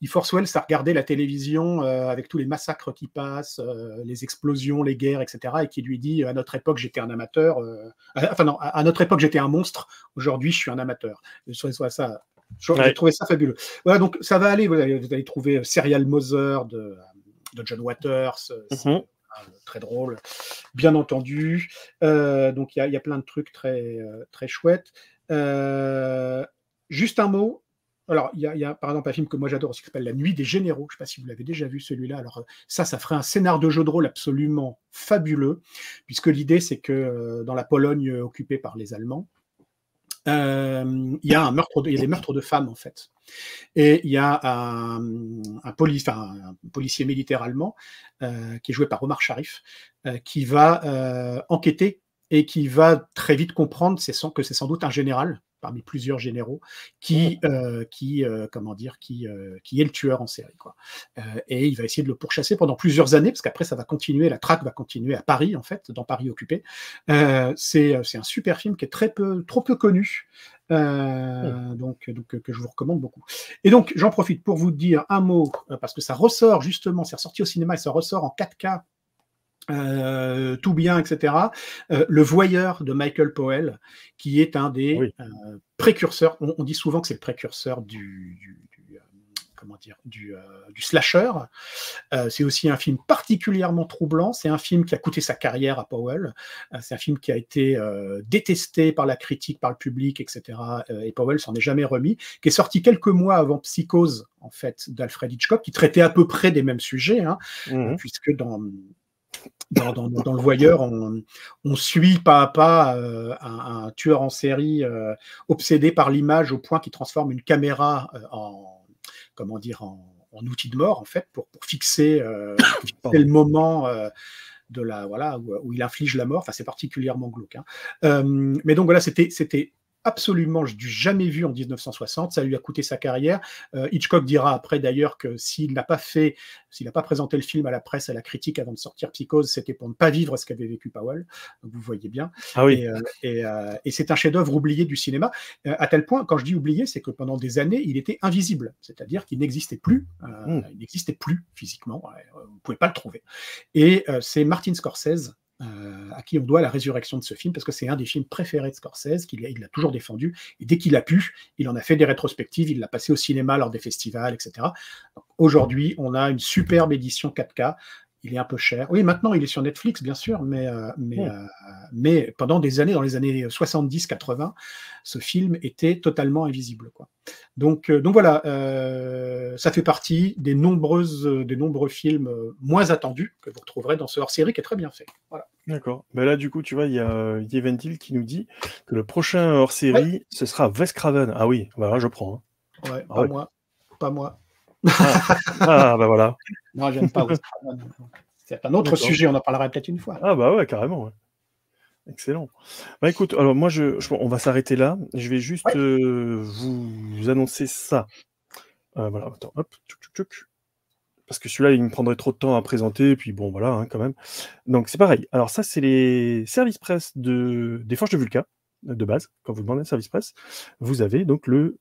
il force Wells à regarder la télévision avec tous les massacres qui passent, les explosions, les guerres, etc. Et qui lui dit à notre époque j'étais un amateur, enfin non, à, notre époque j'étais un monstre, aujourd'hui je suis un amateur. Soit ça, j'ai trouvé ça fabuleux. Voilà, donc ça va aller. Vous allez, trouver euh, Serial Mother de, de John Waters. Mhm. Très drôle, bien entendu. Euh, donc il y, a plein de trucs très, très chouettes. juste un mot, alors, il y, a, par exemple un film que moi j'adore qui s'appelle La Nuit des Généraux. Je ne sais pas si vous l'avez déjà vu celui-là. Alors, ça, ça ferait un scénar de jeu de rôle absolument fabuleux, puisque l'idée, c'est que dans la Pologne occupée par les Allemands, il y a un meurtre, il y a des meurtres de femmes en fait, et il y a un, un, policier militaire allemand euh, qui est joué par Omar Sharif, euh, qui va enquêter et qui va très vite comprendre que c'est sans doute un général parmi plusieurs généraux, qui, euh, qui euh, comment dire, qui, euh, qui est le tueur en série. Quoi. et il va essayer de le pourchasser pendant plusieurs années, parce qu'après, ça va continuer, la traque va continuer à Paris, en fait, dans Paris occupé. c'est un super film qui est très peu, trop peu connu. Donc, donc que je vous recommande beaucoup. Et donc j'en profite pour vous dire un mot parce que ça ressort justement, c'est ressorti au cinéma et ça ressort en 4K euh, tout bien, etc. Euh, le voyeur de Michael Powell, qui est un des euh, précurseurs. On, dit souvent que c'est le précurseur du, comment dire, du, du slasher. c'est aussi un film particulièrement troublant. C'est un film qui a coûté sa carrière à Powell. c'est un film qui a été détesté par la critique, par le public, etc. et Powell s'en est jamais remis. Qui est sorti quelques mois avant Psychose, en fait, d'Alfred Hitchcock, qui traitait à peu près des mêmes sujets, hein, mmh puisque dans dans, le voyeur, on, suit pas à pas euh, un, tueur en série euh, obsédé par l'image au point qu'il transforme une caméra euh, en comment dire en, outil de mort en fait pour, fixer, le moment de la voilà où, il inflige la mort. Enfin, c'est particulièrement glauque. Hein. mais donc voilà, c'était c'était absolument du jamais vu en 1960. Ça lui a coûté sa carrière. Euh, Hitchcock dira après d'ailleurs que s'il n'a pas fait, s'il n'a pas présenté le film à la presse, à la critique avant de sortir Psychose, c'était pour ne pas vivre ce qu'avait vécu Powell. vous voyez bien. Ah oui. Et, euh, euh, et, c'est un chef-d'œuvre oublié du cinéma. à tel point, quand je dis oublié, c'est que pendant des années, il était invisible. C'est-à-dire qu'il n'existait plus. Hmm. Il n'existait plus physiquement. Vous ne pouvez pas le trouver. Et c'est Martin Scorsese euh, à qui on doit la résurrection de ce film, parce que c'est un des films préférés de Scorsese, qu'il il l'a toujours défendu, et dès qu'il a pu, il en a fait des rétrospectives, il l'a passé au cinéma lors des festivals, etc. Aujourd'hui, on a une superbe édition 4K il est un peu cher. Oui, maintenant il est sur Netflix, bien sûr, mais, euh, mais, euh, mais pendant des années, dans les années 70-80, ce film était totalement invisible. Quoi. Donc, euh, donc voilà, ça fait partie des, nombreuses, des nombreux films moins attendus que vous retrouverez dans ce hors-série qui est très bien fait. Voilà. D'accord. Ben là, du coup, tu vois, il y a Yeventil qui nous dit que le prochain hors-série, ce sera Vescraven. Ah oui, bah je prends. Hein. Ouais, ah pas moi. Pas moi. Ah, ah, bah voilà. Non, j'aime pas C'est un autre sujet, on en parlera peut-être une fois. Ah bah ouais, carrément. Excellent. Bah écoute, alors moi, je, on va s'arrêter là. Je vais juste euh, vous annoncer ça. Euh, voilà, attends, hop, Parce que celui-là, il me prendrait trop de temps à présenter, et puis bon, voilà, hein, quand même. Donc c'est pareil. Alors ça, c'est les services presse de, des Forges de Vulca, de base. Quand vous demandez un service presse, vous avez donc le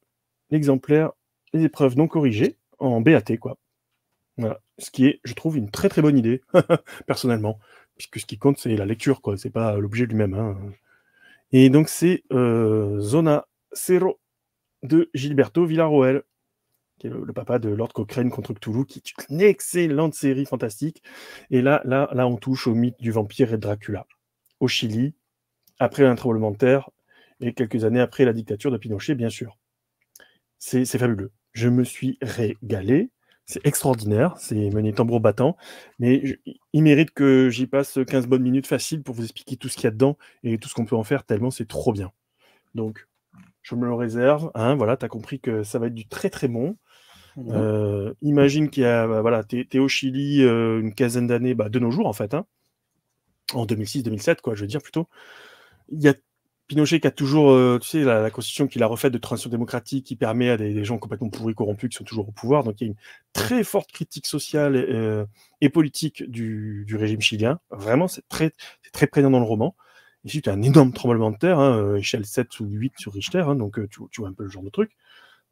l'exemplaire, les épreuves non corrigées, en BAT, quoi. Voilà. Ce qui est, je trouve, une très très bonne idée, personnellement, puisque ce qui compte, c'est la lecture, quoi. C'est pas l'objet lui-même. Hein. Et donc, c'est euh, Zona Zero de Gilberto Villarroel, qui est le, papa de Lord Cochrane contre Cthulhu, qui est une excellente série fantastique. Et là, là, là, on touche au mythe du vampire et de Dracula, au Chili, après un tremblement de terre, et quelques années après la dictature de Pinochet, bien sûr. C'est fabuleux. Je me suis régalé. C'est extraordinaire, c'est mené tambour battant, mais il mérite que j'y passe 15 bonnes minutes faciles pour vous expliquer tout ce qu'il y a dedans et tout ce qu'on peut en faire, tellement c'est trop bien. Donc, je me le réserve. Hein, voilà, tu as compris que ça va être du très très bon. Mmh. Euh, imagine qu'il y a, bah, voilà, tu es, au Chili euh, une quinzaine d'années, bah, de nos jours en fait, hein. en 2006-2007, quoi, je veux dire plutôt. Il y a Pinochet qui a toujours, euh, tu sais, la, constitution qu'il a refaite de transition démocratique qui permet à des, gens complètement pourris, corrompus, qui sont toujours au pouvoir. Donc il y a une très forte critique sociale et, euh, politique du, régime chilien. Vraiment, c'est très, très présent dans le roman. Ici, tu as un énorme tremblement de terre, hein, euh, échelle 7 ou 8 sur Richter, hein, donc tu, vois un peu le genre de truc.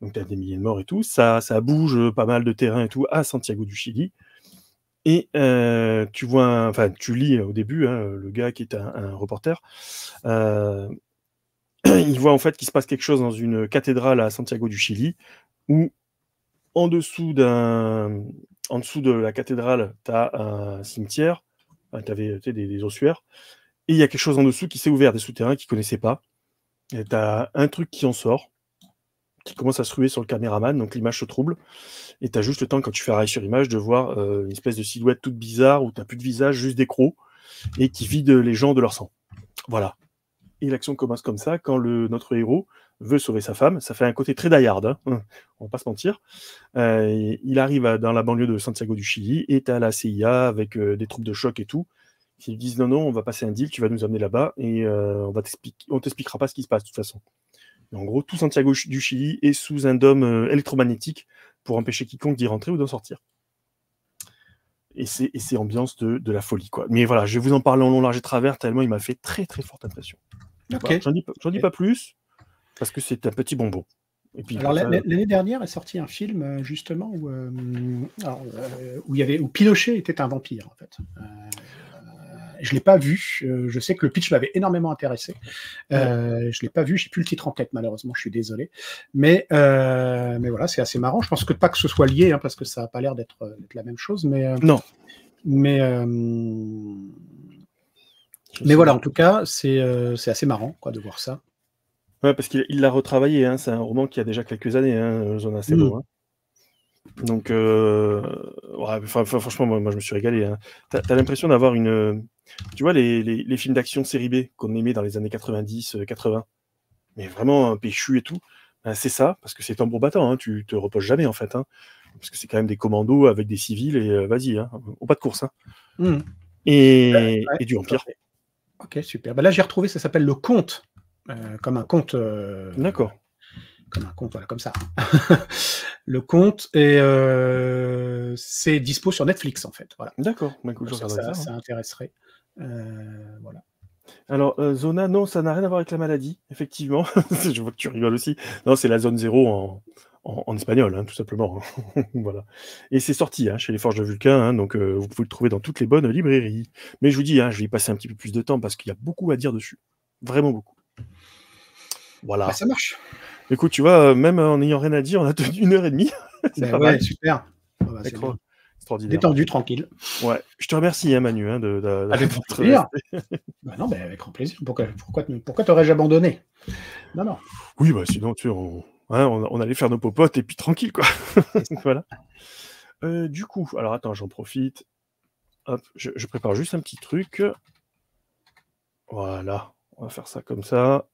Donc tu as des milliers de morts et tout. Ça, ça bouge pas mal de terrain et tout à Santiago du Chili. Et tu vois, enfin, tu lis au début, hein, le gars qui est un, reporter, il voit en fait qu'il se passe quelque chose dans une cathédrale à Santiago du Chili, où en dessous d'un, en dessous de la cathédrale, tu as un cimetière, tu avais des, ossuaires, et il y a quelque chose en dessous qui s'est ouvert, des souterrains qu'ils ne connaissaient pas. Et tu un truc qui en sort, qui commence à se ruer sur le caméraman, donc l'image se trouble. Et tu as juste le temps, quand tu fais arrêt sur image, de voir euh, une espèce de silhouette toute bizarre où tu n'as plus de visage, juste des crocs, et qui vide les gens de leur sang. Voilà. Et l'action commence comme ça, quand notre héros veut sauver sa femme. Ça fait un côté très daillard, hein, hum, on va pas se mentir. Euh, il arrive dans la banlieue de Santiago du Chili, et tu la CIA avec euh, des troupes de choc et tout, qui lui disent non, non, on va passer un deal, tu vas nous amener là-bas, et on va on t'expliquera pas ce qui se passe de toute façon en gros, tout Santiago du Chili est sous un dôme euh, électromagnétique pour empêcher quiconque d'y rentrer ou d'en sortir. Et c'est ambiance de, de, la folie. quoi. Mais voilà, je vais vous en parler en long, large et travers, tellement il m'a fait très très forte impression. J'en dis, dis, pas plus, parce que c'est un petit bonbon. alors l'année dernière est sorti un film euh, justement où, euh, où, il y avait, où Pinochet était un vampire en fait. Je l'ai pas vu. Euh, je sais que le pitch m'avait énormément intéressé. Euh, Je l'ai pas vu. J'ai plus le titre en tête malheureusement. Je suis désolé. Mais euh, mais voilà, c'est assez marrant. Je pense que pas que ce soit lié, hein, parce que ça a pas l'air d'être la même chose. Mais euh, non. Mais mais voilà, en tout cas, c'est assez marrant quoi de voir ça. Ouais, parce qu'il l'a retravaillé. Hein. C'est un roman qui a déjà quelques années. Hein, Zona Sebo. Mmh. Donc, euh, franchement, moi, je me suis régalé. Hein. Tu as, l'impression d'avoir une. Tu vois, les, les, films d'action série B qu'on aimait dans les années 90, 80, euh, mais vraiment un péchu et tout, ben, c'est ça, parce que c'est tambour battant, hein, tu te reposes jamais en fait. Hein, parce que c'est quand même des commandos avec des civils et euh, vas-y, hein, au pas de course. Hein. Mmh. Et, et, du Empire. Ok, super. Ben là, j'ai retrouvé, ça s'appelle Le Conte, comme un conte. D'accord comme un compte, voilà, comme ça. le compte et euh, c'est dispo sur Netflix en fait. Voilà. D'accord. Bah, ça, ça, ça, intéresserait. Euh, voilà. Alors, euh, Zona, non, ça n'a rien à voir avec la maladie, effectivement. Je vois que tu rigoles aussi. Non, c'est la zone zéro en, en, espagnol, hein, tout simplement. voilà. Et c'est sorti hein, chez les Forges de Vulcain, hein, donc vous pouvez le trouver dans toutes les bonnes librairies. Mais je vous dis, je vais y passer un petit peu plus de temps parce qu'il y a beaucoup à dire dessus. Vraiment beaucoup. Voilà. Bah, ça marche. Écoute, tu vois, même en n'ayant rien à dire, on a tenu une heure et demie. c'est bah ouais, super. Ah bah, extraordinaire. Détendu, tranquille. Ouais, je te remercie, hein, Manu, hein, de, de, avec grand plaisir. bah non, mais avec grand plaisir. Pourquoi, pourquoi, pourquoi t'aurais-je abandonné? Non, non. Oui, bah sinon, tu on, hein, on, allait faire nos popotes et puis tranquille, quoi. voilà. Euh, du coup, alors attends, j'en profite. Hop, je, je, prépare juste un petit truc. Voilà, on va faire ça comme ça.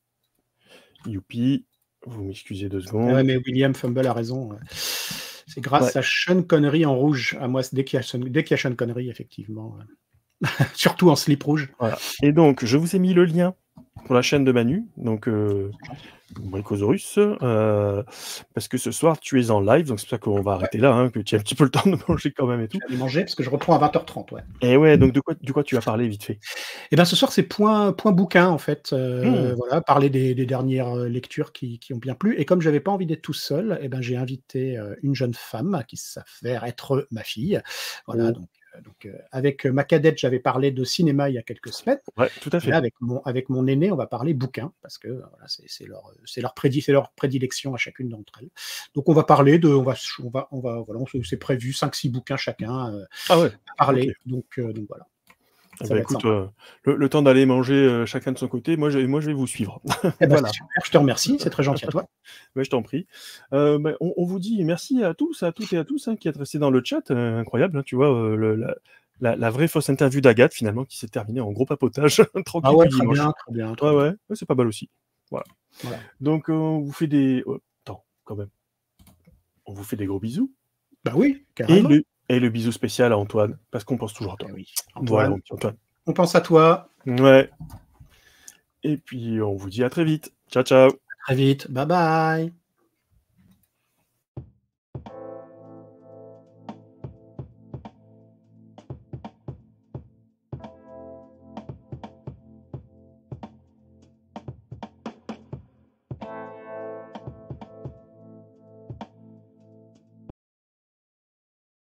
Youpi. Vous m'excusez deux secondes. Ouais, mais William Fumble a raison. C'est grâce à Sean Connery en rouge. À moi, dès qu'il y, a Sean Connery, effectivement. Surtout en slip rouge. Et donc, je vous ai mis le lien pour la chaîne de Manu. Donc, euh, Bricosaurus, euh, parce que ce soir tu es en live, donc c'est pour ça qu'on va arrêter là, hein, que tu as un petit peu le temps de manger quand même et tout. Je vais manger parce que je reprends à 20h30, ouais. Et ouais, donc de quoi, du quoi tu vas parler vite fait? Eh bien ce soir c'est point, point bouquin en fait, euh, hmm. voilà, parler des, dernières lectures qui, qui, ont bien plu. Et comme j'avais pas envie d'être tout seul, eh ben j'ai invité une jeune femme qui s'avère être ma fille, voilà, oh. donc donc, euh, avec ma cadette, j'avais parlé de cinéma il y a quelques semaines. Ouais, tout à fait. avec, mon, avec mon aîné, on va parler bouquin, parce que voilà, c'est leur, leur, prédit, leur prédilection à chacune d'entre elles. Donc, on va parler de. On va, on va, on va, voilà, c'est prévu 5-6 bouquins chacun euh, ah ouais. à parler. Donc, euh, donc, voilà. Ah bah écoute, le, temps d'aller manger chacun de son côté, moi je, moi je vais vous suivre. Eh ben, voilà. Je te remercie, c'est très gentil à toi. je t'en prie. Bah, on, vous dit merci à tous, à toutes et à tous hein, qui êtes restés dans le chat. incroyable, hein, tu vois, le, la, vraie fausse interview d'Agathe, finalement, qui s'est terminée en gros papotage. ah ouais, très bien, très bien. ouais, ouais, c'est pas mal aussi. Voilà. Donc, on vous fait des. Oh, attends, quand même. On vous fait des gros bisous. Bah oui, carrément. Et le, bisou spécial à Antoine, parce qu'on pense toujours à toi. Eh oui, Antoine. On pense à toi. Ouais. Et puis, on vous dit à très vite. Ciao, ciao. très vite. Bye bye.